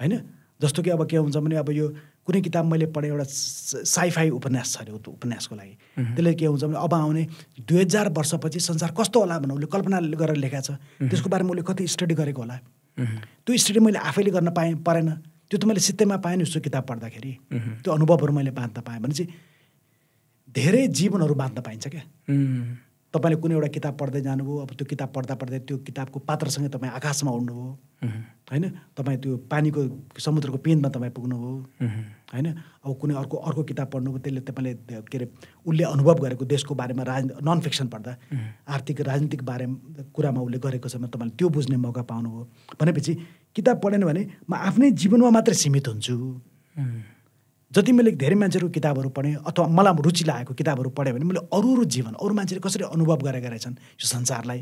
होइन जस्तो कि अब के हुन्छ भने अब यो कुनै किताब मैले पढेँ एउटा साइफाई उपन्यास छ अरे उपन्यासको लागि त्यसले के हुन्छ भने अब आउने दुई हजार वर्षपछि संसार कस्तो होला भनेर उसले कल्पना गरेर लेखाएको छ त्यसको बारेमा उसले कति स्टडी गरेको होला। त्यो स्टडी मैले आफैले गर्न पाएँ परेन त्यो त मैले सित्तैमा पाएँ नि उसको किताब पढ्दाखेरि त्यो अनुभवहरू मैले बाँध्न पाएँ भने चाहिँ धेरै जीवनहरू बाँध्न पाइन्छ क्या। तपाईँले कुनै एउटा किताब पढ्दै जानुभयो अब त्यो किताब पढ्दा पढ्दै त्यो किताबको पात्रसँगै तपाईँ आकाशमा उड्नुभयो। होइन तपाईँ त्यो पानीको समुद्रको पिँधमा तपाईँ पुग्नुभयो। होइन अब कुनै अर्को अर्को किताब पढ्नुभयो त्यसले तपाईँले के अरे उसले अनुभव गरेको देशको बारेमा राज नन फिक्सन पढ्दा आर्थिक राजनीतिक बारे कुरामा उसले गरेको छ भने तपाईँले त्यो बुझ्ने मौका पाउनुभयो भनेपछि किताब पढेन भने म आफ्नै जीवनमा मात्रै सीमित हुन्छु। जति मैले धेरै मान्छेहरूको किताबहरू पढेँ अथवा मलाई रुचि लागेको किताबहरू पढेँ भने मैले अरू अरू जीवन अरू मान्छेले कसरी अनुभव गरेका रहेछन् यो संसारलाई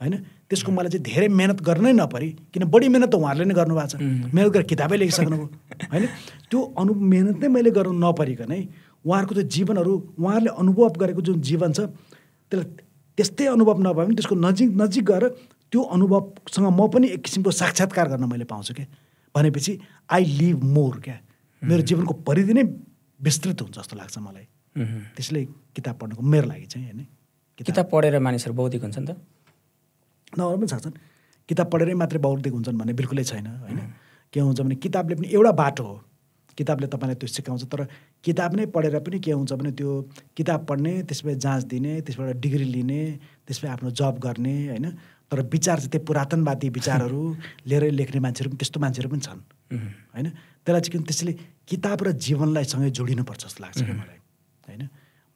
होइन? त्यसको मलाई चाहिँ धेरै मेहनत गर्नै नपरी किन बढी मेहनत त उहाँहरूले नै गर्नुभएको छ। मेहनत गरेर किताबै लेखिसक्नुभयो होइन? त्यो अनु मेहनत नै मैले गर्नु नपरिकनै उहाँहरूको त्यो जीवनहरू उहाँहरूले अनुभव गरेको जुन जीवन छ त्यसलाई त्यस्तै अनुभव नभए पनि त्यसको नजिक नजिक गएर त्यो अनुभवसँग म पनि एक किसिमको साक्षात्कार गर्न मैले पाउँछु क्या। भनेपछि आई लिभ मोर क्या। मेरो जीवनको परिधि नै विस्तृत हुन्छ जस्तो लाग्छ मलाई। त्यसले किताब पढ्नुको मेरो लागि चाहिँ होइन? किताब पढेर मानिसहरू बौद्धिक हुन्छन् त? नभएर पनि सक्छन् किताब पढेरै मात्रै बौद्धिक हुन्छन् भन्ने बिल्कुलै छैन होइन? के हुन्छ भने किताबले पनि एउटा बाटो हो। किताबले तपाईँलाई त्यो सिकाउँछ तर किताब नै पढेर पनि के हुन्छ भने त्यो किताब पढ्ने त्यसपछि जाँच दिने त्यसबाट डिग्री लिने त्यसपछि आफ्नो जब गर्ने होइन? तर विचार चाहिँ त्यो पुरातनवादी विचारहरू लिएर लेख्ने मान्छेहरू पनि त्यस्तो मान्छेहरू पनि छन्। होइन? त्यसलाई चाहिँ किन त्यसले किताब र जीवनलाई सँगै जोडिनुपर्छ जस्तो लाग्छ क्या मलाई होइन?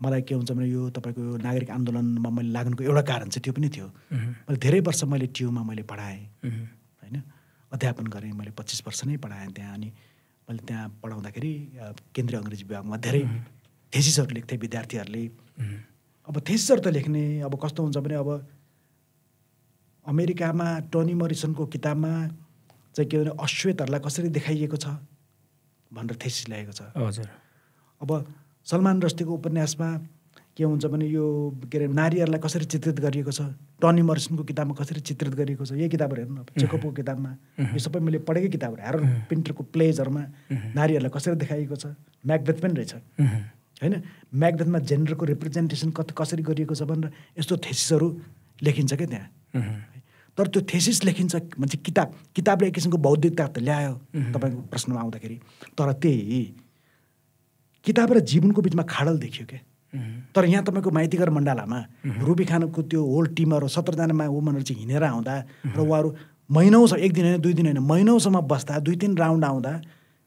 मलाई के हुन्छ भने यो तपाईँको यो नागरिक आन्दोलनमा मैले लाग्नुको एउटा कारण चाहिँ त्यो पनि थियो। मैले धेरै वर्ष मैले ट्युमा मैले पढाएँ। होइन? अध्यापन गरेँ मैले पच्चिस वर्ष नै पढाएँ त्यहाँ अनि मैले त्यहाँ पढाउँदाखेरि केन्द्रीय अङ्ग्रेजी विभागमा धेरै थेसिसहरू लेख्थे विद्यार्थीहरूले। अब थेसिसहरू त लेख्ने अब कस्तो हुन्छ भने अब अमेरिकामा टोनी मोरिसनको किताबमा चाहिँ के भने अश्वेतहरूलाई कसरी देखाइएको छ? भनेर थेसिस लेखेको छ। हजुर। अब सलमान रस्तीको उपन्यासमा के हुन्छ भने यो के अरे नारीहरूलाई कसरी चित्रित गरिएको छ टनी मरिसनको किताबमा कसरी चित्रित गरिएको छ यही किताबहरू हेर्नु न चेकपको किताबमा यो सबै मैले पढेकै किताबहरू हेर पिन्टरको प्लेजहरूमा नारीहरूलाई कसरी देखाइएको छ म्याकबेथ पनि रहेछ। होइन? म्याकबेथमा जेन्डरको रिप्रेजेन्टेसन कति कसरी गरिएको छ भनेर यस्तो थेसिसहरू लेखिन्छ क्या त्यहाँ। तर त्यो थेसिस लेखिन्छ भन्छ किताब किताबले एक किसिमको बौद्धिकता त ल्यायो तपाईँको प्रश्नमा आउँदाखेरि। तर त्यही किताब र जीवनको बिचमा खाडल देखियो क्या। तर यहाँ तपाईँको माइतीघर मण्डलामा रुबी खानको त्यो होल टिमहरू सत्रजना वुमनहरू चाहिँ हिँडेर आउँदा र उहाँहरू महिनौसम्म एक दिन होइन दुई दिन होइन महिनौसम्म बस्दा दुई तिन राउन्ड आउँदा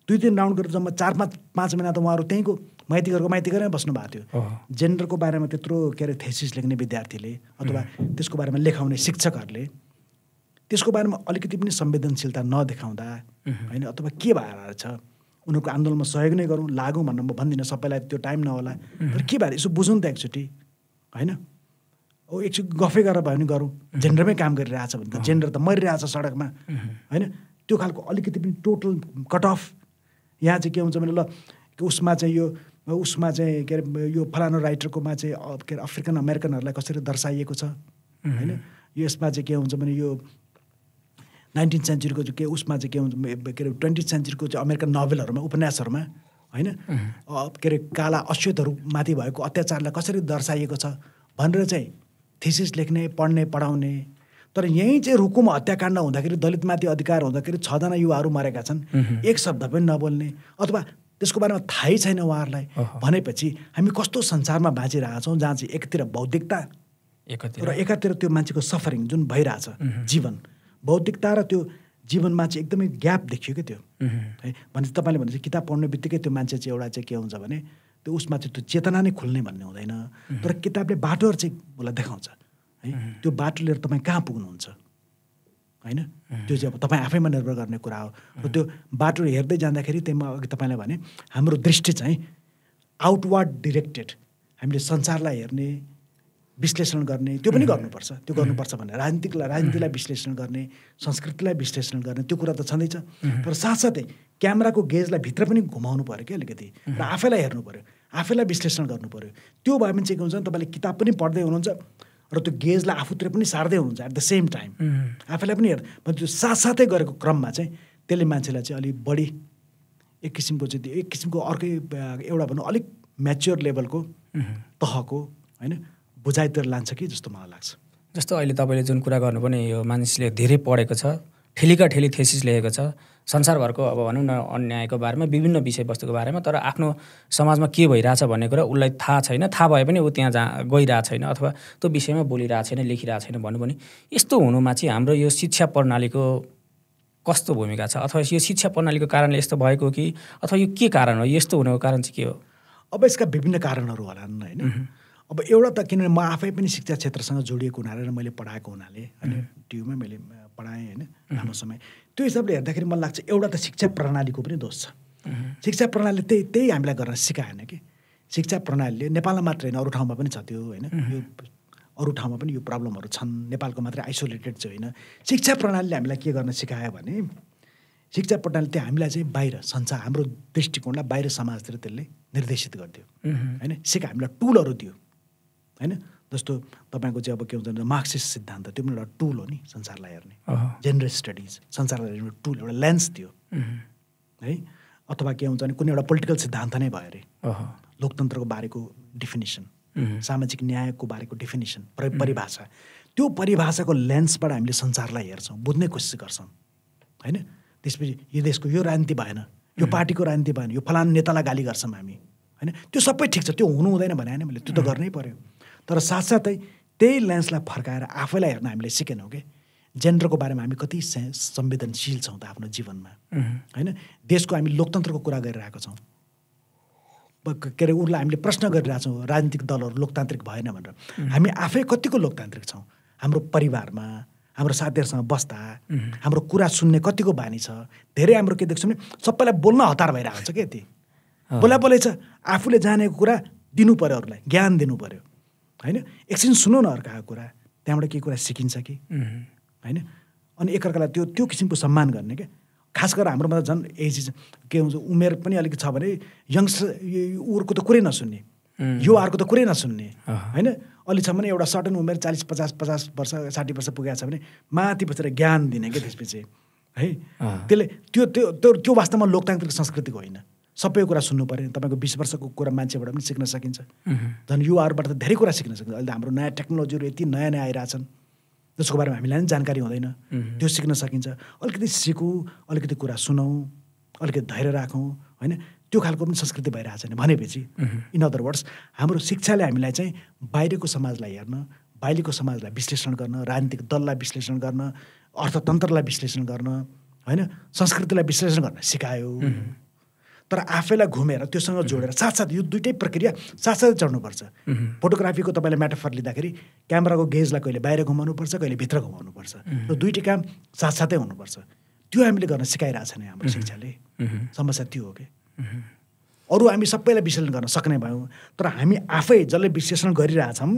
दुई तिन राउन्ड गरेर जम्मा चार पाँच पाँच महिना त उहाँहरू त्यहीँको माइतीघरको माइतीघरमै बस्नु भएको थियो। जेन्डरको बारेमा त्यत्रो के अरे थेसिस लेख्ने विद्यार्थीले अथवा त्यसको बारेमा लेखाउने शिक्षकहरूले त्यसको बारेमा अलिकति पनि संवेदनशीलता नदेखाउँदा होइन अथवा के भएर छ? उनीहरूको आन्दोलनमा सहयोग नै गरौँ लागौँ भनेर म भन्दिनँ सबैलाई त्यो टाइम नहोला। तर के भएर यसो बुझौँ त एकचोटि होइन? ओ एकचोटि गफै गरेर भयो भने गरौँ। जेन्डरमै काम गरिरहेछ भने त जेन्डर त मरिरहेछ सडकमा होइन? त्यो खालको अलिकति पनि टोटल कट अफ यहाँ चाहिँ के हुन्छ भने ल उसमा चाहिँ यो उसमा चाहिँ के अरे यो फलानु राइटरकोमा चाहिँ के अरे अफ्रिकन अमेरिकनहरूलाई कसरी दर्शाइएको छ? होइन? यसमा चाहिँ के हुन्छ भने यो नाइन्टिन सेन्चुरीको चाहिँ के उसमा चाहिँ के हुन्छ के अरे ट्वेन्टी सेन्चुरीको चाहिँ अमेरिकन नोभेलहरूमा उपन्यासहरूमा होइन? के अरे काला अश्वेतहरूमाथि भएको अत्याचारलाई कसरी दर्शाइएको छ भनेर चाहिँ थिसिस लेख्ने पढ्ने पढाउने। तर यहीँ चाहिँ रुकुम हत्याकाण्ड हुँदाखेरि दलितमाथि अधिकार हुँदाखेरि छजना युवाहरू मरेका छन्। एक शब्द पनि नबोल्ने। अथवा त्यसको बारेमा थाहै छैन उहाँहरूलाई। भनेपछि हामी कस्तो संसारमा बाँचिरहेका छौँ जहाँ चाहिँ एकतिर बौद्धिकता र एकातिर त्यो मान्छेको सफरिङ जुन भइरहेछ जीवन। बौद्धिकता र त्यो जीवनमा चाहिँ एकदमै ग्याप देखियो क्या त्यो। है भने तपाईँले भने चाहिँ किताब पढ्ने बित्तिकै त्यो मान्छे चाहिँ एउटा चाहिँ के हुन्छ भने त्यो उसमा चाहिँ त्यो चेतना नै खुल्ने भन्ने हुँदैन। तर किताबले बाटोहरू चाहिँ उसलाई देखाउँछ। है त्यो बाटो लिएर तपाईँ कहाँ पुग्नुहुन्छ? होइन? त्यो चाहिँ अब तपाईँ आफैमा निर्भर गर्ने कुरा हो। र त्यो बाटो हेर्दै जाँदाखेरि त्यही म अघि तपाईँलाई भने हाम्रो दृष्टि चाहिँ आउटवार्ड डिरेक्टेड हामीले संसारलाई हेर्ने विश्लेषण गर्ने त्यो पनि गर्नुपर्छ। त्यो गर्नुपर्छ भने राजनीतिकलाई राजनीतिलाई विश्लेषण गर्ने संस्कृतिलाई विश्लेषण गर्ने त्यो कुरा त छँदैछ। तर साथसाथै क्यामेराको गेजलाई भित्र पनि घुमाउनु पऱ्यो क्या अलिकति। र आफैलाई हेर्नु पऱ्यो। आफैलाई विश्लेषण गर्नु पऱ्यो। त्यो भयो भने चाहिँ के हुन्छ भने तपाईँले किताब पनि पढ्दै हुनुहुन्छ र त्यो गेजलाई आफूतिर पनि सार्दै हुनुहुन्छ एट द सेम टाइम आफैलाई पनि हेर् भने त्यो साथसाथै गरेको क्रममा चाहिँ त्यसले मान्छेलाई चाहिँ अलिक बढी एक किसिमको चाहिँ एक किसिमको अर्कै एउटा भनौँ अलिक म्याच्योर लेभलको तहको होइन? बुझाइतिर लान्छ कि जस्तो मलाई लाग्छ। जस्तो अहिले तपाईँले जुन कुरा गर्नुभयो नि यो मानिसले धेरै पढेको छ ठेलीका ठेली थेसिस लेखेको छ संसारभरको अब भनौँ न अन्यायको बारेमा विभिन्न विषयवस्तुको बारेमा तर आफ्नो समाजमा के भइरहेछ भन्ने कुरा उसलाई थाहा छैन। थाहा भए पनि ऊ त्यहाँ जहाँ गइरहेको छैन अथवा त्यो विषयमा बोलिरहेको छैन लेखिरहेको छैन भन्नु भने यस्तो हुनुमा चाहिँ हाम्रो यो शिक्षा प्रणालीको कस्तो भूमिका छ? अथवा यो शिक्षा प्रणालीको कारणले यस्तो भएको कि अथवा यो के कारण हो? यस्तो हुनुको कारण चाहिँ के हो? अब यसका विभिन्न कारणहरू होलान् होइन। अब एउटा त किनभने म आफै पनि शिक्षा क्षेत्रसँग जोडिएको हुनाले र मैले पढाएको हुनाले होइन टियुमा मैले पढाएँ होइन लामो समय। त्यो हिसाबले हेर्दाखेरि मलाई लाग्छ एउटा त शिक्षा प्रणालीको पनि दोष छ। शिक्षा प्रणालीले त्यही त्यही हामीलाई गर्न सिकाएन कि? शिक्षा प्रणालीले नेपालमा मात्र होइन अरू ठाउँमा पनि छ त्यो होइन। यो अरू ठाउँमा पनि यो प्रब्लमहरू छन्। नेपालको मात्रै आइसोलेटेड चाहिँ होइन। शिक्षा प्रणालीले हामीलाई के गर्न सिकायो भने शिक्षा प्रणाली त्यो हामीलाई चाहिँ बाहिर संसार हाम्रो दृष्टिकोणलाई बाहिर समाजतिर त्यसले निर्देशित गरिदियो। होइन सिका हामीलाई टुलहरू दियो। होइन? जस्तो तपाईँको चाहिँ अब के हुन्छ भने मार्क्सिस्ट सिद्धान्त त्यो पनि एउटा टुल हो नि संसारलाई हेर्ने। जेनरल स्टडिज संसारलाई हेर्ने टुल एउटा लेन्स उम्, है? अथवा के हुन्छ भने कुनै एउटा पोलिटिकल सिद्धान्त नै भयो अरे। लोकतन्त्रको बारेको डिफिनेसन सामाजिक न्यायको बारेको डिफिनेसन परि परिभाषा। त्यो परिभाषाको लेन्सबाट हामीले संसारलाई हेर्छौँ बुझ्ने कोसिस गर्छौँ। होइन? त्यसपछि यो देशको यो राजनीति भएन यो पार्टीको राजनीति भएन यो फलान नेतालाई गाली गर्छौँ हामी। होइन? त्यो सबै ठिक छ त्यो हुनु हुँदैन भने होइन मैले त्यो त गर्नै पर्यो। तर साथसाथै त्यही लेन्सलाई फर्काएर आफैलाई हेर्न हामीले सिकेनौँ कि? जेन्डरको बारेमा हामी कति से- संवेदनशील छौँ त आफ्नो जीवनमा। होइन? देशको हामी लोकतन्त्रको कुरा गरिरहेको छौँ। के अरे उसलाई हामीले प्रश्न गरिरहेछौँ राजनीतिक दलहरू लोकतान्त्रिक भएन भनेर। हामी आफै कतिको लोकतान्त्रिक छौँ? हाम्रो परिवारमा हाम्रो साथीहरूसँग बस्दा हाम्रो कुरा सुन्ने कतिको बानी छ? धेरै हाम्रो के देख्छौँ भने सबैलाई बोल्न हतार भइरहेको हुन्छ क्या यति? बोला बोलै छ। आफूले जानेको कुरा दिनु पऱ्यो अरूलाई ज्ञान दिनु पऱ्यो होइन? एकछिन सुनौ न अर्काको कुरा। त्यहाँबाट केही कुरा सिकिन्छ कि? होइन? अनि एकअर्कालाई त्यो त्यो किसिमको सम्मान गर्ने क्या। खास गरेर हाम्रोमा त झन् एज के हुन्छ उमेर पनि अलिकति छ भने यङ्स्टर उर्को त कुरै नसुन्ने। युवाहरूको त कुरै नसुन्ने। होइन? अलि छ भने एउटा सर्टन उमेर चालिस पचास पचास वर्ष साठी वर्ष पुगेको छ भने माथि बसेर ज्ञान दिने क्या त्यसपछि। है। त्यसले त्यो त्यो त्यो त्यो वास्तवमा लोकतान्त्रिक संस्कृतिको होइन। सबै कुरा सुन्नु पऱ्यो तपाईँको बिस वर्षको कुरा मान्छेबाट पनि सिक्न सकिन्छ। झन् युवाहरूबाट त धेरै कुरा सिक्न सकिन्छ। अहिले त हाम्रो नयाँ टेक्नोलोजीहरू यति नयाँ नयाँ आइरहेछन्। जसको बारेमा हामीलाई पनि जानकारी हुँदैन। त्यो सिक्न सकिन्छ। अलिकति सिकौँ अलिकति कुरा सुनौँ अलिकति धैर्य राखौँ होइन? त्यो खालको पनि संस्कृति भइरहेको छैन भनेपछि। इन अदर वर्ड्स हाम्रो शिक्षाले हामीलाई चाहिँ बाहिरको समाजलाई हेर्न बाहिरको समाजलाई विश्लेषण गर्न राजनीतिक दललाई विश्लेषण गर्न अर्थतन्त्रलाई विश्लेषण गर्न होइन? संस्कृतिलाई विश्लेषण गर्न सिकायो। तर आफैलाई घुमेर त्योसँग जोडेर साथसाथ यो दुइटै प्रक्रिया साथसाथै चढ्नुपर्छ। फोटोग्राफीको तपाईँले म्याटाफर लिँदाखेरि क्यामेराको गेजलाई कहिले बाहिर घुमाउनुपर्छ कहिले भित्र घुमाउनुपर्छ। र दुइटै काम साथसाथै हुनुपर्छ। त्यो हामीले गर्न सिकाइरहेको छैन हाम्रो शिक्षाले। समस्या त्यो हो कि? अरू हामी सबैलाई विश्लेषण गर्न सक्ने भयौँ तर हामी आफै जसले विश्लेषण गरिरहेछौँ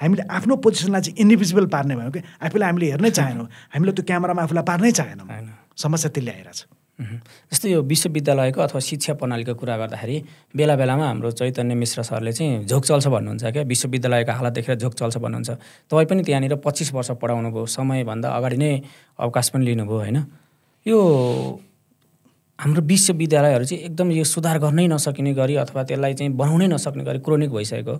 हामीले आफ्नो पोजिसनलाई चाहिँ इन्डिभिजुअल पार्ने भयौँ कि? आफैलाई हामीले हेर्नै चाहेनौँ। हामीले त्यो क्यामेरामा आफूलाई पार्नै चाहेनौँ। समस्या त्यसले आइरहेछ। जस्तै यो विश्वविद्यालयको अथवा शिक्षा प्रणालीको कुरा गर्दाखेरि बेला बेलामा हाम्रो चैतन्य मिश्र सरले चाहिँ झोक चल्छ भन्नुहुन्छ क्या? विश्वविद्यालयको हालत देखेर झोक चल्छ भन्नुहुन्छ। तपाईँ पनि त्यहाँनिर पच्चिस वर्ष पढाउनु भयो समयभन्दा अगाडि नै अवकाश पनि लिनुभयो होइन? यो हाम्रो विश्वविद्यालयहरू चाहिँ एकदम यो सुधार गर्नै नसकिने गरी अथवा त्यसलाई चाहिँ बनाउनै नसक्ने गरी क्रोनिक भइसकेको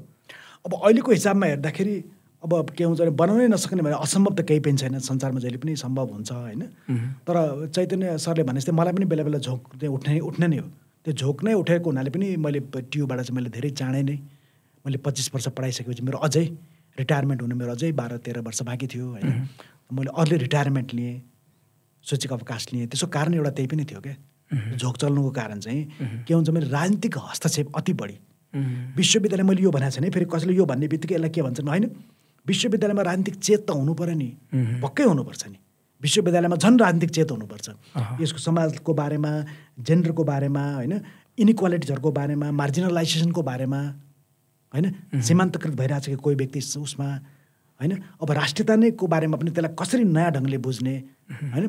अब अहिलेको हिसाबमा हेर्दाखेरि अब के हुन्छ भने बनाउनै नसक्ने भने असम्भव त केही पनि छैन संसारमा जहिले पनि सम्भव हुन्छ होइन? तर चैतन्य सरले भने जस्तै मलाई पनि बेला बेला झोक चाहिँ उठ्ने उठ्ने नै हो। त्यो झोक नै उठेको हुनाले पनि मैले ट्युबाट चाहिँ मैले धेरै चाँडै नै मैले पच्चिस वर्ष पढाइसकेपछि मेरो अझै रिटायरमेन्ट हुनु मेरो अझै बाह्र तेह्र वर्ष बाँकी थियो होइन? मैले अर्ली रिटायरमेन्ट लिएँ स्वैच्छिक अवकाश लिएँ त्यसको कारण एउटा त्यही पनि थियो क्या। झोक चल्नुको कारण चाहिँ के हुन्छ भने राजनीतिक हस्तक्षेप अति बढी। विश्वविद्यालय मैले यो भनेको छैन फेरि कसैले यो भन्ने बित्तिकै यसलाई के भन्छन् होइन विश्वविद्यालयमा राजनीतिक चेत त हुनु पऱ्यो नि। पक्कै हुनुपर्छ नि। विश्वविद्यालयमा झन् राजनीतिक चेत हुनुपर्छ। यसको समाजको बारेमा जेन्डरको बारेमा होइन इनिक्वालिटिजहरूको बारेमा मार्जिनलाइजेसनको बारेमा होइन सीमान्तकृत भइरहेछ कि कोही व्यक्ति उसमा होइन अब राष्ट्रियता नै को बारेमा पनि त्यसलाई कसरी नयाँ ढङ्गले बुझ्ने होइन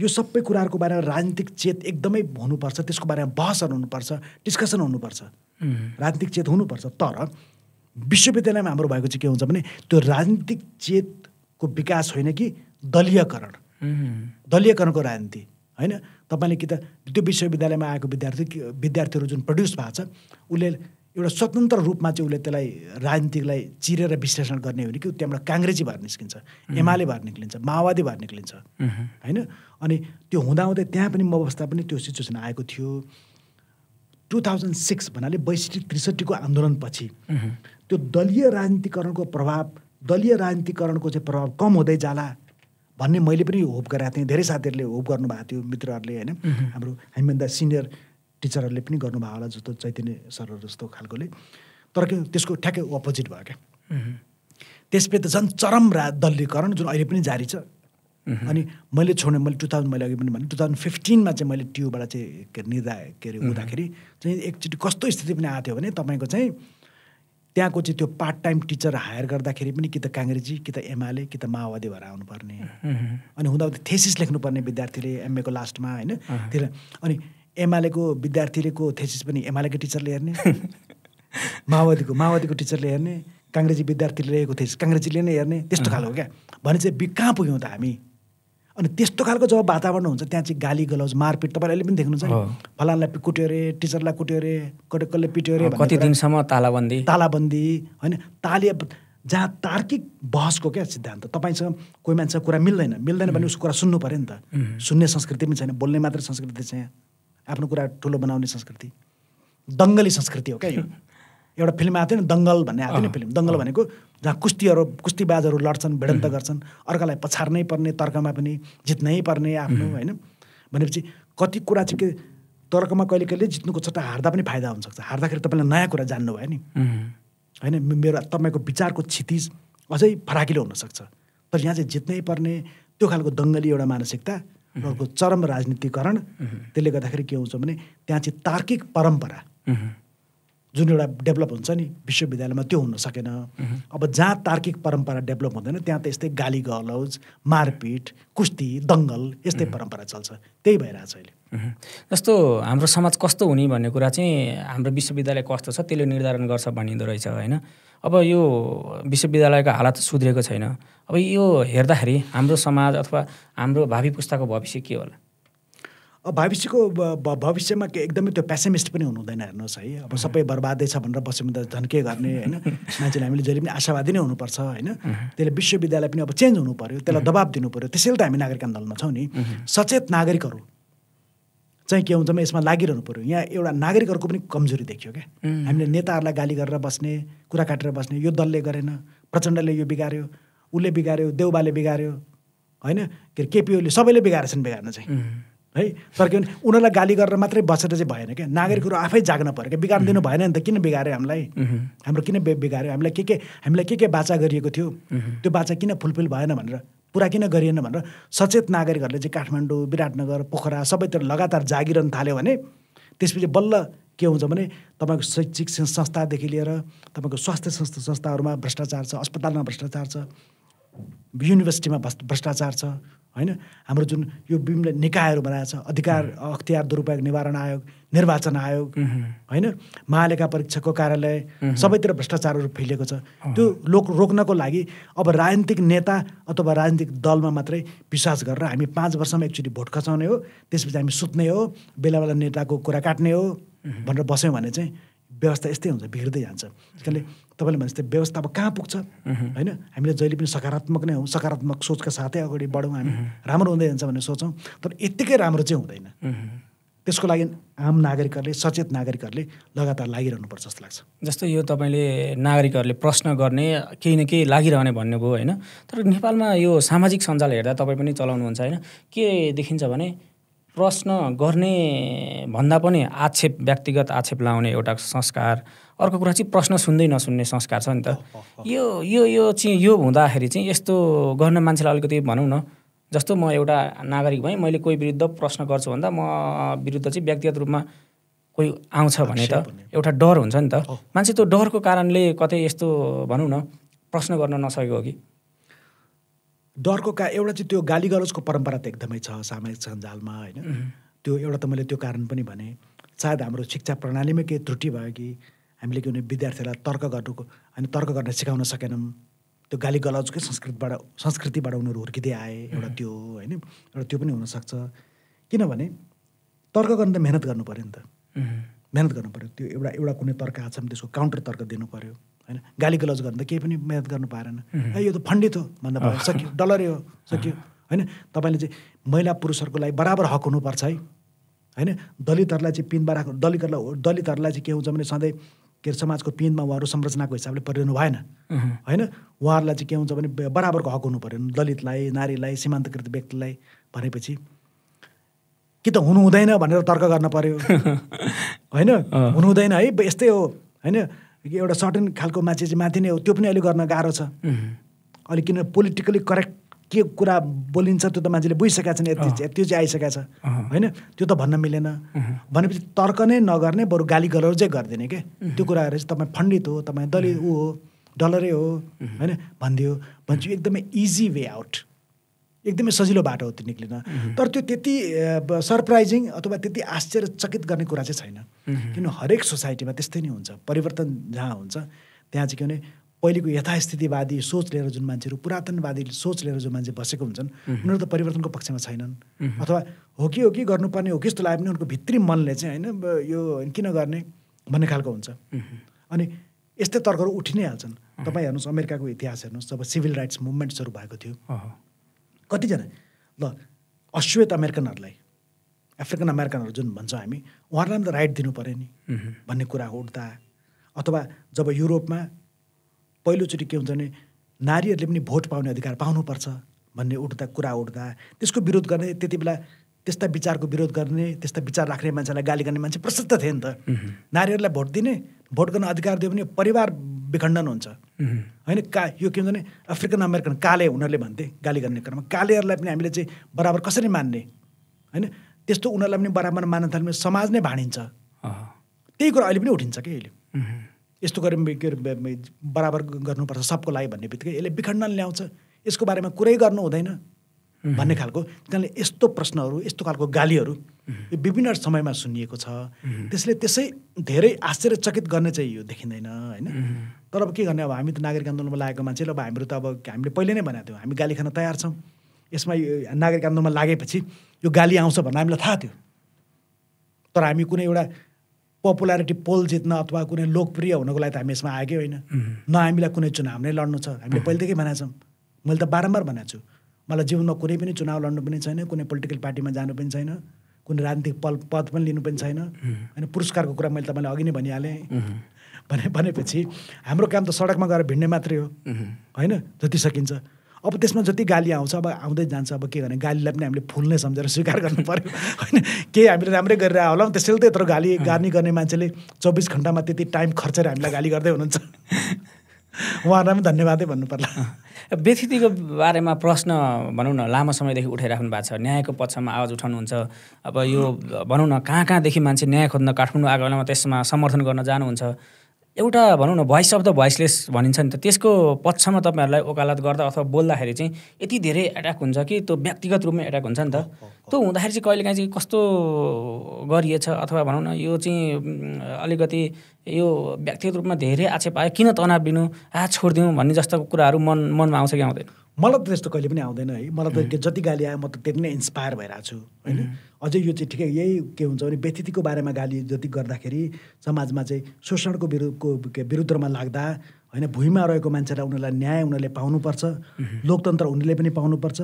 यो सबै कुराहरूको बारेमा राजनीतिक चेत एकदमै हुनुपर्छ त्यसको बारेमा बहसहरू हुनुपर्छ डिस्कसन हुनुपर्छ। राजनीतिक चेत हुनुपर्छ तर विश्वविद्यालयमा हाम्रो भएको चाहिँ के हुन्छ भने त्यो राजनीतिक चेतको विकास होइन कि दलीयकरण। दलीयकरणको राजनीति होइन? तपाईँले कि त त्यो विश्वविद्यालयमा आएको विद्यार्थी विद्यार्थीहरू जुन प्रड्युस भएको छ उसले एउटा स्वतन्त्र रूपमा चाहिँ उसले त्यसलाई राजनीतिलाई चिरेर विश्लेषण गर्ने हो भने कि त्यहाँबाट काङ्ग्रेसी भएर निस्किन्छ एमाले भएर निक्लिन्छ माओवादी भएर निक्लिन्छ होइन? अनि त्यो हुँदाहुँदै त्यहाँ पनि म अवस्था पनि त्यो सिचुएसन आएको थियो। टु थाउजन्ड सिक्स भन्नाले बैसठी त्रिसठीको आन्दोलनपछि त्यो दलीय राजनीतिकरणको प्रभाव दलीय राजनीतिकरणको चाहिँ प्रभाव कम हुँदै जाला भन्ने मैले पनि होप गरेको थिएँ। धेरै साथीहरूले होप गर्नुभएको थियो मित्रहरूले होइन। हाम्रो हामीभन्दा सिनियर टिचरहरूले पनि गर्नुभयो होला जस्तो चैतन्य सरहरू जस्तो खालकोले। तर के त्यसको ठ्याक्कै अपोजिट भयो क्या। त्यसपछि त झन् चरम रा दलीयकरण जुन अहिले पनि जारी छ। अनि मैले छोड्ने मैले टु थाउजन्ड मैले अघि पनि भने टु थाउजन्ड फिफ्टिनमा चाहिँ मैले ट्युबाट चाहिँ के निर्दा के अरे हुँदाखेरि चाहिँ एकचोटि कस्तो स्थिति पनि आएको थियो भने तपाईँको चाहिँ त्यहाँको चाहिँ त्यो पार्ट टाइम टिचर हायर गर्दाखेरि पनि कि त काङ्ग्रेसी कि त एमाले कि त माओवादी भएर आउनुपर्ने। अनि हुँदाहुँदै थेसिस लेख्नुपर्ने विद्यार्थीले एमएको लास्टमा होइन? त्यसलाई अनि एमालेको विद्यार्थीलेको थेसिस पनि एमालेको टिचरले हेर्ने माओवादीको माओवादीको टिचरले हेर्ने काङ्ग्रेसी विद्यार्थीले लिएको थेसिस काङ्ग्रेसीले नै हेर्ने त्यस्तो खालको क्या? भने चाहिँ बि कहाँ पुग्यौँ त हामी। अनि त्यस्तो खालको जब वातावरण हुन्छ त्यहाँ चाहिँ गाली गलौज मारपिट तपाईँले अहिले पनि देख्नुहुन्छ नि। फलानलाई कुट्यो अरे टिचरलाई कुट्यो अरे कसले कसले पिट्यो अरे कति दिनसम्म तालाबन्दी? तालाबन्दी होइन। तालिया जहाँ तार्किक बहसको क्या सिद्धान्त तपाईँसँग कोही मान्छेको कुरा मिल्दैन। मिल्दैन भने उसको कुरा सुन्नु पऱ्यो नि त। सुन्ने संस्कृति पनि छैन। बोल्ने मात्रै संस्कृति छ यहाँ आफ्नो कुरा ठुलो बनाउने संस्कृति। दङ्गली संस्कृति हो क्या यो। एउटा फिल्म आएको थियो नि दङ्गल भन्ने आएको थियो नि फिल्म। दङ्गल भनेको जहाँ कुस्तीहरू कुस्तीबाजहरू लड्छन् भिडन्त गर्छन् अर्कालाई पछार्नै पर्ने तर्कमा पनि जित्नै पर्ने आफ्नो होइन। भनेपछि कति कुरा चाहिँ के तर्कमा कहिले कहिले जित्नुको सट्टा हार्दा पनि फाइदा हुनसक्छ हार्दाखेरि तपाईँले नयाँ कुरा जान्नुभयो नि। होइन मेरो तपाईँको विचारको क्षितिज अझै फराकिलो हुनसक्छ तर यहाँ चाहिँ जित्नै पर्ने त्यो खालको दङ्गली एउटा मानसिकता अर्को चरम राजनीतिकरण त्यसले गर्दाखेरि के हुन्छ भने त्यहाँ चाहिँ तार्किक परम्परा जुन एउटा डेभलप हुन्छ नि विश्वविद्यालयमा त्यो हुन सकेन। अब जहाँ तार्किक परम्परा डेभलप हुँदैन त्यहाँ त यस्तै गाली गलौज मारपिट कुस्ती दङ्गल यस्तै परम्परा चल्छ। त्यही भइरहेछ अहिले। जस्तो हाम्रो समाज कस्तो हुने भन्ने कुरा चाहिँ हाम्रो विश्वविद्यालय कस्तो छ त्यसले निर्धारण गर्छ भनिँदो रहेछ होइन? अब यो विश्वविद्यालयको हालत सुध्रेको छैन। अब यो हेर्दाखेरि हाम्रो समाज अथवा हाम्रो भावी पुस्ताको भविष्य के होला? भविष्यको भविष्यमा एकदमै त्यो पेसेमिस्ट पनि हुनु हुँदैन हेर्नुहोस् है। अब सबै बर्बादै छ भनेर बस्यो त झन् के गर्ने होइन। मान्छेले हामीले जहिले पनि आशावादी नै हुनुपर्छ होइन। त्यसले विश्वविद्यालय पनि अब चेन्ज हुनु पऱ्यो त्यसलाई दबाब दिनु पऱ्यो त्यसैले त हामी नागरिक आन्दोलनमा छौँ नि। सचेत नागरिकहरू चाहिँ के हुन्छ भने यसमा लागिरहनु पऱ्यो यहाँ एउटा नागरिकहरूको पनि कमजोरी देखियो क्या। हामीले नेताहरूलाई गाली गरेर बस्ने कुरा काटेर बस्ने यो दलले गरेन प्रचण्डले यो बिगाऱ्यो उसले बिगाऱ्यो देउबाले बिगाऱ्यो होइन? के अरे केपी ओलीले सबैले बिगारेछन् बिगार्न चाहिँ। है? तर के भने उनीहरूलाई गाली गरेर मात्रै बसेर चाहिँ भएन क्या। नागरिकहरू आफै जाग्न पऱ्यो क्या। बिगार्नु दिनु भएन नि त। किन बिगाऱ्यो हामीलाई? हाम्रो किन बिगाऱ्यो हामीलाई के के हामीलाई के के बाचा गरिएको थियो? त्यो बाचा किन फुलफिल भएन भनेर पुरा किन गरिएन भनेर सचेत नागरिकहरूले चाहिँ काठमाडौँ विराटनगर पोखरा सबैतिर लगातार जागिरहन थाल्यो भने त्यसपछि बल्ल के हुन्छ भने तपाईँको शैक्षिक संस्थादेखि लिएर तपाईँको स्वास्थ्य संस्था संस्थाहरूमा भ्रष्टाचार छ अस्पतालमा भ्रष्टाचार छ युनिभर्सिटीमा भ्रष्टाचार छ होइन? हाम्रो जुन यो विभिन्न निकायहरू बनाएको छ अधिकार अख्तियार दुरुपयोग निवारण आयोग निर्वाचन आयोग होइन? महालेखा परीक्षकको कार्यालय सबैतिर भ्रष्टाचारहरू फैलिएको छ। त्यो लोक रोक्नको लागि अब राजनीतिक नेता अथवा राजनीतिक दलमा मात्रै विश्वास गरेर हामी पाँच वर्षमा एकचोटि भोट खसाउने हो त्यसपछि हामी सुत्ने हो बेला बेला नेताको कुरा काट्ने हो भनेर बस्यौँ भने चाहिँ व्यवस्था यस्तै हुन्छ बिग्रिँदै जान्छ। त्यस कारणले तपाईँले भने जस्तै व्यवस्था अब कहाँ पुग्छ? होइन? हामीले जहिले पनि सकारात्मक नै हौँ सकारात्मक सोचका साथै अगाडि बढौँ हामी। राम्रो हुँदै जान्छ भन्ने सोचौँ तर यत्तिकै राम्रो चाहिँ हुँदैन। त्यसको लागि आम नागरिकहरूले सचेत नागरिकहरूले लगातार लागिरहनुपर्छ जस्तो लाग्छ। जस्तो यो तपाईँले नागरिकहरूले प्रश्न गर्ने केही न केही लागिरहने भन्नुभयो होइन? तर नेपालमा यो सामाजिक सञ्जाल हेर्दा तपाईँ पनि चलाउनुहुन्छ होइन? के देखिन्छ भने प्रश्न गर्ने भन्दा पनि आक्षेप व्यक्तिगत आक्षेप लाउने एउटा संस्कार। अर्को कुरा चाहिँ प्रश्न सुन्दै नसुन्ने संस्कार छ नि त। यो यो यो चाहिँ यो हुँदाखेरि चाहिँ यस्तो गर्न मान्छेलाई अलिकति भनौँ न जस्तो म एउटा नागरिक भएँ मैले कोही विरुद्ध प्रश्न गर्छु भन्दा म विरुद्ध चाहिँ व्यक्तिगत रूपमा कोही आउँछ भने त एउटा डर हुन्छ नि त। मान्छे त्यो डरको कारणले कतै यस्तो भनौँ न प्रश्न गर्न नसकेको हो कि। डरको का एउटा चाहिँ त्यो गाली गलोजको परम्परा त एकदमै छ सामाजिक सञ्जालमा होइन? त्यो एउटा त मैले त्यो कारण पनि भने सायद हाम्रो शिक्षा प्रणालीमै केही त्रुटि भयो कि हामीले के भने विद्यार्थीहरूलाई तर्क गर्नुको अनि तर्क गर्न सिकाउन सकेनौँ त्यो गाली गलौजकै संस्कृतिबाट संस्कृतिबाट उनीहरू हुर्किँदै आए एउटा त्यो होइन? एउटा त्यो पनि हुनसक्छ। किनभने तर्क गर्न त मेहनत गर्नु पऱ्यो नि त। मेहनत गर्नु पऱ्यो त्यो एउटा एउटा कुनै तर्क आएको छ भने त्यसको काउन्टर तर्क दिनु पऱ्यो होइन? गाली गलौज गर्नु त केही पनि मेहनत गर्नु पाएन। ए यो त फन्डित हो। भन्दा भयो सक्यो डलरै हो सक्यो। होइन? तपाईँले चाहिँ महिला पुरुषहरूको लागि बराबर हक हुनुपर्छ है। होइन? दलितहरूलाई चाहिँ पिनमा राख्नु दलितहरूलाई दलितहरूलाई चाहिँ के हुन्छ भने सधैँ के अरे समाजको पिनमा उहाँहरू संरचनाको हिसाबले परिरहनु भएन। होइन? उहाँहरूलाई चाहिँ के हुन्छ भने बराबरको हक हुनु पऱ्यो। दलितलाई नारीलाई सीमान्तकृत व्यक्तिलाई भनेपछि। कि त हुनु हुँदैन भनेर तर्क गर्न पर्यो होइन? हुनु हुँदैन है यस्तै हो। होइन? एउटा सर्टेन खालको मान्छे चाहिँ माथि नै हो। त्यो पनि अहिले गर्न गाह्रो छ। अलिक किन पोलिटिकली करेक्ट के कुरा बोलिन्छ त्यो त मान्छेले बुझिसकेको छ नि यति त्यो चाहिँ आइसकेको छ। होइन? त्यो त भन्न मिलेन। भनेपछि तर्क नै नगर्ने बरु गाली गलौज चाहिँ गरिदिने के? त्यो कुराहरू चाहिँ तपाईँ फन्डित हो तपाईँ दलित ऊ हो डलरै हो होइन? भनिदियो। भन्छु एकदमै इजी वे आउट एकदमै सजिलो बाटो हो त्यो निक्लिन। तर त्यो त्यति सरप्राइजिङ अथवा त्यति आश्चर्यचकित गर्ने कुरा चाहिँ छैन। किन हरेक सोसाइटीमा त्यस्तै नै हुन्छ। परिवर्तन जहाँ हुन्छ त्यहाँ चाहिँ के भने पहिलेको यथास्थितिवादी सोच लिएर जुन मान्छेहरू पुरातनवादी सोच लिएर जुन मान्छे बसेको हुन्छन् उनीहरू त परिवर्तनको पक्षमा छैनन्। अथवा हो कि हो कि गर्नुपर्ने हो कि जस्तो लाग्यो भने उनीहरूको भित्री मनले चाहिँ होइन यो किन गर्ने भन्ने खालको हुन्छ। अनि यस्तै तर्कहरू उठि नै हाल्छन् तपाईँ हेर्नुहोस् अमेरिकाको इतिहास हेर्नुहोस् जब सिभिल राइट्स मुभमेन्ट्सहरू भएको थियो। कतिजना? ल अश्वेत अमेरिकनहरूलाई अफ्रिकन अमेरिकनहरू जुन भन्छौँ हामी उहाँहरूलाई पनि त राइट दिनु पऱ्यो नि भन्ने कुरा उठ्दा। अथवा जब युरोपमा पहिलोचोटि के हुन्छ भने नारीहरूले पनि भोट पाउने अधिकार पाउनुपर्छ भन्ने उठ्दा कुरा उठ्दा त्यसको विरोध गर्ने त्यति बेला त्यस्ता विचारको विरोध गर्ने त्यस्ता विचार राख्ने मान्छेलाई गाली गर्ने मान्छे प्रशस्त थिए नि त। नारीहरूलाई भोट दिने भोट गर्न अधिकार दियो भने परिवार विखण्डन हुन्छ। होइन का यो के हुन्छ भने अफ्रिकन अमेरिकन काले उनीहरूले भन्थे गाली गर्ने क्रममा। कालेहरूलाई पनि हामीले चाहिँ बराबर कसरी मान्ने? होइन त्यस्तो उनीहरूलाई पनि बराबर मान्न थाल्यो समाज नै भाँडिन्छ त्यही कुरा अहिले पनि उठिन्छ कि अहिले यस्तो गऱ्यो के अरे बराबर गर्नुपर्छ सबको लागि भन्ने बित्तिकै यसले विखण्डन ल्याउँछ। यसको बारेमा कुरै गर्नु हुँदैन भन्ने खालको। त्यहाँले यस्तो प्रश्नहरू यस्तो खालको गालीहरू यो विभिन्न समयमा सुनिएको छ। त्यसले त्यसै धेरै आश्चर्यचकित गर्ने चाहिँ यो देखिँदैन होइन? तर अब के गर्ने अब हामी त नागरिक आन्दोलनमा लागेको मान्छे अब हामीहरू त अब हामीले पहिले नै भनेको थियौँ। हामी गाली खान तयार छौँ। यसमा यो नागरिक आन्दोलनमा लागेपछि यो गाली आउँछ भन्ने हामीलाई थाहा थियो। तर हामी कुनै एउटा पपुलारिटी पोल जित्न अथवा कुनै लोकप्रिय हुनको लागि त हामी यसमा आएकै होइन। न हामीलाई कुनै चुनाव नै लड्नु छ। हामीले पहिलेदेखि भनेको छौँ। मैले त बारम्बार भनेको छु। मलाई जीवनमा कुनै पनि चुनाव लड्नु पनि छैन कुनै पोलिटिकल पार्टीमा जानु पनि छैन। कुनै राजनीतिक पल पद पनि लिनु पनि छैन। होइन पुरस्कारको कुरा मैले तपाईँलाई अघि नै भनिहालेँ। भने भनेपछि हाम्रो काम त सडकमा गएर भिड्ने मात्रै हो। होइन जति सकिन्छ। अब त्यसमा जति गाली आउँछ अब आउँदै जान्छ अब के भने गालीलाई पनि हामीले फुल नै सम्झेर स्वीकार गर्नु पऱ्यो होइन केही हामीले राम्रै गरेर होला त्यसैले त यत्रो गाली गार्नी गर्ने मान्छेले चौबिस घन्टामा त्यति टाइम खर्चेर हामीलाई गाली गर्दै हुनुहुन्छ। उहाँहरूलाई पनि धन्यवादै भन्नु पर्ला व्यथितिको बारेमा प्रश्न भनौँ न लामो समयदेखि उठाइराख्नु भएको छ। न्यायको पक्षमा आवाज उठाउनुहुन्छ। अब यो भनौँ न कहाँ कहाँदेखि मान्छे न्याय खोज्न काठमाडौँ आएको बेलामा त्यसमा समर्थन गर्न जानुहुन्छ। एउटा भनौँ न भोइस अफ द भोइसलेस भनिन्छ नि त। त्यसको पक्षमा तपाईँहरूलाई वकालत गर्दा अथवा बोल्दाखेरि चाहिँ यति धेरै एट्याक हुन्छ कि त्यो व्यक्तिगत रूपमा एट्याक हुन्छ नि त। त्यो हुँदाखेरि चाहिँ कहिलेकाहीँ चाहिँ कस्तो गरिएछ अथवा भनौँ न यो चाहिँ अलिकति यो व्यक्तिगत रूपमा धेरै आक्षेप आयो किन तनाव लिनु आ छोडिदिउँ भन्ने जस्तो कुराहरू मन मनमा आउँछ कि आउँदैन? मलाई त त्यस्तो कहिले पनि आउँदैन है। मलाई त जति गाली आयो म त त्यति नै इन्सपायर भइरहेको छु होइन? अझै यो चाहिँ ठिकै यही के हुन्छ भने व्यतिथिको बारेमा गाली जति गर्दाखेरि समाजमा चाहिँ शोषणको विरुद्धको विरुद्धमा लाग्दा होइन भुइँमा रहेको मान्छेलाई उनीहरूलाई न्याय उनीहरूले पाउनुपर्छ लोकतन्त्र उनीहरूले पनि पाउनुपर्छ।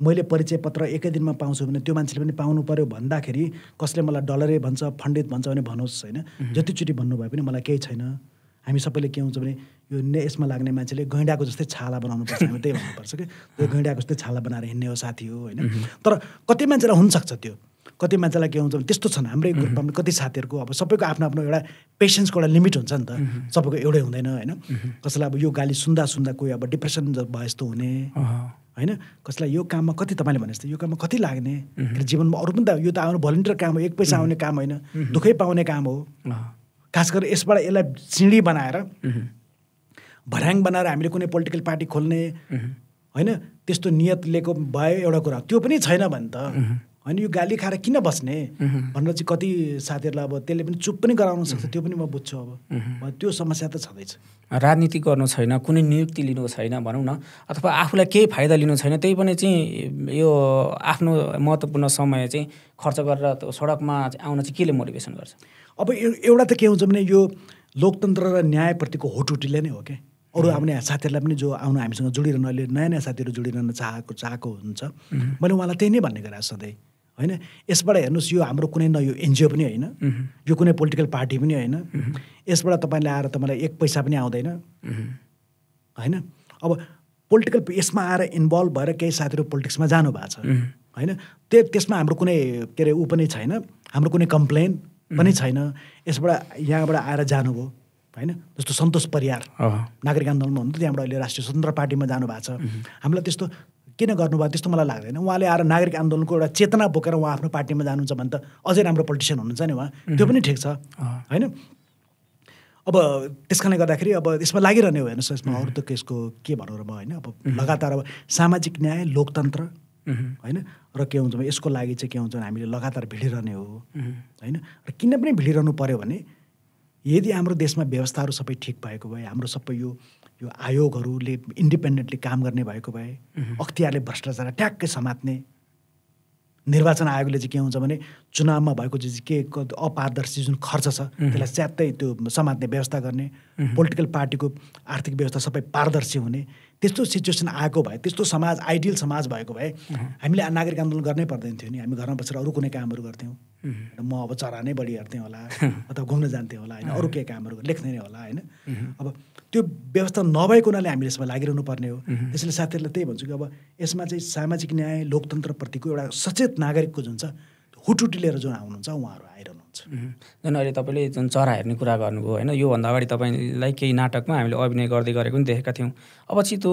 मैले परिचय पत्र एकै दिनमा पाउँछु भने त्यो मान्छेले पनि पाउनु पर्यो भन्दाखेरि कसले मलाई डलरे भन्छ फण्डित भन्छ भने भनोस् होइन? जतिचोटि भन्नुभयो पनि मलाई केही छैन। हामी सबैले के हुन्छ भने यो ने यसमा लाग्ने मान्छेले गैँडाको जस्तै छाला बनाउनुपर्छ हामी त्यही भन्नुपर्छ कि? त्यो गैँडाको जस्तै छाला बनाएर हिँड्ने हो साथी हो होइन? तर कति मान्छेलाई हुनसक्छ त्यो? कति मान्छेलाई के हुन्छ भने त्यस्तो छन् हाम्रै ग्रुपमा पनि कति साथीहरूको अब सबैको आफ्नो आफ्नो एउटा पेसेन्सको एउटा लिमिट हुन्छ नि त। सबैको एउटै हुँदैन होइन? कसैलाई अब यो गाली सुन्दा सुन्दा कोही अब डिप्रेसन भए जस्तो हुने होइन? कसैलाई यो काममा कति तपाईँले भने जस्तो यो काममा कति लाग्ने? जीवनमा अरू पनि त यो त आउनु भलिन्टियर काम हो एक पैसा आउने काम होइन दुःखै पाउने काम हो। खास गरेर यसबाट यसलाई सिँढी बनाएर भर्याङ बनाएर हामीले कुनै पोलिटिकल पार्टी खोल्ने होइन? त्यस्तो नियत लिएको भयो एउटा कुरा। त्यो पनि छैन भने त। होइन यो गाली खाएर किन बस्ने? भनेर चाहिँ कति साथीहरूलाई अब त्यसले पनि चुप पनि गराउन सक्छ त्यो पनि म बुझ्छु अब। त्यो समस्या त छँदैछ। राजनीति गर्नु छैन कुनै नियुक्ति लिनु छैन भनौँ न। अथवा आफूलाई केही फाइदा लिनु छैन त्यही पनि चाहिँ यो आफ्नो महत्त्वपूर्ण समय चाहिँ खर्च गरेर त्यो सडकमा आउन चाहिँ केले मोटिभेसन गर्छ? अब एउ- एउटा त के हुन्छ भने यो लोकतन्त्र र न्यायप्रतिको होटुटीले नै हो क्या अरू आउने साथीहरूलाई पनि जो आउनु हामीसँग जोडिरहनु अहिले नयाँ नयाँ साथीहरू जोडिरहन चाहेको चाहेको हुन्छ। मैले उहाँलाई त्यही नै भन्ने गरेँ सधैँ। होइन? यसबाट हेर्नुहोस् यो हाम्रो कुनै न यो एनजिओ पनि होइन। यो कुनै पोलिटिकल पार्टी पनि होइन। यसबाट तपाईँले आएर तपाईँलाई एक पैसा पनि आउँदैन। होइन? अब पोलिटिकल यसमा आएर इन्भल्भ भएर केही साथीहरू पोलिटिक्समा जानु भएको छ होइन? त्यो त्यसमा हाम्रो कुनै के अरे ऊ पनि छैन। हाम्रो कुनै कम्प्लेन पनि छैन। यसबाट यहाँबाट आएर जानुभयो। होइन? जस्तो सन्तोष परियार नागरिक आन्दोलन हुनु त्यहाँबाट अहिले राष्ट्रिय स्वतन्त्र पार्टीमा जानु भएको छ हामीलाई त्यस्तो किन गर्नुभयो? त्यस्तो मलाई लाग्दैन। उहाँले आएर नागरिक आन्दोलनको एउटा चेतना बोकेर उहाँ आफ्नो पार्टीमा जानुहुन्छ भने त अझै राम्रो पोलिटिसियन हुनुहुन्छ नि उहाँ। त्यो पनि ठिक छ। होइन? अब त्यस कारणले गर्दाखेरि अब यसमा लागिरहने हो हेर्नुहोस् यसमा अरू त केसको के भनौँ र म होइन? अब लगातार अब सामाजिक न्याय लोकतन्त्र होइन? र के हुन्छ भने यसको लागि चाहिँ के हुन्छ भने हामीले लगातार भिडिरहने हो। होइन? र किन पनि भिडिरहनु पर्यो भने यदि हाम्रो देशमा व्यवस्थाहरू सबै ठिक भएको भए हाम्रो सबै यो यो आयोगहरूले इन्डिपेन्डेन्टली काम गर्ने भएको भए अख्तियारले भ्रष्टाचार ट्याक्कै समात्ने। निर्वाचन आयोगले चाहिँ के हुन्छ भने चुनावमा भएको के क- अपारदर्शी जुन खर्च छ त्यसलाई च्यात्तै त्यो समात्ने व्यवस्था गर्ने। पोलिटिकल पार्टीको आर्थिक व्यवस्था सबै पारदर्शी हुने। त्यस्तो सिचुएसन आएको भए त्यस्तो समाज आइडियल समाज भएको भए हामीले नागरिक आन्दोलन गर्नै पर्दैन थियो नि। हामी घरमा बसेर अरू कुनै कामहरू गर्थ्यौँ। म अब चरा नै बढी हेर्थेँ होला अथवा घुम्न जान्थेँ होला होइन अरू केही कामहरू लेख्ने नै होला होइन। अब त्यो व्यवस्था नभएको हुनाले हामीले यसमा लागिरहनु पर्ने हो। त्यसैले साथीहरूलाई त्यही भन्छु कि अब यसमा चाहिँ सामाजिक न्याय लोकतन्त्रप्रतिको एउटा सचेत नागरिकको जुन छ हुटुटी लिएर जुन आउनुहुन्छ उहाँहरू आइरहनुहुन्छ जुन अहिले तपाईँले जुन चरा हेर्ने कुरा गर्नुभयो होइन योभन्दा अगाडि तपाईँलाई केही नाटकमा हामीले अभिनय गर्दै गरेको पनि देखेका थियौँ। अब चाहिँ त्यो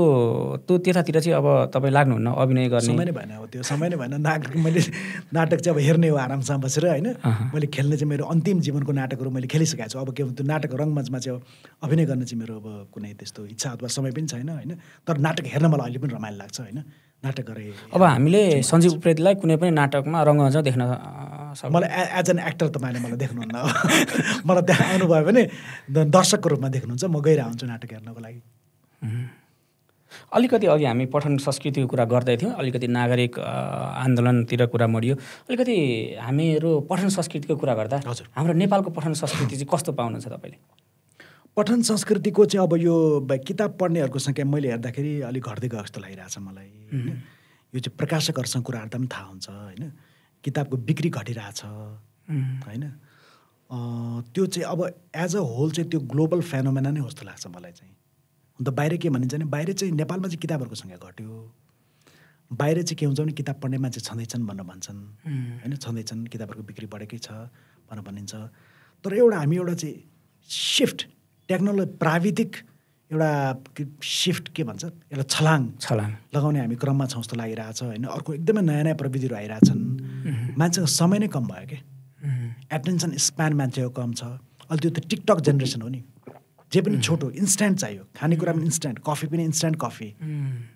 त्यो त्यतातिर चाहिँ अब तपाईँ लाग्नुहुन्न अभिनय गर्ने? समय नै भएन अब त्यो समय नै भएन। नाटक मैले नाटक चाहिँ अब हेर्ने हो आरामसँग बसेर होइन। मैले खेल्ने चाहिँ मेरो अन्तिम जीवनको नाटकहरू मैले खेलिसकेको छु। अब के त्यो नाटक रङ्गमञ्चमा चाहिँ अब अभिनय गर्न चाहिँ मेरो अब कुनै त्यस्तो इच्छा अथवा समय पनि छैन होइन। तर नाटक हेर्न मलाई अहिले पनि रमाइलो लाग्छ होइन। नाटक गरेँ अब हामीले सञ्जीव उप्रेतीलाई कुनै पनि नाटकमा रङ्गमञ्चमा देख्न मलाई एज एन एक्टर तपाईँले मलाई देख्नुहुन्न मलाई त्यहाँ आउनुभयो भने दर्शकको रूपमा देख्नुहुन्छ म गइरहेको हुन्छु नाटक हेर्नको लागि। अलिकति अघि हामी पठन संस्कृतिको कुरा गर्दै थियौँ अलिकति नागरिक आन्दोलनतिर कुरा मरियो अलिकति हामीहरू पठन संस्कृतिको कुरा गर्दा हजुर। हाम्रो नेपालको पठन संस्कृति चाहिँ कस्तो पाउनुहुन्छ तपाईँले? पठन संस्कृतिको चाहिँ अब यो किताब पढ्नेहरूको सङ्ख्या मैले हेर्दाखेरि अलिक घट्दै गएको जस्तो लागिरहेछ मलाई होइन। यो चाहिँ प्रकाशकहरूसँग कुरा हेर्दा पनि थाहा हुन्छ होइन। किताबको बिक्री घटिरहेछ। होइन? त्यो चाहिँ अब एज अ होल चाहिँ त्यो ग्लोबल फेनोमेना नै हो जस्तो लाग्छ मलाई चाहिँ। हुन त बाहिर के भनिन्छ भने बाहिर चाहिँ नेपालमा चाहिँ किताबहरूको सङ्ख्या घट्यो। बाहिर चाहिँ के हुन्छ भने किताब पढ्ने मान्छे छँदैछन् भनेर भन्छन्। होइन? छँदैछन् किताबहरूको बिक्री बढेकै छ भनेर भनिन्छ। तर एउटा हामी एउटा चाहिँ सिफ्ट टेक्नोलोजी प्राविधिक एउटा सिफ्ट के भन्छ? एउटा छलाङ छलाङ। लगाउने हामी क्रममा छौँ जस्तो लागिरहेछ होइन। अर्को एकदमै नयाँ नयाँ प्रविधिहरू आइरहेछन्। मान्छेको समय नै कम भयो क्या एटेन्सन स्प्यान मान्छेको कम छ। अहिले त्यो त टिकटक जेनेरेसन हो नि। जे पनि छोटो इन्स्ट्यान्ट चाहियो। खानेकुरा पनि इन्स्ट्यान्ट कफी पनि इन्स्ट्यान्ट कफी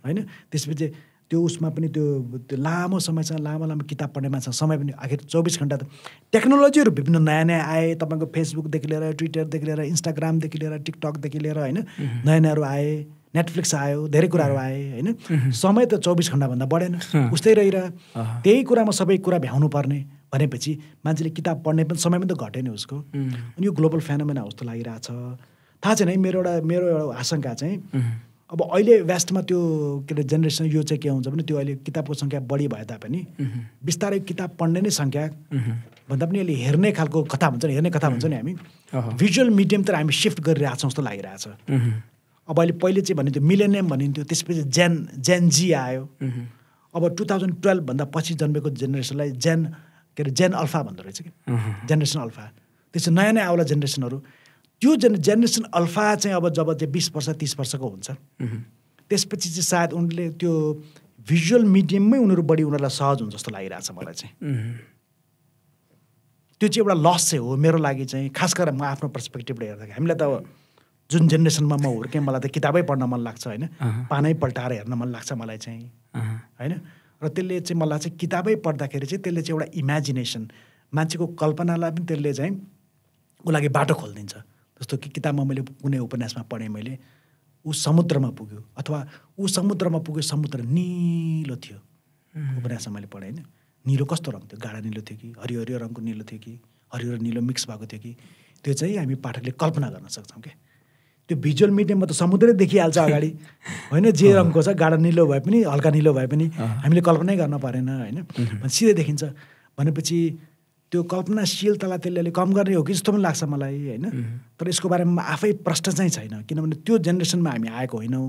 होइन? त्यसपछि त्यो उसमा पनि त्यो त्यो लामो समयसँग लामो लामो किताब पढ्ने मान्छे समय पनि आखिर चौबिस घन्टा त टेक्नोलोजीहरू विभिन्न नयाँ नयाँ आए तपाईँको फेसबुकदेखि लिएर ट्विटरदेखि लिएर इन्स्टाग्रामदेखि लिएर टिकटकदेखि लिएर होइन? नयाँ नयाँहरू आए नेटफ्लिक्स आयो धेरै कुराहरू आए होइन? समय त चौबिस घन्टाभन्दा बढेन। उस्तै रहिरह। त्यही कुरामा सबै कुरा भ्याउनु पर्ने भनेपछि मान्छेले किताब पढ्ने पनि समय पनि त घट्यो नि उसको। अनि यो ग्लोबल फेनोमेना जस्तो लागिरहेछ। थाहा छैन है मेरो एउटा मेरो एउटा आशंका चाहिँ अब अहिले वेस्टमा त्यो के अरे जेनेरेसन यो चाहिँ के हुन्छ भने त्यो अहिले किताबको सङ्ख्या बढी भए तापनि बिस्तारै किताब पढ्ने नै सङ्ख्या भन्दा पनि अहिले हेर्ने खालको कथा हुन्छ नि हेर्ने कथा हुन्छ नि हामी। भिजुअल मिडियमतिर हामी सिफ्ट गरिरहेछौँ जस्तो लागिरहेछ। अब अहिले पहिले चाहिँ भन्थ्यो मिलेनियम भनिन्थ्यो त्यसपछि जेन जेन जी आयो। अब टु थाउजन्ड टुवेल्भभन्दा पछि जन्मेको जेनेरेसनलाई जेन के अरे जेन अल्फा भन्दो रहेछ कि। जेनेरेसन अल्फा त्यसो नयाँ नयाँ आउला जेनेरेसनहरू त्यो जेन जेनेरेसन अल्फा चाहिँ अब जब चाहिँ बिस वर्ष तिस वर्षको हुन्छ। त्यसपछि चाहिँ सायद उनले त्यो भिजुअल मिडियममै उनीहरू बढी उनीहरूलाई सहज हुन्छ जस्तो लागिरहेछ मलाई चाहिँ। त्यो चाहिँ एउटा लस चाहिँ हो मेरो लागि चाहिँ खास गरेर म आफ्नो पर्सपेक्टिभले हेर्दाखेरि। हामीलाई त जुन जेनेरेसनमा म हुर्केँ मलाई त किताबै पढ्न मन लाग्छ होइन? पानै पल्टाएर हेर्न मन लाग्छ मलाई चाहिँ। होइन? र त्यसले चाहिँ मलाई चाहिँ किताबै पढ्दाखेरि चाहिँ त्यसले चाहिँ एउटा इमेजिनेसन मान्छेको कल्पनालाई पनि त्यसले चाहिँ ऊ लागि बाटो खोलिदिन्छ। जस्तो कि किताबमा मैले कुनै उपन्यासमा पढेँ मैले ऊ समुद्रमा पुग्यो अथवा ऊ समुद्रमा पुग्यो समुद्र निलो थियो। उपन्यासमा मैले पढेँ होइन। निलो कस्तो रङ थियो? गाढा निलो थियो कि? हरियो हरियो रङको निलो थियो कि? हरियो र निलो मिक्स भएको थियो कि? त्यो चाहिँ हामी पाठकले कल्पना गर्न सक्छौँ क्या। त्यो भिजुअल मिडियममा त समुद्रै देखिहाल्छ अगाडि। होइन जे रङको छ गाढा निलो भए पनि हल्का निलो भए पनि हामीले कल्पनै गर्न परेन होइन। सिधै देखिन्छ। भनेपछि त्यो कल्पनाशीलतालाई त्यसले अलिक कम गर्ने हो कि जस्तो पनि लाग्छ मलाई होइन? तर यसको बारेमा आफै प्रश्न चाहिँ छैन किनभने त्यो जेनेरेसनमा हामी आएको होइनौँ।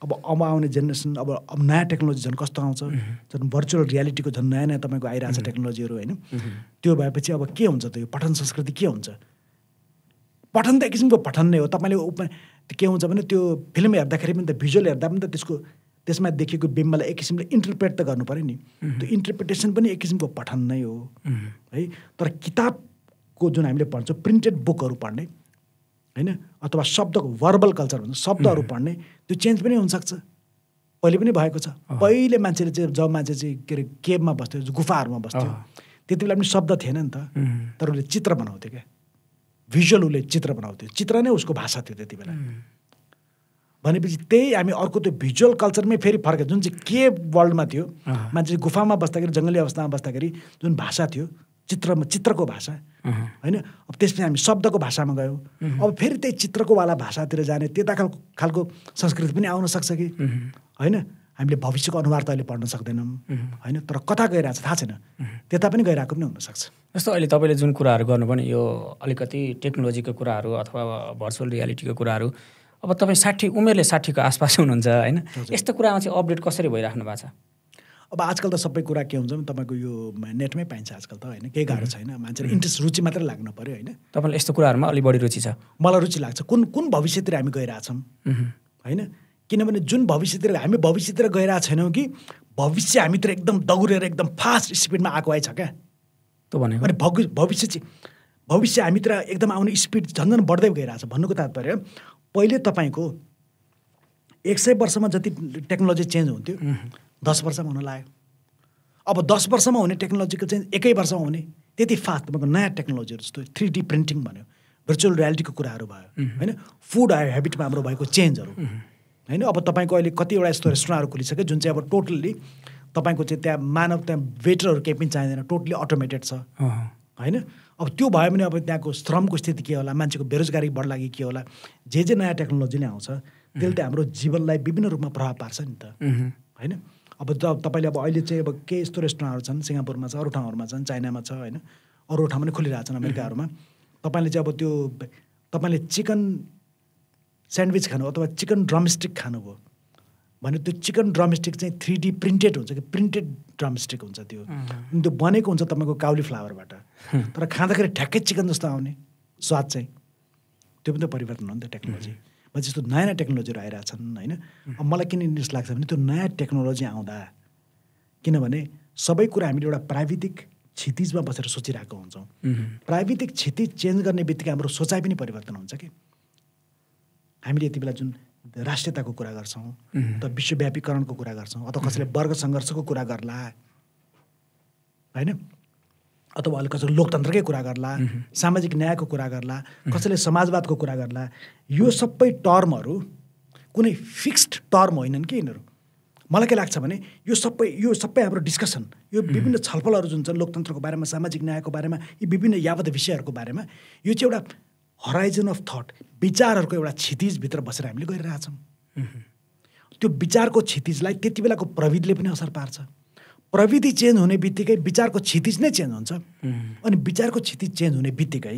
अब अब आउने जेनेरेसन अब अब नयाँ टेक्नोलोजी झन् कस्तो आउँछ? झन् भर्चुअल रियालिटीको झन् नयाँ नयाँ तपाईँको आइरहेको छ टेक्नोलोजीहरू होइन? त्यो भएपछि अब के हुन्छ त यो पठन संस्कृति के हुन्छ? पठन त एक किसिमको पठन नै हो। तपाईँले उप के हुन्छ भने त्यो फिल्म हेर्दाखेरि पनि त भिजुअल हेर्दा पनि त त्यसको त्यसमा देखिएको बिम्बलाई एक किसिमले इन्टरप्रेट त गर्नु पऱ्यो नि। त्यो इन्टरप्रिटेसन पनि एक किसिमको पठन नै हो। है तर किताबको जुन हामीले पढ्छौँ प्रिन्टेड बुकहरू पढ्ने होइन अथवा शब्दको भर्बल कल्चर भन्छ शब्दहरू पढ्ने त्यो चेन्ज पनि हुनसक्छ। पहिले पनि भएको छ। पहिले मान्छेले चाहिँ जब मान्छे चाहिँ के अरे केबमा बस्थ्यो गुफाहरूमा बस्थ्यो त्यति बेला पनि शब्द थिएन नि त। तर उसले चित्र बनाउँथ्यो क्या। भिजुअल उसले चित्र बनाउँथ्यो। चित्र नै उसको भाषा थियो त्यति बेला। भनेपछि त्यही हामी अर्को त्यो भिजुअल कल्चरमै फेरि फर्क। जुन चाहिँ के वर्ल्डमा थियो मान्छे गुफामा बस्दाखेरि जङ्गली अवस्थामा बस्दाखेरि जुन भाषा थियो चित्रमा चित्रको भाषा होइन? अब त्यसपछि हामी शब्दको भाषामा गयौँ। अब फेरि त्यही चित्रकोवाला भाषातिर जाने त्यता खालको खालको संस्कृति पनि आउन सक्छ कि? होइन? हामीले भविष्यको अनुहार त अहिले पढ्न सक्दैनौँ होइन? तर कता गइरहेको छ थाहा छैन। त्यता पनि गइरहेको पनि हुनसक्छ। जस्तो अहिले तपाईँले जुन कुराहरू गर्नुभयो नि यो अलिकति टेक्नोलोजीको कुराहरू अथवा भर्चुअल रियालिटीको कुराहरू अब तपाईँ साठी उमेरले साठीको आसपास हुनुहुन्छ होइन? यस्तो कुरामा चाहिँ अपडेट कसरी भइराख्नु भएको छ? अब आजकल त सबै कुरा के हुन्छ भने तपाईँको यो नेटमै पाइन्छ आजकल त होइन? केही गाह्रो छैन मान्छेले इन्ट्रेस्ट रुचि मात्रै लाग्नु पऱ्यो होइन? तपाईँलाई यस्तो कुराहरूमा अलिक बढी रुचि छ? मलाई रुचि लाग्छ कुन कुन भविष्यतिर हामी गइरहेछौँ? होइन? किनभने जुन भविष्यतिर हामी भविष्यतिर गइरहेको छैनौँ कि भविष्य हामीतिर एकदम दौडेर एकदम फास्ट स्पिडमा आएको आएछ क्या। त्यो भनेको? अनि भवि भविष्य चाहिँ भविष्य हामीतिर एकदम आउने स्पिड झन् झन् बढ्दै गइरहेछ भन्नुको तात्पर्य पहिले तपाईँको एक सय वर्षमा जति टेक्नोलोजी चेन्ज हुन्थ्यो दस वर्षमा हुन लाग्यो। अब दस वर्षमा हुने टेक्नोलोजीको चेन्ज एकै वर्षमा हुने त्यति फास्ट तपाईँको नयाँ टेक्नोलोजीहरू जस्तो थ्री डी प्रिन्टिङ भन्यो भर्चुअल रियालिटीको कुराहरू भयो होइन? फुड आयो हेबिटमा हाम्रो भएको चेन्जहरू होइन? अब तपाईँको अहिले कतिवटा यस्तो रेस्टुरेन्टहरू खोलिसक्यो जुन चाहिँ अब टोटल्ली तपाईँको चाहिँ त्यहाँ मानव त्यहाँ वेटरहरू केही पनि चाहिँदैन टोटली अटोमेटेड छ। होइन? अब त्यो भयो भने अब त्यहाँको श्रमको स्थिति के होला मान्छेको बेरोजगारी बढ्ला कि के होला जे जे नयाँ टेक्नोलोजीले आउँछ त्यसले त हाम्रो जीवनलाई विभिन्न रूपमा प्रभाव पार्छ नि त। होइन? अब त तपाईँले अब अहिले चाहिँ अब के यस्तो रेस्टुरेन्टहरू छन्? सिङ्गापुरमा छ अरू ठाउँहरूमा छन् चाइनामा छ होइन? अरू ठाउँमा पनि खोलिरहेको छन् अमेरिकाहरूमा। तपाईँले चाहिँ अब त्यो तपाईँले चिकन स्यान्डविच खानु अथवा चिकन ड्रमस्टिक खानुभयो भने त्यो चिकन ड्रमस्टिक चाहिँ थ्री डी प्रिन्टेड हुन्छ कि प्रिन्टेड ड्रमस्टिक हुन्छ त्यो। त्यो बनेको हुन्छ तपाईँको काउली फ्लावरबाट तर खाँदाखेरि ठ्याक्कै चिकन जस्तो आउने। स्वाद चाहिँ। त्यो पनि त परिवर्तन हो नि त टेक्नोलोजी। जस्तो नयाँ नयाँ टेक्नोलोजीहरू आइरहेछन् होइन? अब मलाई किन इन्ट्रेस्ट लाग्छ भने त्यो नयाँ टेक्नोलोजी आउँदा किनभने सबै कुरा हामीले एउटा प्राविधिक क्षितिजमा बसेर सोचिरहेको हुन्छौँ। प्राविधिक क्षितिज चेन्ज गर्ने बित्तिकै हाम्रो सोचाइ पनि परिवर्तन हुन्छ कि? हामीले यति बेला जुन राष्ट्रियताको कुरा गर्छौँ अथवा विश्वव्यापीकरणको कुरा गर्छौँ अथवा कसैले वर्ग सङ्घर्षको कुरा गर्ला होइन? अथवा अलिक कसैले लोकतन्त्रकै कुरा गर्ला सामाजिक न्यायको कुरा गर्ला कसैले समाजवादको कुरा गर्ला यो सबै टर्महरू कुनै फिक्स्ड टर्म होइनन् कि यिनीहरू। मलाई के लाग्छ भने यो सबै यो सबै हाम्रो डिस्कसन यो विभिन्न छलफलहरू जुन छन् लोकतन्त्रको बारेमा सामाजिक न्यायको बारेमा यी विभिन्न यावत विषयहरूको बारेमा यो चाहिँ एउटा हराइजन अफ थट विचारहरूको एउटा क्षितिजभित्र बसेर हामीले गरिरहेछौँ। त्यो विचारको क्षितिजलाई त्यति बेलाको प्रविधिले पनि असर पार्छ। प्रविधि चेन्ज हुने बित्तिकै विचारको क्षितिज नै चेन्ज हुन्छ। अनि विचारको क्षितिज चेन्ज हुने बित्तिकै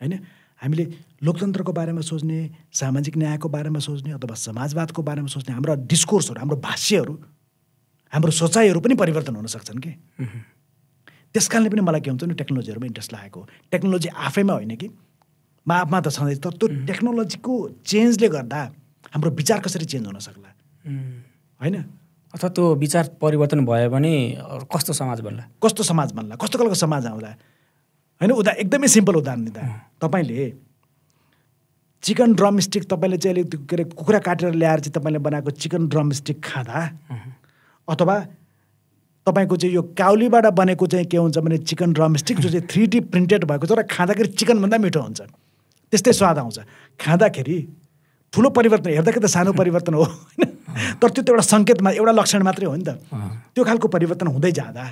होइन? हामीले लोकतन्त्रको बारेमा सोच्ने सामाजिक न्यायको बारेमा सोच्ने अथवा समाजवादको बारेमा सोच्ने हाम्रो डिस्कोर्सहरू हाम्रो भाष्यहरू हाम्रो सोचाइहरू पनि परिवर्तन हुन सक्छन् कि? त्यस कारणले पनि मलाई के हुन्छ भने टेक्नोलोजीहरूमा इन्ट्रेस्ट लागेको टेक्नोलोजी आफैमा होइन कि? म आफमा त छँदै तर त्यो टेक्नोलोजीको चेन्जले गर्दा हाम्रो विचार कसरी चेन्ज हुन सक्ला? होइन? अथवा त्यो विचार परिवर्तन भयो भने कस्तो समाज बन्ला? कस्तो समाज बन्ला? कस्तो खालको समाज आउँला? होइन उदा एकदमै सिम्पल उदाहरण दिँदा। तपाईँले चिकन ड्रम स्टिक तपाईँले चाहिँ अहिले त्यो के अरे कुखुरा काटेर ल्याएर चाहिँ तपाईँले बनाएको चिकन ड्रम स्टिक खाँदा अथवा तपाईँको चाहिँ यो काउलीबाट बनेको चाहिँ के हुन्छ भने चिकन ड्रम स्टिक जो चाहिँ थ्री डी प्रिन्टेड भएको छ र खाँदाखेरि चिकनभन्दा मिठो हुन्छ। त्यस्तै स्वाद आउँछ। खाँदाखेरि ठुलो परिवर्तन हेर्दाखेरि त सानो परिवर्तन हो होइन? तर त्यो त एउटा सङ्केतमा एउटा लक्षण मात्रै हो नि त। त्यो खालको परिवर्तन हुँदै जाँदा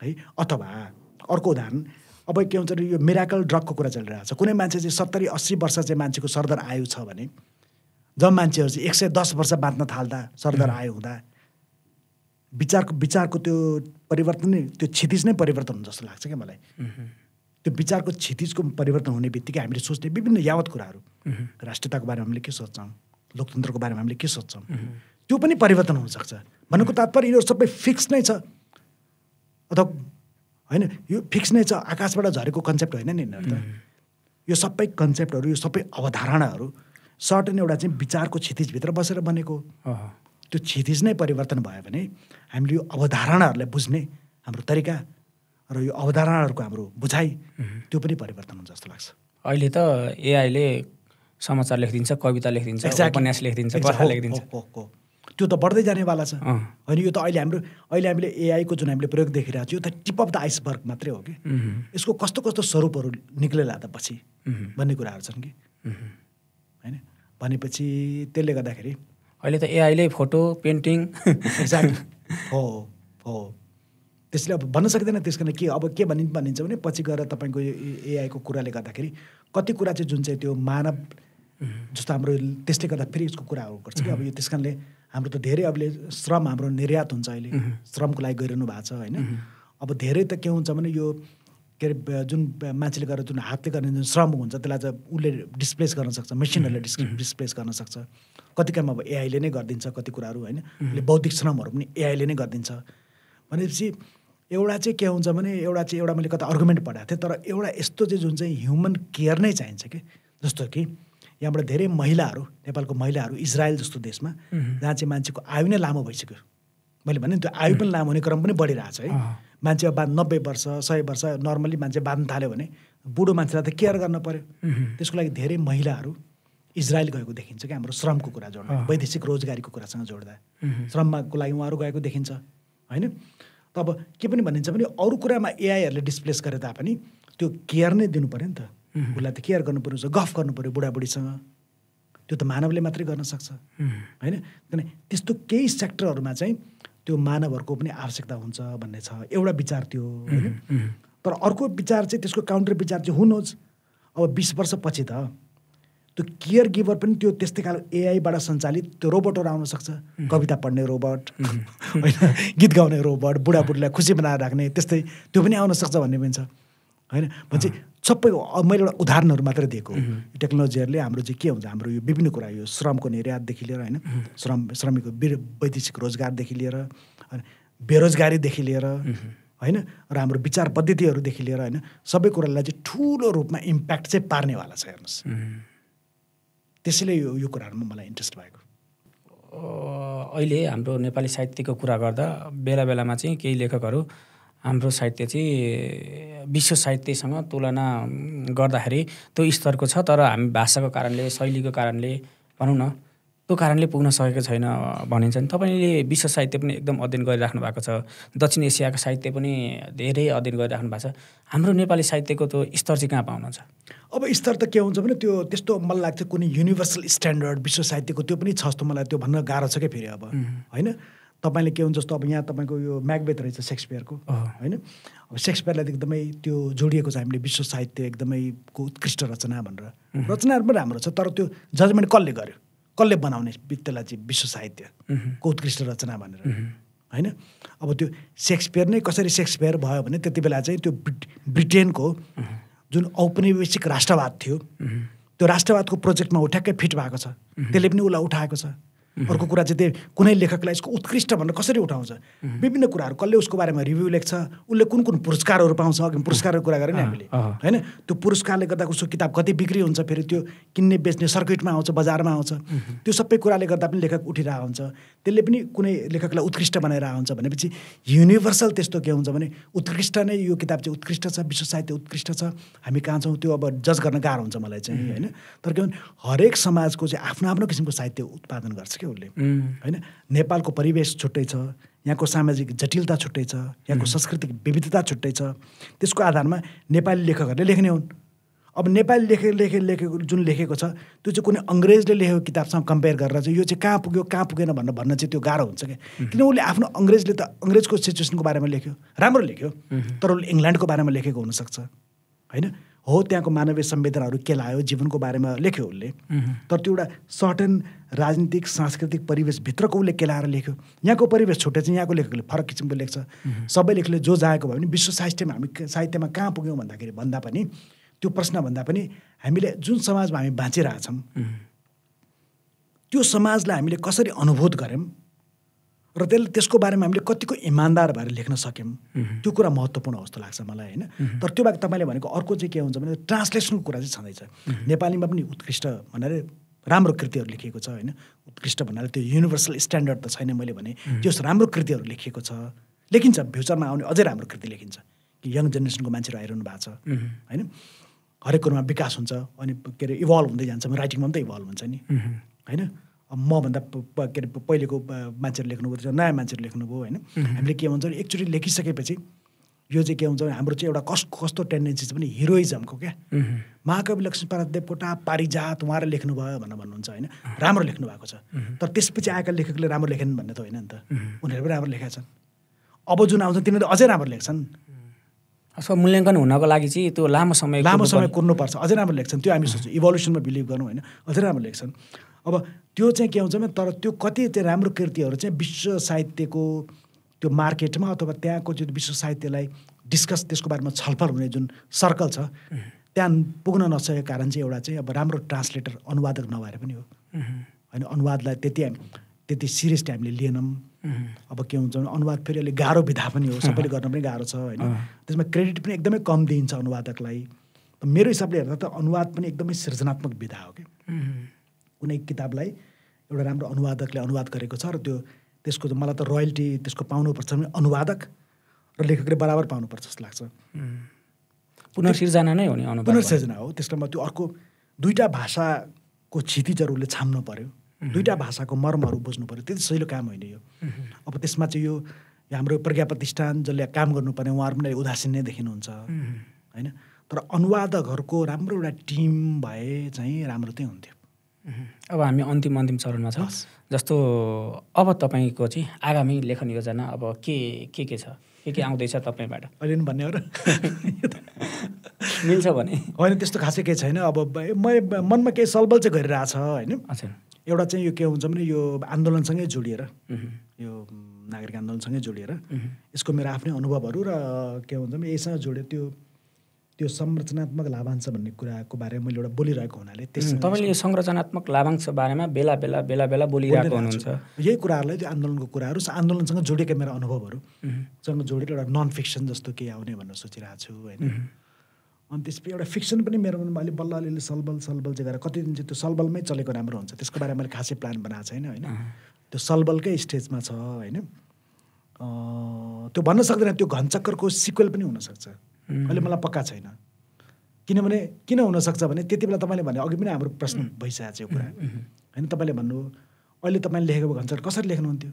है अथवा अर्को उदाहरण अब के हुन्छ यो मिराकल ड्रगको कुरा चलिरहेको छ कुनै मान्छे चाहिँ सत्तरी अस्सी वर्ष चाहिँ मान्छेको सरदर आयु छ भने जब मान्छेहरू चाहिँ एक सय दस वर्ष बाँच्न थाल्दा सरदर आयु हुँदा विचारको विचारको त्यो परिवर्तन नै त्यो क्षितिज नै परिवर्तन हुन्छ जस्तो लाग्छ क्या मलाई। त्यो विचारको क्षितिजको परिवर्तन हुने बित्तिकै हामीले सोच्ने विभिन्न यावत कुराहरू। राष्ट्रियताको बारेमा हामीले के सोच्छौँ? लोकतन्त्रको बारेमा हामीले के सोच्छौँ? त्यो पनि परिवर्तन हुनसक्छ। भनेको तात्पर्य यो सबै फिक्स नै छ। अथवा होइन यो फिक्स नै छ आकाशबाट झरेको कन्सेप्ट होइन नि यिनीहरू त। यो सबै कन्सेप्टहरू यो सबै अवधारणाहरू सर्टन एउटा चाहिँ विचारको क्षितिजभित्र बसेर बनेको। त्यो क्षितिज नै परिवर्तन भयो भने हामीले यो अवधारणाहरूलाई बुझ्ने हाम्रो तरिका र यो अवधारणाहरूको हाम्रो बुझाइ त्यो पनि परिवर्तन हुन्छ जस्तो लाग्छ। अहिले त एआईले समाचार लेखिदिन्छ कविता लेखिदिन्छ. उपन्यास लेखिदिन्छ. कथा लेखिदिन्छ। त्यो त बढ्दै जानेवाला छ। होइन यो त अहिले हाम्रो अहिले हामीले एआईको जुन हामीले प्रयोग देखिरहेको छ यो त टिप अफ द आइसबर्ग मात्रै हो कि? यसको कस्तो कस्तो स्वरूपहरू निक्लेला त पछि भन्ने कुराहरू छन् कि? होइन? भनेपछि त्यसले गर्दाखेरि अहिले त एआईले फोटो पेन्टिङ। हो हो। त्यसले अब भन्न सक्दैन त्यस कारण के अब के भनिन् भनिन्छ भने पछि गएर तपाईँको यो एआईको कुराले गर्दाखेरि कति कुरा चाहिँ जुन चाहिँ त्यो मानव जस्तो हाम्रो त्यसले गर्दा फेरि यसको कुराहरू गर्छ कि अब यो त्यस कारणले हाम्रो त धेरै अबले श्रम हाम्रो निर्यात हुन्छ अहिले श्रमको लागि गरिरहनु भएको छ होइन? अब धेरै त के हुन्छ भने यो के अरे जुन मान्छेले गरेर जुन हातले गर्ने जुन श्रम हुन्छ त्यसलाई चाहिँ उसले डिस्प्लेस गर्न सक्छ मेसिनहरूले डिस् डिस्प्लेस गर्न सक्छ। कति काम अब एआईले नै गरिदिन्छ कति कुराहरू होइन? उसले बौद्धिक श्रमहरू पनि एआईले नै गरिदिन्छ। भनेपछि एउटा चाहिँ के हुन्छ भने एउटा चाहिँ एउटा मैले कता अर्गुमेन्ट पढाएको थिएँ तर एउटा यस्तो चाहिँ जुन चाहिँ ह्युमन केयर नै चाहिन्छ कि जस्तो कि यहाँबाट धेरै महिलाहरू नेपालको महिलाहरू इजरायल जस्तो देशमा जहाँ चाहिँ मान्छेको आयु नै लामो भइसक्यो। मैले भने त्यो आयु पनि लामो हुने क्रम पनि बढिरहेको छ है मान्छे अब बाद नब्बे वर्ष सय वर्ष नर्मली मान्छे बाँध्न थाल्यो भने बुढो मान्छेलाई त केयर गर्न पर्यो। त्यसको लागि धेरै महिलाहरू इजरायल गएको देखिन्छ कि हाम्रो श्रमको कुरा जोड्दा वैदेशिक रोजगारीको कुरासँग जोड्दा। श्रमको लागि उहाँहरू गएको देखिन्छ होइन? त अब के पनि भनिन्छ भने अरू कुरामा एआईहरूले डिस्प्लेस गरे तापनि त्यो केयर नै दिनु पऱ्यो नि त। उसलाई त केयर गर्नु पर्यो गफ गर्नु पऱ्यो बुढाबुढीसँग। त्यो त मानवले मात्रै गर्न सक्छ। होइन? किन त्यस्तो केही सेक्टरहरूमा चाहिँ त्यो मानवहरूको पनि आवश्यकता हुन्छ भन्ने छ। एउटा विचार त्यो होइन? तर अर्को विचार चाहिँ त्यसको काउन्टर विचार चाहिँ हुनुहोस् अब बिस वर्षपछि त त्यो केयर गिभर पनि त्यो त्यस्तै खालको एआईबाट सञ्चालित त्यो रोबोटहरू आउन सक्छ। कविता पढ्ने रोबोट होइन? गीत गाउने रोबोट बुढाबुढीलाई खुसी बनाएर राख्ने त्यस्तै त्यो पनि आउन सक्छ भन्ने पनि छ। होइन? भनेपछि सबै मैले एउटा उदाहरणहरू मात्रै दिएको टेक्नोलोजीहरूले हाम्रो चाहिँ के हुन्छ हाम्रो यो विभिन्न कुरा यो श्रमको निर्यातदेखि लिएर होइन श्रम श्रमिकको वैदेशिक रोजगारदेखि लिएर होइन बेरोजगारीदेखि लिएर होइन र हाम्रो विचार पद्धतिहरूदेखि लिएर होइन सबै कुरालाई चाहिँ ठुलो रूपमा इम्प्याक्ट चाहिँ पार्नेवाला छ हेर्नुहोस्। त्यसैले यो यो कुराहरूमा मलाई इन्ट्रेस्ट भएको। अहिले हाम्रो नेपाली साहित्यको कुरा गर्दा बेला बेलामा चाहिँ केही लेखकहरू हाम्रो साहित्य चाहिँ विश्व साहित्यसँग तुलना गर्दाखेरि त्यो स्तरको छ तर हामी भाषाको कारणले शैलीको कारणले भनौँ न त्यो कारणले पुग्न सकेको छैन भनिन्छ नि। तपाईँले विश्व साहित्य पनि एकदम अध्ययन गरिराख्नु भएको छ। दक्षिण एसियाको साहित्य पनि धेरै अध्ययन गरिराख्नु भएको छ। हाम्रो नेपाली साहित्यको त्यो स्तर चाहिँ कहाँ पाउनुहुन्छ? अब स्तर त के हुन्छ भने त्यो त्यस्तो मलाई लाग्छ कुनै युनिभर्सल स्ट्यान्डर्ड विश्व साहित्यको त्यो पनि छ जस्तो मलाई त्यो भन्न गाह्रो छ क्या फेरि अब। होइन? तपाईँले के हुन्छ जस्तो अब यहाँ तपाईँको यो म्याकबेथ रहेछ सेक्सपियरको होइन? अब सेक्सपियरलाई एकदमै त्यो जोडिएको छ हामीले विश्व साहित्य एकदमै को उत्कृष्ट रचना भनेर। रचनाहरू पनि राम्रो छ तर त्यो जजमेन्ट कसले गर्यो? कसले बनाउने त्यसलाई चाहिँ विश्व साहित्यको उत्कृष्ट रचना भनेर। होइन? अब त्यो सेक्सपियर नै कसरी सेक्सपियर भयो भने त्यति बेला चाहिँ त्यो ब्रिट ब्रिटेनको जुन औपनिवेशिक राष्ट्रवाद थियो त्यो राष्ट्रवादको प्रोजेक्टमा ऊ ठ्याक्कै फिट भएको छ। त्यसले पनि उसलाई उठाएको छ। अर्को कुरा चाहिँ त्यो कुनै लेखकलाई यसको उत्कृष्ट भनेर कसरी उठाउँछ? विभिन्न कुराहरू कसले उसको बारेमा रिभ्यू लेख्छ? उसले कुन कुन पुरस्कारहरू पाउँछ? अघि पुरस्कारको कुरा गरेँ नि हामीले। होइन? त्यो पुरस्कारले गर्दा उसको किताब कति बिक्री हुन्छ? फेरि त्यो किन्ने बेच्ने सर्किटमा आउँछ बजारमा आउँछ। त्यो सबै कुराले गर्दा पनि लेखक उठिरहेको हुन्छ त्यसले पनि कुनै लेखकलाई उत्कृष्ट बनाएर हुन्छ भनेपछि युनिभर्सल त्यस्तो के हुन्छ भने उत्कृष्ट नै यो किताब चाहिँ उत्कृष्ट छ विश्व साहित्य उत्कृष्ट छ। हामी कहाँ छौँ? त्यो अब जज गर्न गाह्रो हुन्छ मलाई चाहिँ होइन? तर के भने हरेक समाजको चाहिँ आफ्नो आफ्नो किसिमको साहित्य उत्पादन गर्छ। क्या उसले होइन? नेपालको परिवेश छुट्टै छ यहाँको सामाजिक जटिलता छुट्टै छ यहाँको सांस्कृतिक विविधता छुट्टै छ। त्यसको आधारमा नेपाली लेखकहरूले लेख्ने हुन्। अब नेपाली लेखे लेखे लेखेको जुन लेखेको छ त्यो चाहिँ कुनै अङ्ग्रेजले लेखेको किताबसँग कम्पेयर गरेर चाहिँ यो चाहिँ कहाँ पुग्यो कहाँ पुगेन भनेर भन्न चाहिँ त्यो गाह्रो हुन्छ क्या। किन उसले आफ्नो अङ्ग्रेजले त अङ्ग्रेजको सिचुएसनको बारेमा लेख्यो राम्रो लेख्यो तर उसले इङ्ल्यान्डको बारेमा लेखेको हुनसक्छ। होइन? हो त्यहाँको मानवीय संवेदनाहरू के लायो जीवनको बारेमा लेख्यो उसले। तर त्यो एउटा सर्टन राजनीतिक सांस्कृतिक परिवेशभित्रको उसले केलाएर लेख्यो। यहाँको परिवेश छुट्टै चाहिँ यहाँको लेखकले फरक किसिमको लेख्छ। सबै लेखकले जो जाएको भयो भने विश्व साहित्यमा हामी साहित्यमा कहाँ पुग्यौँ भन्दाखेरि भन्दा पनि त्यो प्रश्न भन्दा पनि हामीले जुन समाजमा हामी बाँचिरहेछौँ त्यो समाजलाई हामीले कसरी अनुभूत गऱ्यौँ र त्यसले त्यसको बारेमा हामीले कतिको इमान्दार भएर लेख्न सक्यौँ। त्यो कुरा महत्त्वपूर्ण जस्तो लाग्छ मलाई होइन? तर त्यो बाहेक तपाईँले भनेको अर्को चाहिँ के हुन्छ भने ट्रान्सलेसनको कुरा चाहिँ छँदैछ। नेपालीमा पनि उत्कृष्ट भनेर राम्रो कृतिहरू लेखिएको छ होइन? उत्कृष्ट भन्नाले त्यो युनिभर्सल स्ट्यान्डर्ड त छैन मैले भने। त्यो राम्रो कृतिहरू लेखिएको छ। लेखिन्छ फ्युचरमा आउने अझै राम्रो कृति लेखिन्छ। कि यङ जेनेरेसनको मान्छेहरू आइरहनु भएको छ होइन? हरेक कुरोमा विकास हुन्छ अनि के अरे इभल्भ हुँदै जान्छ राइटिङमा पनि त इभल्भ हुन्छ नि। होइन? मभन्दा के अरे पहिलेको मान्छेहरू लेख्नुभयो नयाँ मान्छेहरू लेख्नुभयो होइन। हामीले के भन्छ भने एकचोटि लेखिसकेपछि यो चाहिँ के हुन्छ भने हाम्रो चाहिँ एउटा कस कस्तो टेन्डेन्सी छ भने हिरोइजमको क्या। महाकवि लक्ष्मीप्रसाद देवकोटा पारिजात उहाँले लेख्नुभयो भनेर भन्नुहुन्छ होइन। राम्रो लेख्नु भएको छ। तर त्यसपछि आएका लेखकले राम्रो लेखेन भन्ने त होइन नि त। उनीहरू पनि राम्रो लेखेका छन्। अब जुन आउँछ तिनीहरू अझै राम्रो लेख्छन्। अथवा मूल्याङ्कन हुनको लागि चाहिँ त्यो लामो समय लामो समय कुर्नुपर्छ। अझै राम्रो लेख्छन् त्यो हामी सोच्छौँ इभोल्युसनमा बिलिभ गर्नु होइन अझै राम्रो लेख्छन्। अब त्यो चाहिँ के हुन्छ भने तर त्यो कति चाहिँ राम्रो कृतिहरू चाहिँ विश्व साहित्यको त्यो मार्केटमा अथवा त्यहाँको जुन विश्व साहित्यलाई डिस्कस त्यसको बारेमा छलफल हुने जुन सर्कल छ त्यहाँ पुग्न नसकेको कारण चाहिँ एउटा चाहिँ अब राम्रो ट्रान्सलेटर अनुवादक नभएर पनि हो। होइन अनुवादलाई त्यति त्यति सिरियसली हामीले लिएनौँ। अब के हुन्छ भने अनुवाद फेरि अलिक गाह्रो विधा पनि हो सबैले गर्न पनि गाह्रो छ होइन। त्यसमा क्रेडिट पनि एकदमै कम दिइन्छ अनुवादकलाई। मेरो हिसाबले हेर्दा त अनुवाद पनि एकदमै सृजनात्मक विधा हो क्या कुनै किताबलाई एउटा राम्रो अनुवादकले अनुवाद गरेको छ र त्यो त्यसको मलाई त रोयल्टी त्यसको पाउनुपर्छ भने अनुवादक र लेखकले बराबर पाउनुपर्छ जस्तो लाग्छ। पुनर्सिर्जना नै हो नि पुनर्सिर्जना हो। त्यसमा त्यो अर्को दुईवटा भाषाको क्षितिजहरूले छाम्नु पऱ्यो दुईवटा भाषाको मर्महरू बुझ्नु पऱ्यो त्यति सहिलो काम होइन यो। अब त्यसमा चाहिँ यो हाम्रो प्रज्ञा प्रतिष्ठान जसले काम गर्नुपर्ने उहाँहरू पनि उदासीन नै देखिनुहुन्छ। होइन? तर अनुवादकहरूको राम्रो एउटा टिम भए चाहिँ राम्रो चाहिँ हुन्थ्यो। अब हामी अन्तिम अन्तिम चरणमा छ। जस्तो अब तपाईँको चाहिँ आगामी लेखन योजना अब के के के छ? के के आउँदैछ तपाईँबाट? अहिले भन्ने हो र। मिल्छ भने। होइन त्यस्तो खासै केही छैन। अब म मनमा केही सलबल चाहिँ गरिरहेछ होइन? एउटा चाहिँ यो के हुन्छ भने यो आन्दोलनसँगै जोडिएर यो नागरिक आन्दोलनसँगै जोडिएर यसको मेरो आफ्नै अनुभवहरू र के हुन्छ भने यसँग जोड्यो त्यो त्यो संरचनात्मक लाभांश भन्ने कुराको बारेमा मैले एउटा बोलिरहेको हुनाले त्यस तपाईँले यो संरचनात्मक लाभांश बारेमा बेला बेला बेला बेला बोलिरहेको हुनुहुन्छ। यही कुराहरूलाई त्यो आन्दोलनको कुराहरू आन्दोलनसँग जोडेका मेरो अनुभवहरूसँग जोडेर एउटा नन फिक्सन जस्तो केही आउने भनेर सोचिरहेको छु होइन अनि त्यसपछि एउटा फिक्सन पनि मेरो मनमा अलिक बल्ल अलिअलि सलबल सलबल चाहिँ गरेर कति दिन चाहिँ त्यो सलबलमै चलेको राम्रो हुन्छ। त्यसको बारेमा मैले खासै प्लान बनाएको छैन होइन। त्यो सलबलकै स्टेजमा छ होइन। त्यो भन्न सक्दैन त्यो घनचक्करको सिक्वेल पनि हुनसक्छ। अहिले मलाई पक्का छैन। किनभने किन हुनसक्छ भने त्यति बेला तपाईँले भने अघि पनि हाम्रो प्रश्न भइसकेको छ यो कुरा। होइन तपाईँले भन्नु अहिले तपाईँले लेखेको घनचक्कर कसरी लेख्नुहुन्थ्यो?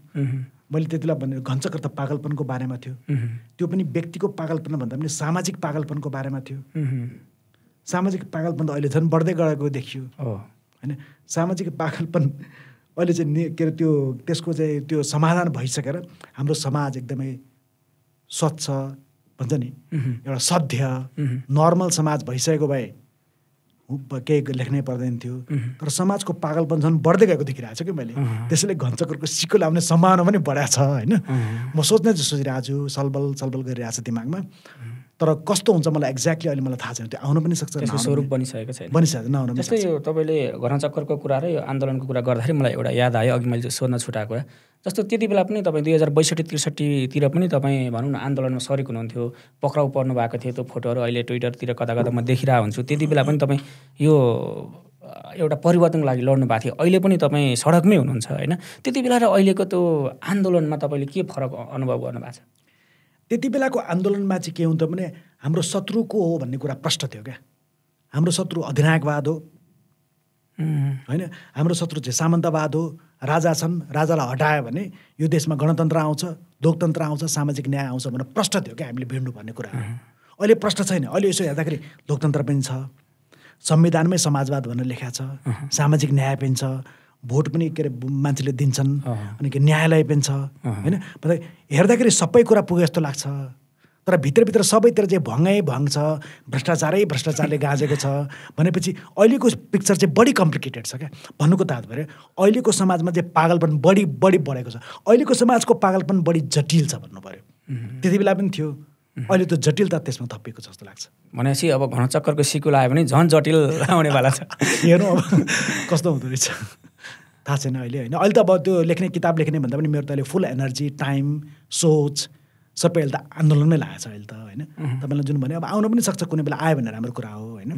मैले त्यति बेला भने घनचक्कर त पागलपनको बारेमा थियो। त्यो पनि व्यक्तिको पागलपन भन्दा पनि सामाजिक पागलपनको बारेमा थियो। सामाजिक पागलपन त अहिले झन् बढ्दै गएको देखियो। होइन? सामाजिक पागलपन अहिले चाहिँ नि के अरे त्यो त्यसको चाहिँ त्यो समाधान भइसकेर हाम्रो समाज एकदमै स्वच्छ भन्छ नि एउटा सभ्य नर्मल समाज भइसकेको भए केही लेख्नै पर्दैन थियो। तर समाजको पागलपन झन् बढ्दै गएको देखिरहेको छु कि मैले। त्यसैले घनचक्करको सिक्को लाउने सम्भावना पनि बढाएको छ होइन? म सोच्ने चाहिँ सोचिरहेको छु सलबल सलबल गरिरहेको छ दिमागमा। तर कस्तो हुन्छ मलाई एक्ज्याक्टली अहिले मलाई थाहा छैन। त्यो आउनु पनि सक्छ स्वरूप बनिसकेको छैन। बनिसकेको नआउनु पनि जस्तै यो तपाईँले घनचक्करको कुरा र यो आन्दोलनको कुरा गर्दाखेरि मलाई एउटा याद आयो अघि मैले सोध्न छुटाएको जस्तो त्यति बेला पनि तपाईँ दुई हजार बैसठी त्रिसठीतिर पनि तपाईँ भनौँ न आन्दोलनमा सरेक हुनुहुन्थ्यो पक्राउ पर्नु भएको थियो त्यो फोटोहरू अहिले ट्विटरतिर कता कता म देखिरहेको हुन्छु। त्यति बेला पनि तपाईँ यो एउटा परिवर्तनको लागि लड्नु भएको थियो। अहिले पनि तपाईँ सडकमै हुनुहुन्छ होइन? त्यति बेला र अहिलेको त्यो आन्दोलनमा तपाईँले के फरक अनुभव गर्नुभएको छ? त्यति बेलाको आन्दोलनमा चाहिँ के हुन्थ्यो भने हाम्रो शत्रु को हो भन्ने कुरा प्रष्ट थियो क्या। हाम्रो शत्रु अधिनायकवाद हो। होइन? हाम्रो शत्रु चाहिँ सामन्तवाद हो। राजा छन् राजालाई हटायो भने यो देशमा गणतन्त्र आउँछ लोकतन्त्र आउँछ सामाजिक न्याय आउँछ भनेर प्रष्ट थियो क्या हामीले भिड्नुपर्ने कुरा अहिले प्रष्ट छैन। अहिले यसो हेर्दाखेरि लोकतन्त्र पनि छ संविधानमै समाजवाद भनेर लेखा छ सामाजिक न्याय पनि छ भोट पनि के अरे मान्छेले दिन्छन् अनि के न्यायालय पनि छ होइन? हेर्दाखेरि सबै कुरा पुगे जस्तो लाग्छ। तर भित्रभित्र सबैतिर चाहिँ भङ्गै भङ छ भ्रष्टाचारै भ्रष्टाचारले गाजेको छ भनेपछि अहिलेको पिक्चर चाहिँ बढी कम्प्लिकेटेड छ क्या। भन्नुको तात्पर्य अहिलेको समाजमा चाहिँ पागलपन बढी बढी बढेको छ। अहिलेको समाजको पागलपन बढी जटिल छ भन्नु पऱ्यो त्यति बेला पनि थियो। अहिले त्यो जटिलता त्यसमा थपिएको जस्तो लाग्छ। भनेपछि अब घनचक्करको सिकुल आयो भने झन् जटिल आउनेवाला छ। हेर्नु अब कस्तो हुँदो रहेछ। थाहा छैन अहिले होइन। अहिले त अब त्यो लेख्ने किताब लेख्ने भन्दा पनि मेरो त अहिले फुल एनर्जी टाइम सोच सबै अहिले त आन्दोलनमै लागेको छ अहिले त होइन? तपाईँलाई जुन भन्यो अब आउनु पनि सक्छ कुनै बेला आयो भने राम्रो कुरा हो होइन?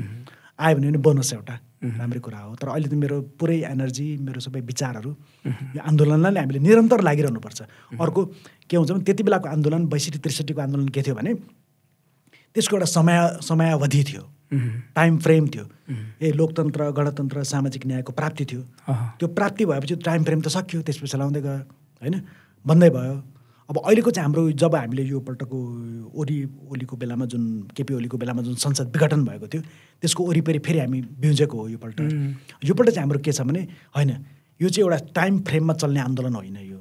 आयो भने पनि बोनस एउटा राम्रै कुरा हो। तर अहिले त मेरो पुरै एनर्जी मेरो सबै विचारहरू यो आन्दोलनलाई नै हामीले निरन्तर लागिरहनुपर्छ। अर्को के हुन्छ भने त्यति बेलाको आन्दोलन बैसठी त्रिसठीको आन्दोलन के थियो भने त्यसको एउटा समय समयावधि थियो। टाइम फ्रेम थियो। ए लोकतन्त्र गणतन्त्र सामाजिक न्यायको प्राप्ति थियो। त्यो प्राप्ति भएपछि टाइम फ्रेम त सक्यो त्यसपछि लाउँदै गयो होइन? बन्दै भयो। अब अहिलेको चाहिँ हाम्रो जब हामीले यो पल्टको ओली ओलीको बेलामा जुन केपी ओलीको बेलामा जुन संसद विघटन भएको थियो त्यसको वरिपरि फेरि हामी बिउजेको हो योपल्ट योपल्ट चाहिँ हाम्रो के छ भने होइन यो चाहिँ एउटा टाइम फ्रेममा चल्ने आन्दोलन होइन यो।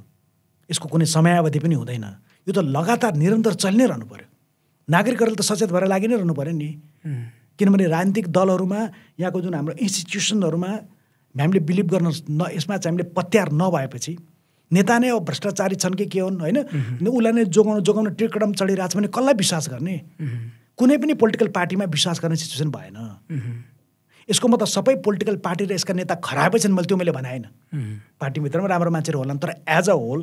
यसको कुनै समयावधि पनि हुँदैन। यो त लगातार निरन्तर चलि नै रहनु पऱ्यो नागरिकहरूले त सचेत भएर लागि नै रहनु पऱ्यो नि। किनभने राजनीतिक दलहरूमा यहाँको जुन हाम्रो इन्स्टिट्युसनहरूमा हामीले बिलिभ गर्न न यसमा चाहिँ हामीले पत्यार नभएपछि नेता नै अब भ्रष्टाचारी छन् कि के हुन् होइन? उसलाई नै जोगाउनु जोगाउनु टिकडम चढिरहेको छ भने कसलाई विश्वास गर्ने? कुनै पनि पोलिटिकल पार्टीमा विश्वास गर्ने सिचुएसन भएन। यसको मतलब सबै पोलिटिकल पार्टी र यसका नेता खराबै छन् मैले त्यो मैले भनेन पार्टीभित्रमा राम्रो मान्छेहरू होलान् तर एज अ होल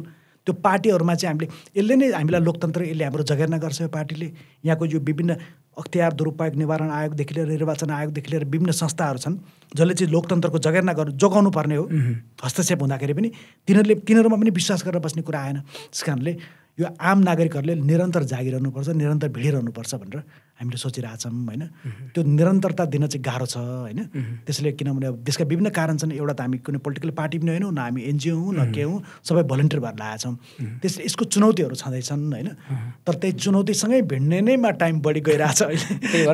त्यो पार्टीहरूमा चाहिँ हामीले यसले नै हामीलाई लोकतन्त्र यसले हाम्रो जगेर्ना गर्छ यो पार्टीले। यहाँको यो विभिन्न अख्तियार दुरुपयोग निवारण आयोगदेखि लिएर निर्वाचन आयोगदेखि लिएर विभिन्न संस्थाहरू छन् जसले चाहिँ लोकतन्त्रको जगेर्ना गर्नु जोगाउनु पर्ने हो हस्तक्षेप हुँदाखेरि पनि तिनीहरूले तिनीहरूमा पनि विश्वास गरेर बस्ने कुरा आएन। त्यस कारणले यो आम नागरिकहरूले निरन्तर जागिरहनुपर्छ निरन्तर भिडिरहनुपर्छ भनेर हामीले सोचिरहेछौँ होइन? त्यो निरन्तरता दिन चाहिँ गाह्रो छ होइन? त्यसले किनभने अब देशका विभिन्न कारण छन् एउटा त हामी कुनै पोलिटिकल पार्टी पनि होइनौँ न हामी एनजिओ हौँ न के हौँ सबै भलिन्टियर भएर लागेका छौँ। त्यसले यसको चुनौतीहरू छँदैछन् होइन? तर त्यही चुनौतीसँगै भिड्ने नैमा टाइम बढी गइरहेछ अहिले।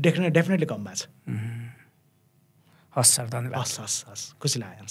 लेखन डेफिनेटली कम भएको छ। हस् सर धन्यवाद। हस् हस् हस्। खुसी लाग्यो।